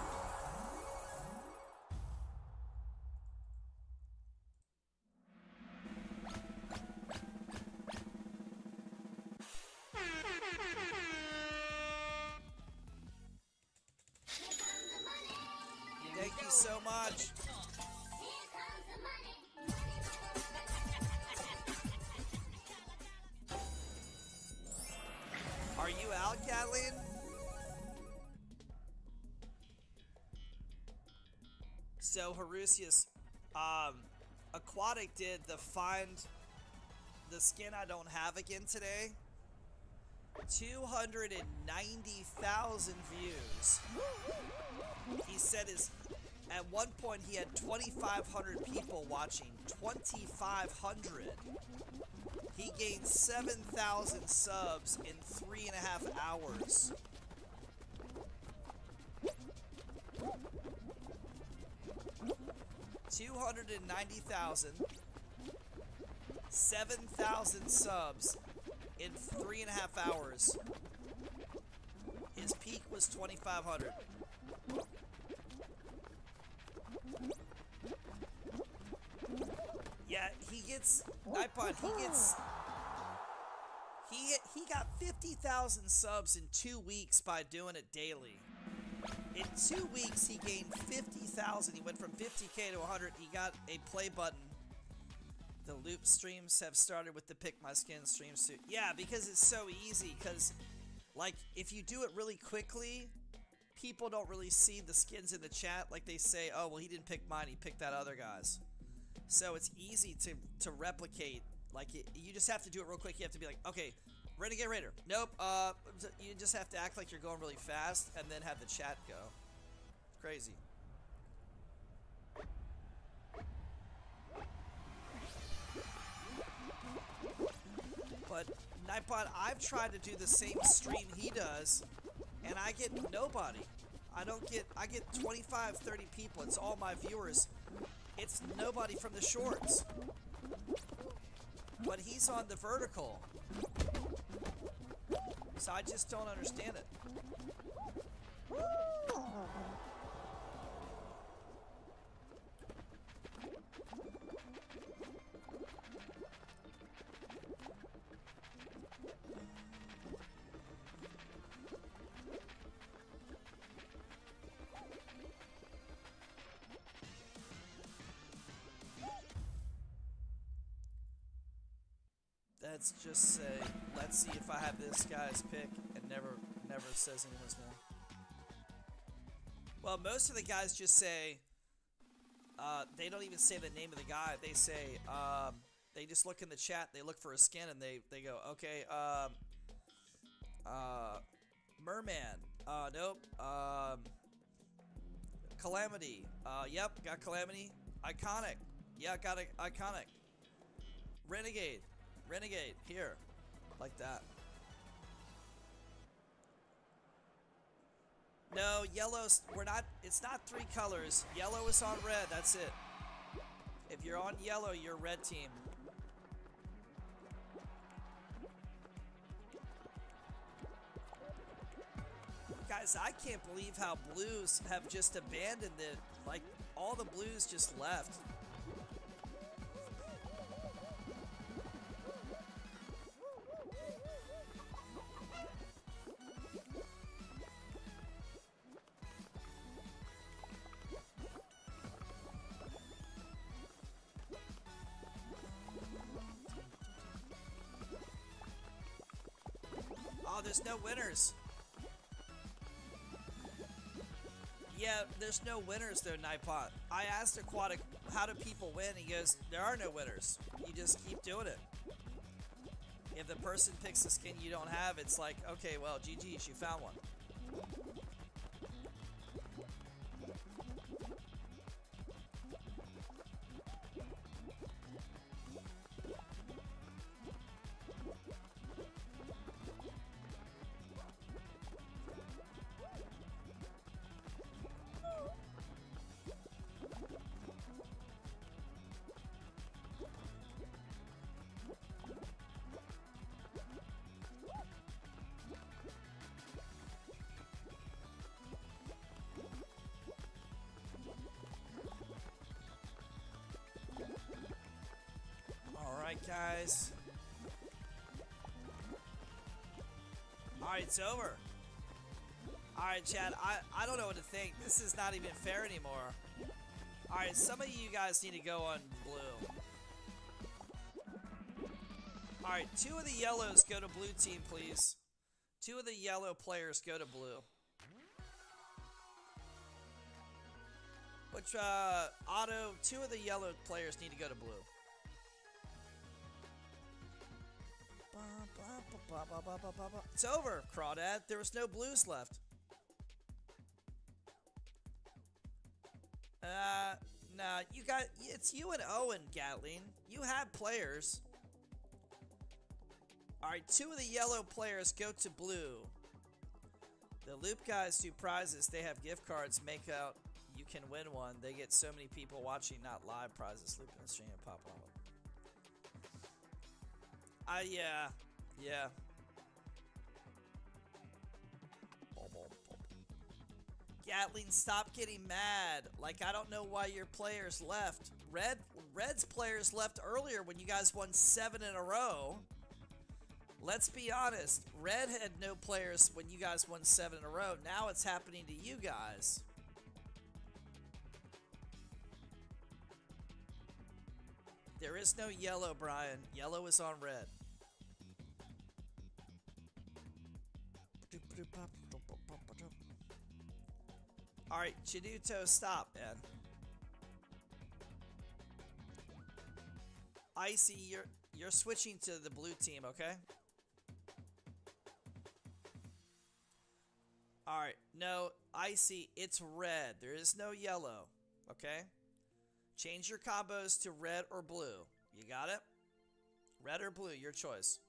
So Harusius, um, Aquatic did the find the skin I don't have again today. 290,000 views. He said his at one point he had 2,500 people watching. 2,500. He gained 7,000 subs in three and a half hours. Two hundred and ninety thousand, seven thousand subs in three and a half hours. His peak was 2,500. Yeah, he gets iPod. He gets he he got 50,000 subs in two weeks by doing it daily. In two weeks, he gained 50,000. He went from 50k to 100. He got a play button. The loop streams have started with the pick my skin streams too. Yeah, because it's so easy. Because, like, if you do it really quickly, people don't really see the skins in the chat. Like they say, oh, well, he didn't pick mine. He picked that other guy's. So it's easy to, to replicate. Like, it, you just have to do it real quick. You have to be like, okay, Renegade Raider. Nope. Uh, you just have to act like you're going really fast and then have the chat go. Crazy. But Nightbot, I've tried to do the same stream he does, and I get nobody. I don't get, I get 25, 30 people. It's all my viewers. It's nobody from the shorts. But he's on the vertical. So I just don't understand it. Let's just say, let's see if I have this guy's pick and never, never says anyone's name. Well, most of the guys just say, uh, they don't even say the name of the guy. They say, um, they just look in the chat, they look for a skin, and they, they go, okay, um, uh, Merman, uh, nope, um, Calamity, uh, yep, got Calamity, Iconic, yeah, got it, Iconic, Renegade, Renegade, here. Like that. No, yellow's, we're not, it's not three colors. Yellow is on red, that's it. If you're on yellow, you're red team. Guys, I can't believe how blues have just abandoned it. Like, all the blues just left. Winners. Yeah, there's no winners though, Nightbot. I asked Aquatic, how do people win? He goes, there are no winners. You just keep doing it. If the person picks a skin you don't have, it's like, okay, well, GG's, you found one. Alright, guys. Alright, it's over. Alright, Chad, I, I don't know what to think. This is not even fair anymore. Alright, some of you guys need to go on blue. Alright, two of the yellows go to blue team, please. Two of the yellow players go to blue. Which, uh, Otto, two of the yellow players need to go to blue. It's over, Crawdad. There was no blues left. Uh, nah, you got, it's you and Owen, Gatling. You have players. Alright, two of the yellow players go to blue. The loop guys do prizes. They have gift cards. Make out you can win one. They get so many people watching, not live prizes. Loop the stream and pop on. I, yeah, yeah. Gatling, stop getting mad. Like, I don't know why your players left. Red, Red's players left earlier when you guys won seven in a row. Let's be honest. Red had no players when you guys won seven in a row. Now it's happening to you guys. There is no yellow, Brian. Yellow is on red. Alright, Chiduto, stop, man. Icy, you're you're switching to the blue team, okay? Alright, no, Icy, it's red. There is no yellow, okay? Change your combos to red or blue. You got it? Red or blue, your choice.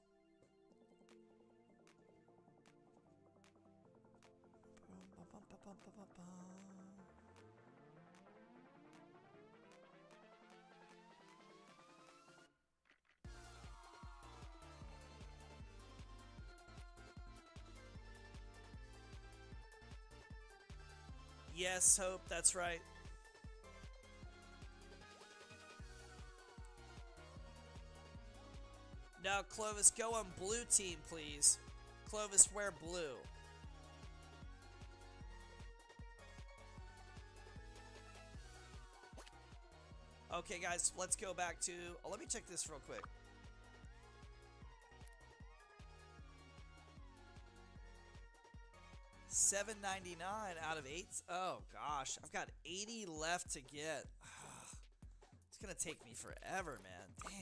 Yes, Hope, that's right. Now, Clovis, go on blue team, please. Clovis, wear blue. Okay, guys, let's go back to... Oh, let me check this real quick. Seven ninety nine out of eight. Oh gosh, I've got eighty left to get. *sighs* It's gonna take me forever, man. Dang.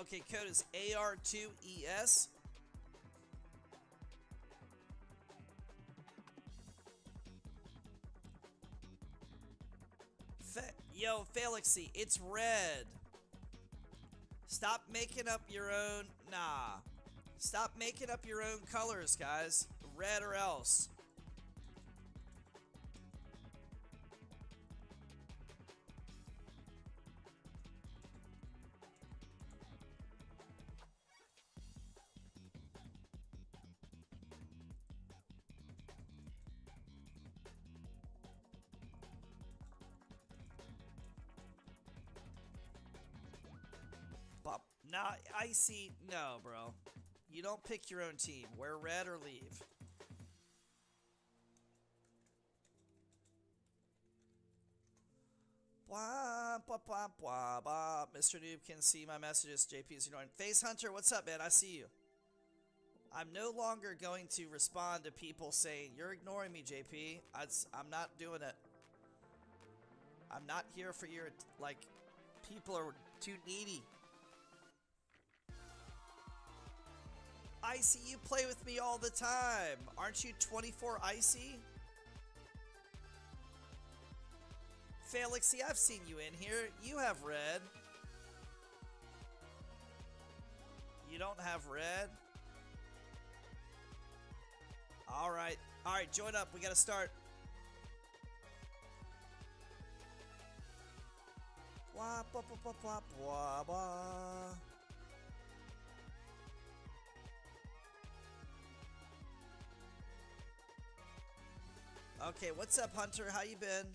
Okay, code is AR2ES. Yo, Felixy, it's red. Stop making up your own. Nah. Stop making up your own colors, guys. Red or else. See. No, bro. You don't pick your own team. Wear red or leave. Blah, blah, blah, blah, blah. Mr. Noob can see my messages. JP is annoying. Face Hunter, what's up, man? I see you. I'm no longer going to respond to people saying, You're ignoring me, JP. I, I'm not doing it. I'm not here for your, like, people are too needy. Icy, you play with me all the time. Aren't you 24 Icy? Felixy, I've seen you in here. You have red. You don't have red? Alright. Alright, join up. We gotta start. Okay, what's up, Hunter? How you been?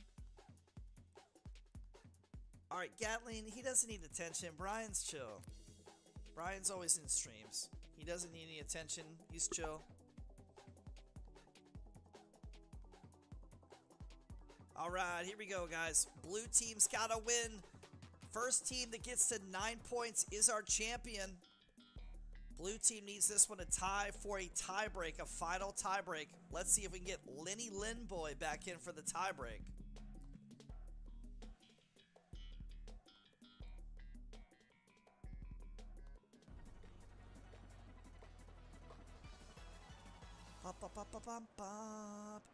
Alright, Gatling, he doesn't need attention. Brian's chill. Brian's always in streams. He doesn't need any attention. He's chill. Alright, here we go, guys. Blue team's gotta win. First team that gets to 9 points is our champion. Blue team needs this one to tie for a tiebreak, a final tiebreak. Let's see if we can get Lenny Linboy back in for the tiebreak.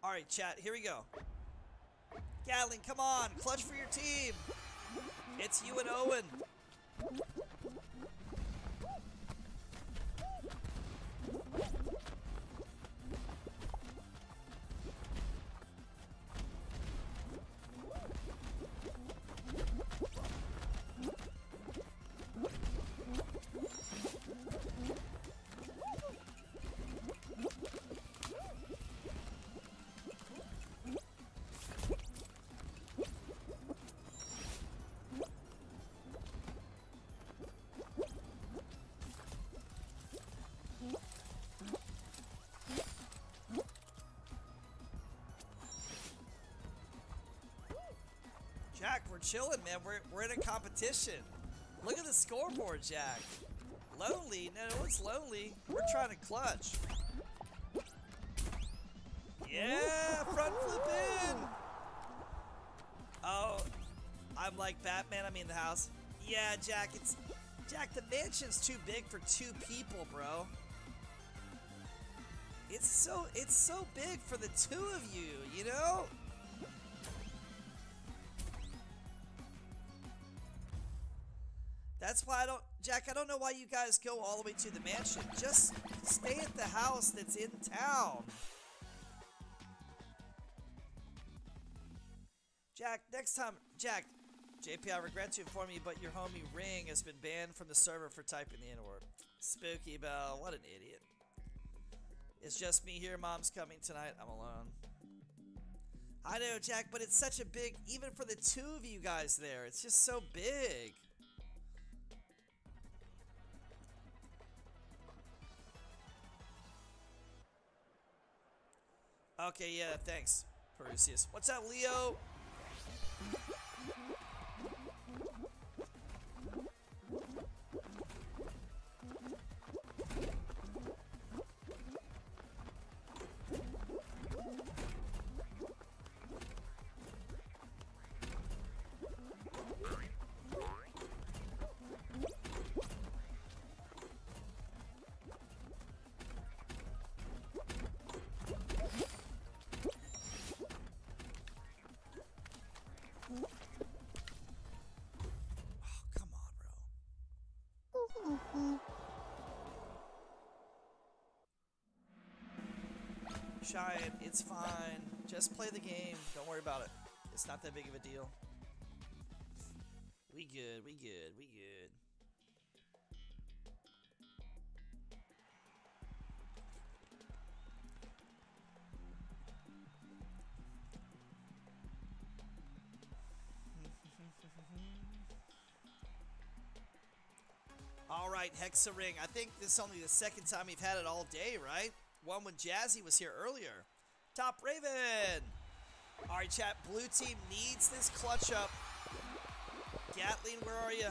All right, chat, here we go. Gatling, come on, clutch for your team. It's you and Owen. Jack, we're chilling, man. We're, we're in a competition. Look at the scoreboard, Jack. Lonely? No, it's lonely. We're trying to clutch. Yeah, front flip in. Oh, I'm like Batman. I'm in the house. Yeah, Jack. It's Jack. The mansion's too big for two people, bro. It's so it's so big for the two of you. You know. That's why I don't, Jack, I don't know why you guys go all the way to the mansion. Just stay at the house that's in town. Jack, next time, Jack, JP, I regret to inform you, but your homie Ring has been banned from the server for typing the N-word. Spooky Bell, what an idiot. It's just me here, mom's coming tonight, I'm alone. I know, Jack, but it's such a big, even for the two of you guys there, it's just so big. Okay, yeah, thanks, Perusius. What's up, Leo? Shine, it's fine. Just play the game. Don't worry about it. It's not that big of a deal. We good, we good, we good. *laughs* All right, Hexa Ring. I think this is only the second time we've had it all day, right? One when Jazzy was here earlier. Top Raven. All right, chat. Blue team needs this clutch up. Gatling, where are you?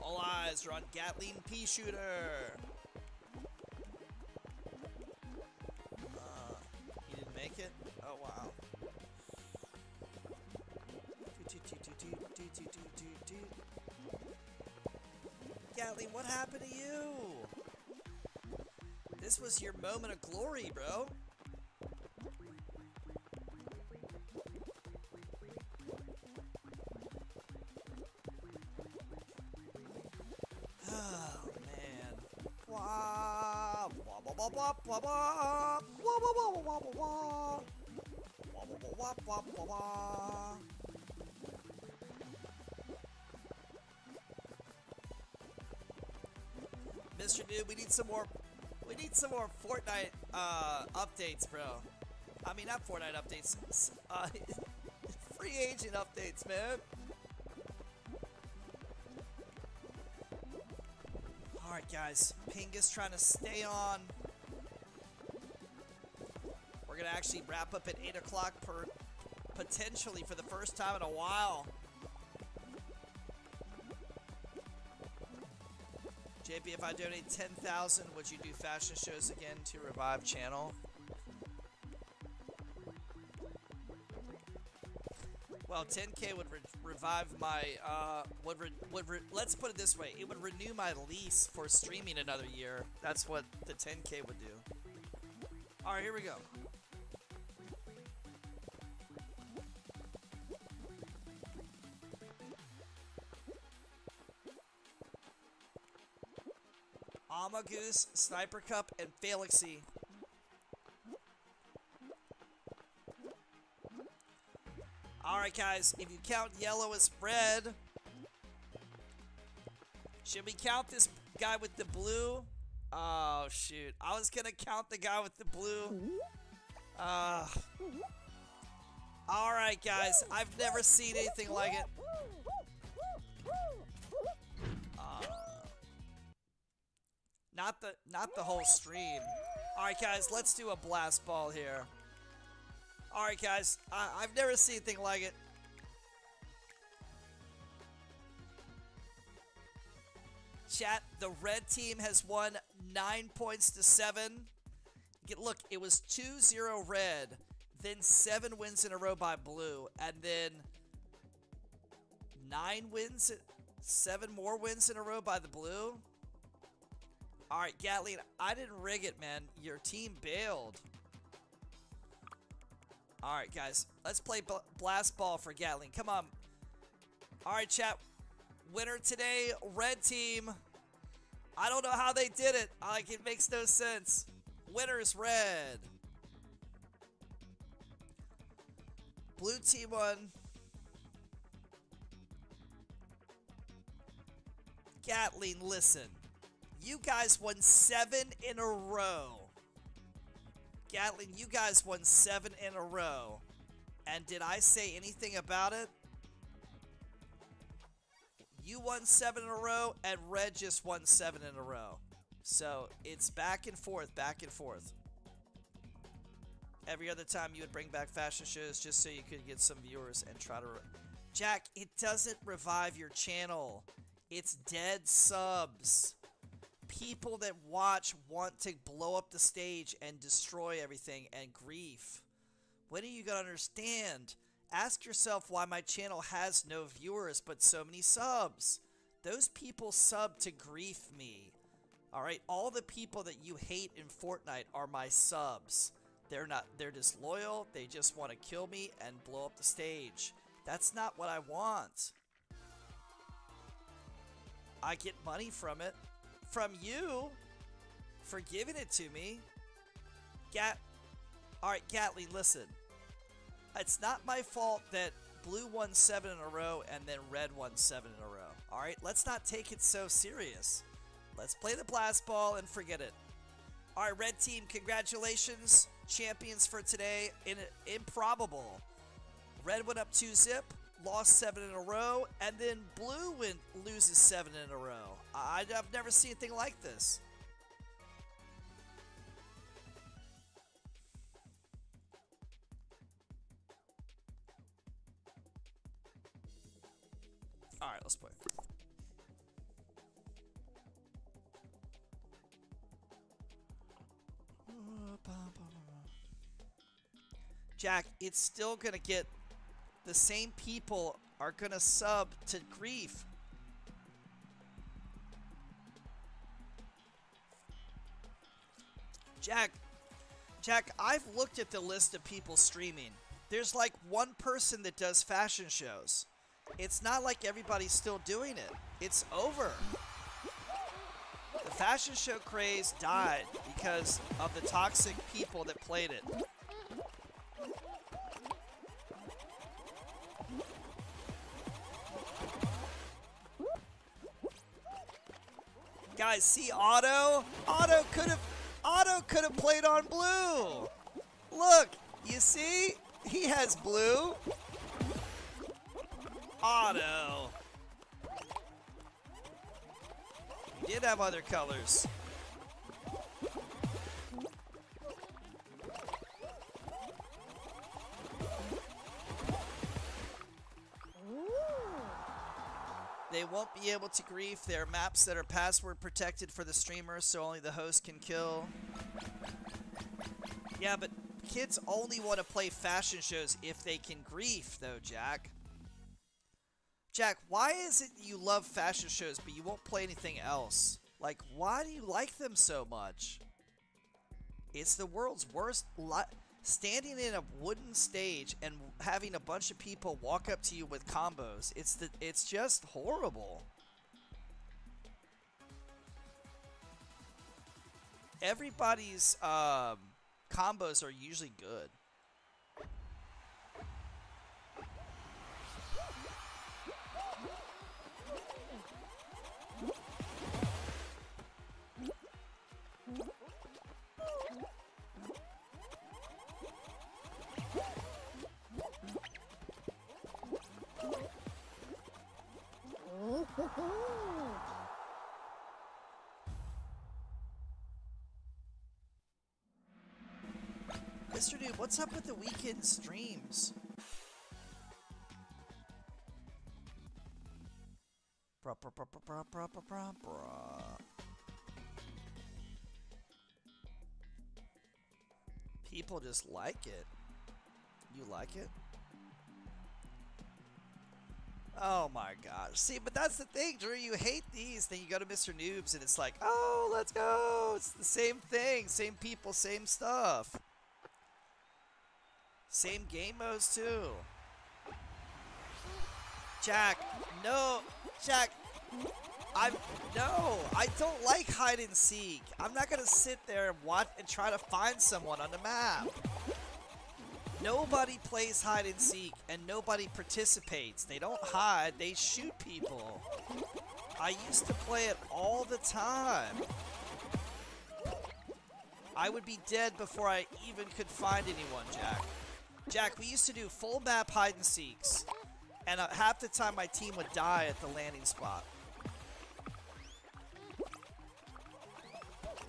All eyes are on Gatling P Shooter. Uh, he didn't make it? Oh, wow. Gatling, what happened to you? This was your moment of glory, bro. Oh man. Wah, wah. Wah, wah, wah, wah, wah, wah, wah. Wah, wah, wah, wah, wah, wah. Mr. Dude, we need some more. We need some more Fortnite uh, updates, bro. I mean, not Fortnite updates. Uh, *laughs* free agent updates, man. All right, guys. Pingus trying to stay on. We're gonna actually wrap up at eight o'clock per potentially for the first time in a while. JP, if I donate 10,000, would you do fashion shows again to revive channel? Well, 10k would re revive my, uh, would, re would re let's put it this way. It would renew my lease for streaming another year. That's what the 10k would do. Alright, here we go. Amagoose, Sniper Cup, and Felixy. Alright, guys, if you count yellow as red, should we count this guy with the blue? Oh, shoot. I was gonna count the guy with the blue. Uh, Alright, guys, I've never seen anything like it. Not the not the whole stream. All right, guys, let's do a blast ball here. Alright, guys. I I've never seen anything like it. Chat, the red team has won 9 points to 7. Look, it was 2-0 red, then 7 wins in a row by blue, and then 9 wins, 7 more wins in a row by the blue. Alright, Gatling, I didn't rig it, man. Your team bailed. Alright, guys. Let's play bl Blast Ball for Gatling. Come on. Alright, chat. Winner today, red team. I don't know how they did it. Like, it makes no sense. Winner's red. Blue team won. Gatling, listen. You guys won seven in a row. Gatling, you guys won seven in a row. And did I say anything about it? You won seven in a row, and Red just won seven in a row. So it's back and forth, back and forth. Every other time you would bring back fashion shows just so you could get some viewers and try to. Jack, it doesn't revive your channel. It's dead subs. People that watch want to blow up the stage and destroy everything and grief. When are you going to understand? Ask yourself why my channel has no viewers but so many subs. Those people sub to grief me. Alright, all the people that you hate in Fortnite are my subs. They're not they're disloyal, they just want to kill me and blow up the stage. That's not what I want. I get money from it. From you for giving it to me. Gat Alright, Gatley, listen. It's not my fault that blue won seven in a row and then red won seven in a row. Alright, let's not take it so serious. Let's play the blast ball and forget it. Alright, red team, congratulations. Champions for today. In improbable. Red went up 2 zip, lost 7 in a row, and then blue went, loses 7 in a row. I, I've never seen anything like this. Alright, let's play. Jack, it's still gonna get the same people are gonna sub to grief. Jack, Jack, I've looked at the list of people streaming. There's like one person that does fashion shows. It's not like everybody's still doing it. It's over. The fashion show craze died because of the toxic people that played it. Guys, see Otto? Otto could have Otto could have played on blue. Look, you see? He has blue. Otto. He did have other colors. They won't be able to grief. There are maps that are password protected for the streamer, so only the host can kill. Yeah, but kids only want to play fashion shows if they can grief, though, Jack. Jack, why is it you love fashion shows, but you won't play anything else? Like, why do you like them so much? It's the world's worst standing in a wooden stage and having a bunch of people walk up to you with combos. It's the it's just horrible. Everybody's um, combos are usually good. Mr. Dude, what's up with the weekend streams? People just like it. You like it? Oh my gosh. See, but that's the thing, Drew. You hate these. Then you go to Mr. Noobs and it's like, oh, let's go. It's the same thing. Same people, same stuff. Same game modes, too. Jack, no. Jack, I'm, no. I don't like hide and seek. I'm not going to sit there and watch and try to find someone on the map. Nobody plays hide and seek and nobody participates. They don't hide, they shoot people. I used to play it all the time. I would be dead before I even could find anyone, Jack. Jack, we used to do full map hide and seeks. And uh, half the time my team would die at the landing spot.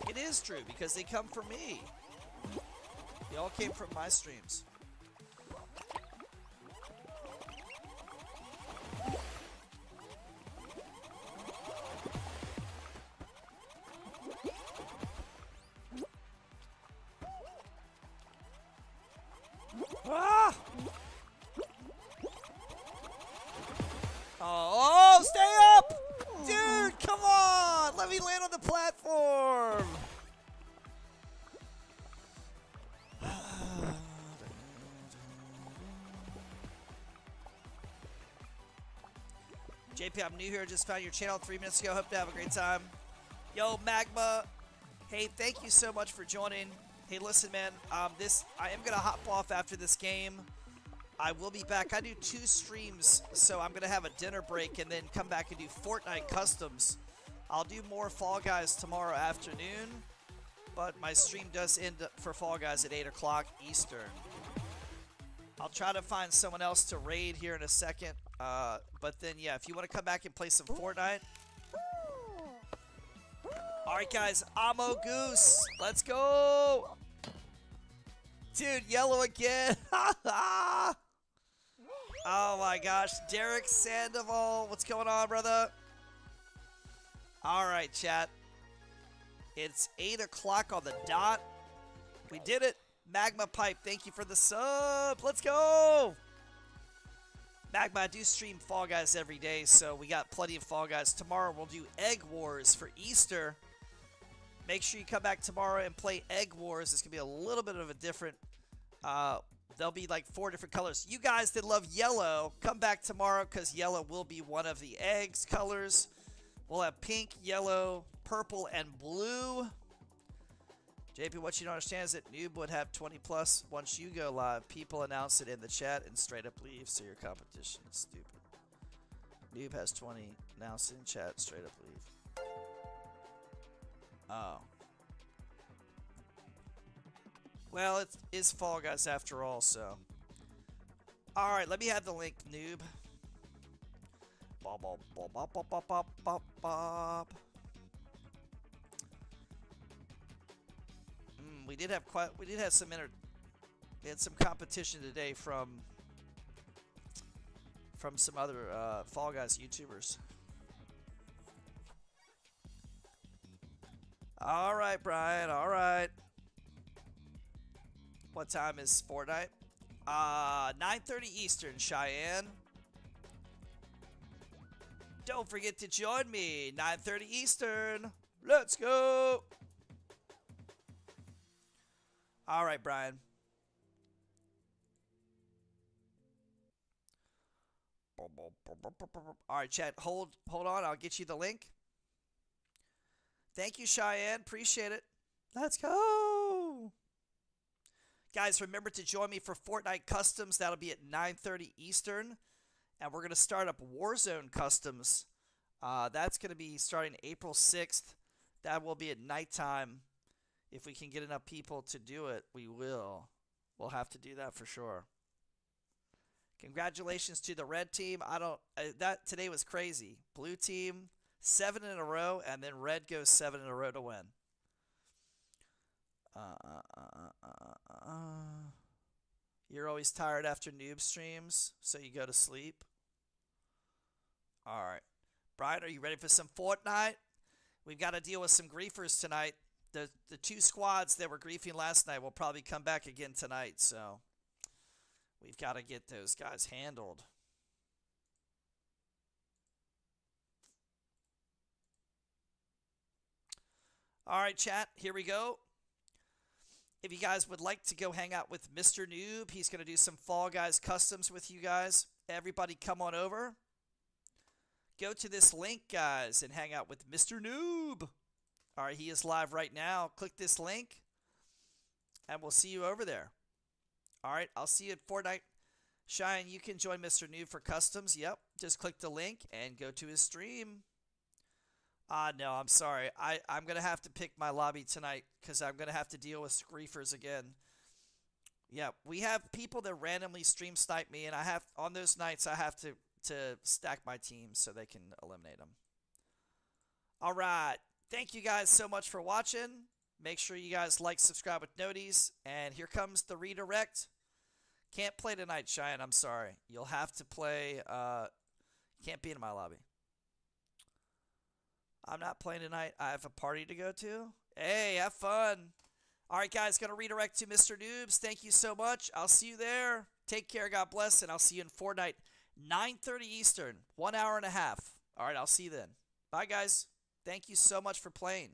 It is true because they come from me. They all came from my streams. JP, I'm new here. Just found your channel three minutes ago. Hope to have a great time. Yo, Magma. Hey, thank you so much for joining. Hey, listen, man. Um, this I am gonna hop off after this game. I will be back. I do two streams, so I'm gonna have a dinner break and then come back and do Fortnite customs. I'll do more Fall Guys tomorrow afternoon, but my stream does end for Fall Guys at 8 o'clock Eastern. I'll try to find someone else to raid here in a second. Uh, but then, yeah, if you want to come back and play some Fortnite. Alright, guys. Amo Goose. Let's go. Dude, yellow again. *laughs* oh, my gosh. Derek Sandoval. What's going on, brother? Alright, chat. It's 8 o'clock on the dot. We did it. Magma Pipe, thank you for the sub. Let's go. Magma, I do stream Fall Guys every day, so we got plenty of Fall Guys. Tomorrow we'll do Egg Wars for Easter. Make sure you come back tomorrow and play Egg Wars. It's going to be a little bit of a different... Uh, there'll be like four different colors. You guys that love yellow, come back tomorrow because yellow will be one of the eggs colors. We'll have pink, yellow, purple, and blue. JP, what you don't understand is that Noob would have 20 plus once you go live. People announce it in the chat and straight up leave, so your competition is stupid. Noob has 20, announce it in chat, straight up leave. Oh. Well, it is Fall Guys after all, so. Alright, let me have the link, Noob. Bop, bop, bop, bop, bop, bop, bop, bop, we did have quite we did have some inter we had some competition today from from some other uh, Fall Guys YouTubers. All right, Brian. All right. What time is Fortnite? Uh, 9:30 Eastern, Cheyenne. Don't forget to join me. 9:30 Eastern. Let's go. All right, Brian. All right, chat. Hold, hold on. I'll get you the link. Thank you, Cheyenne. Appreciate it. Let's go. Guys, remember to join me for Fortnite Customs. That'll be at 9:30 Eastern, and we're gonna start up Warzone Customs. Uh, that's gonna be starting April 6th. That will be at nighttime. If we can get enough people to do it, we will. We'll have to do that for sure. Congratulations to the red team. I don't uh, that today was crazy. Blue team 7 in a row and then red goes 7 in a row to win. Uh, uh, uh, uh, uh. You're always tired after noob streams, so you go to sleep. All right. Brian, are you ready for some Fortnite? We've got to deal with some griefers tonight. The the two squads that were griefing last night will probably come back again tonight, so we've got to get those guys handled. All right, chat, here we go. If you guys would like to go hang out with Mr. Noob, he's going to do some Fall Guys customs with you guys. Everybody come on over. Go to this link, guys, and hang out with Mr. Noob. All right, he is live right now. Click this link, and we'll see you over there. All right, I'll see you at Fortnite. Cheyenne, you can join Mr. Noob for customs. Yep, just click the link and go to his stream. Ah, uh, no, I'm sorry. I, I'm going to have to pick my lobby tonight because I'm going to have to deal with griefers again. Yeah, we have people that randomly stream snipe me, and I have on those nights I have to, to stack my teams so they can eliminate them. All right. Thank you guys so much for watching. Make sure you guys like, subscribe with noties. And here comes the redirect. Can't play tonight, Cheyenne. I'm sorry. You'll have to play. Uh, can't be in my lobby. I'm not playing tonight. I have a party to go to. Hey, have fun. All right, guys, going to redirect to Mr. Noobs. Thank you so much. I'll see you there. Take care. God bless. And I'll see you in Fortnite, 9.30 Eastern. One hour and a half. All right, I'll see you then. Bye, guys. Thank you so much for playing.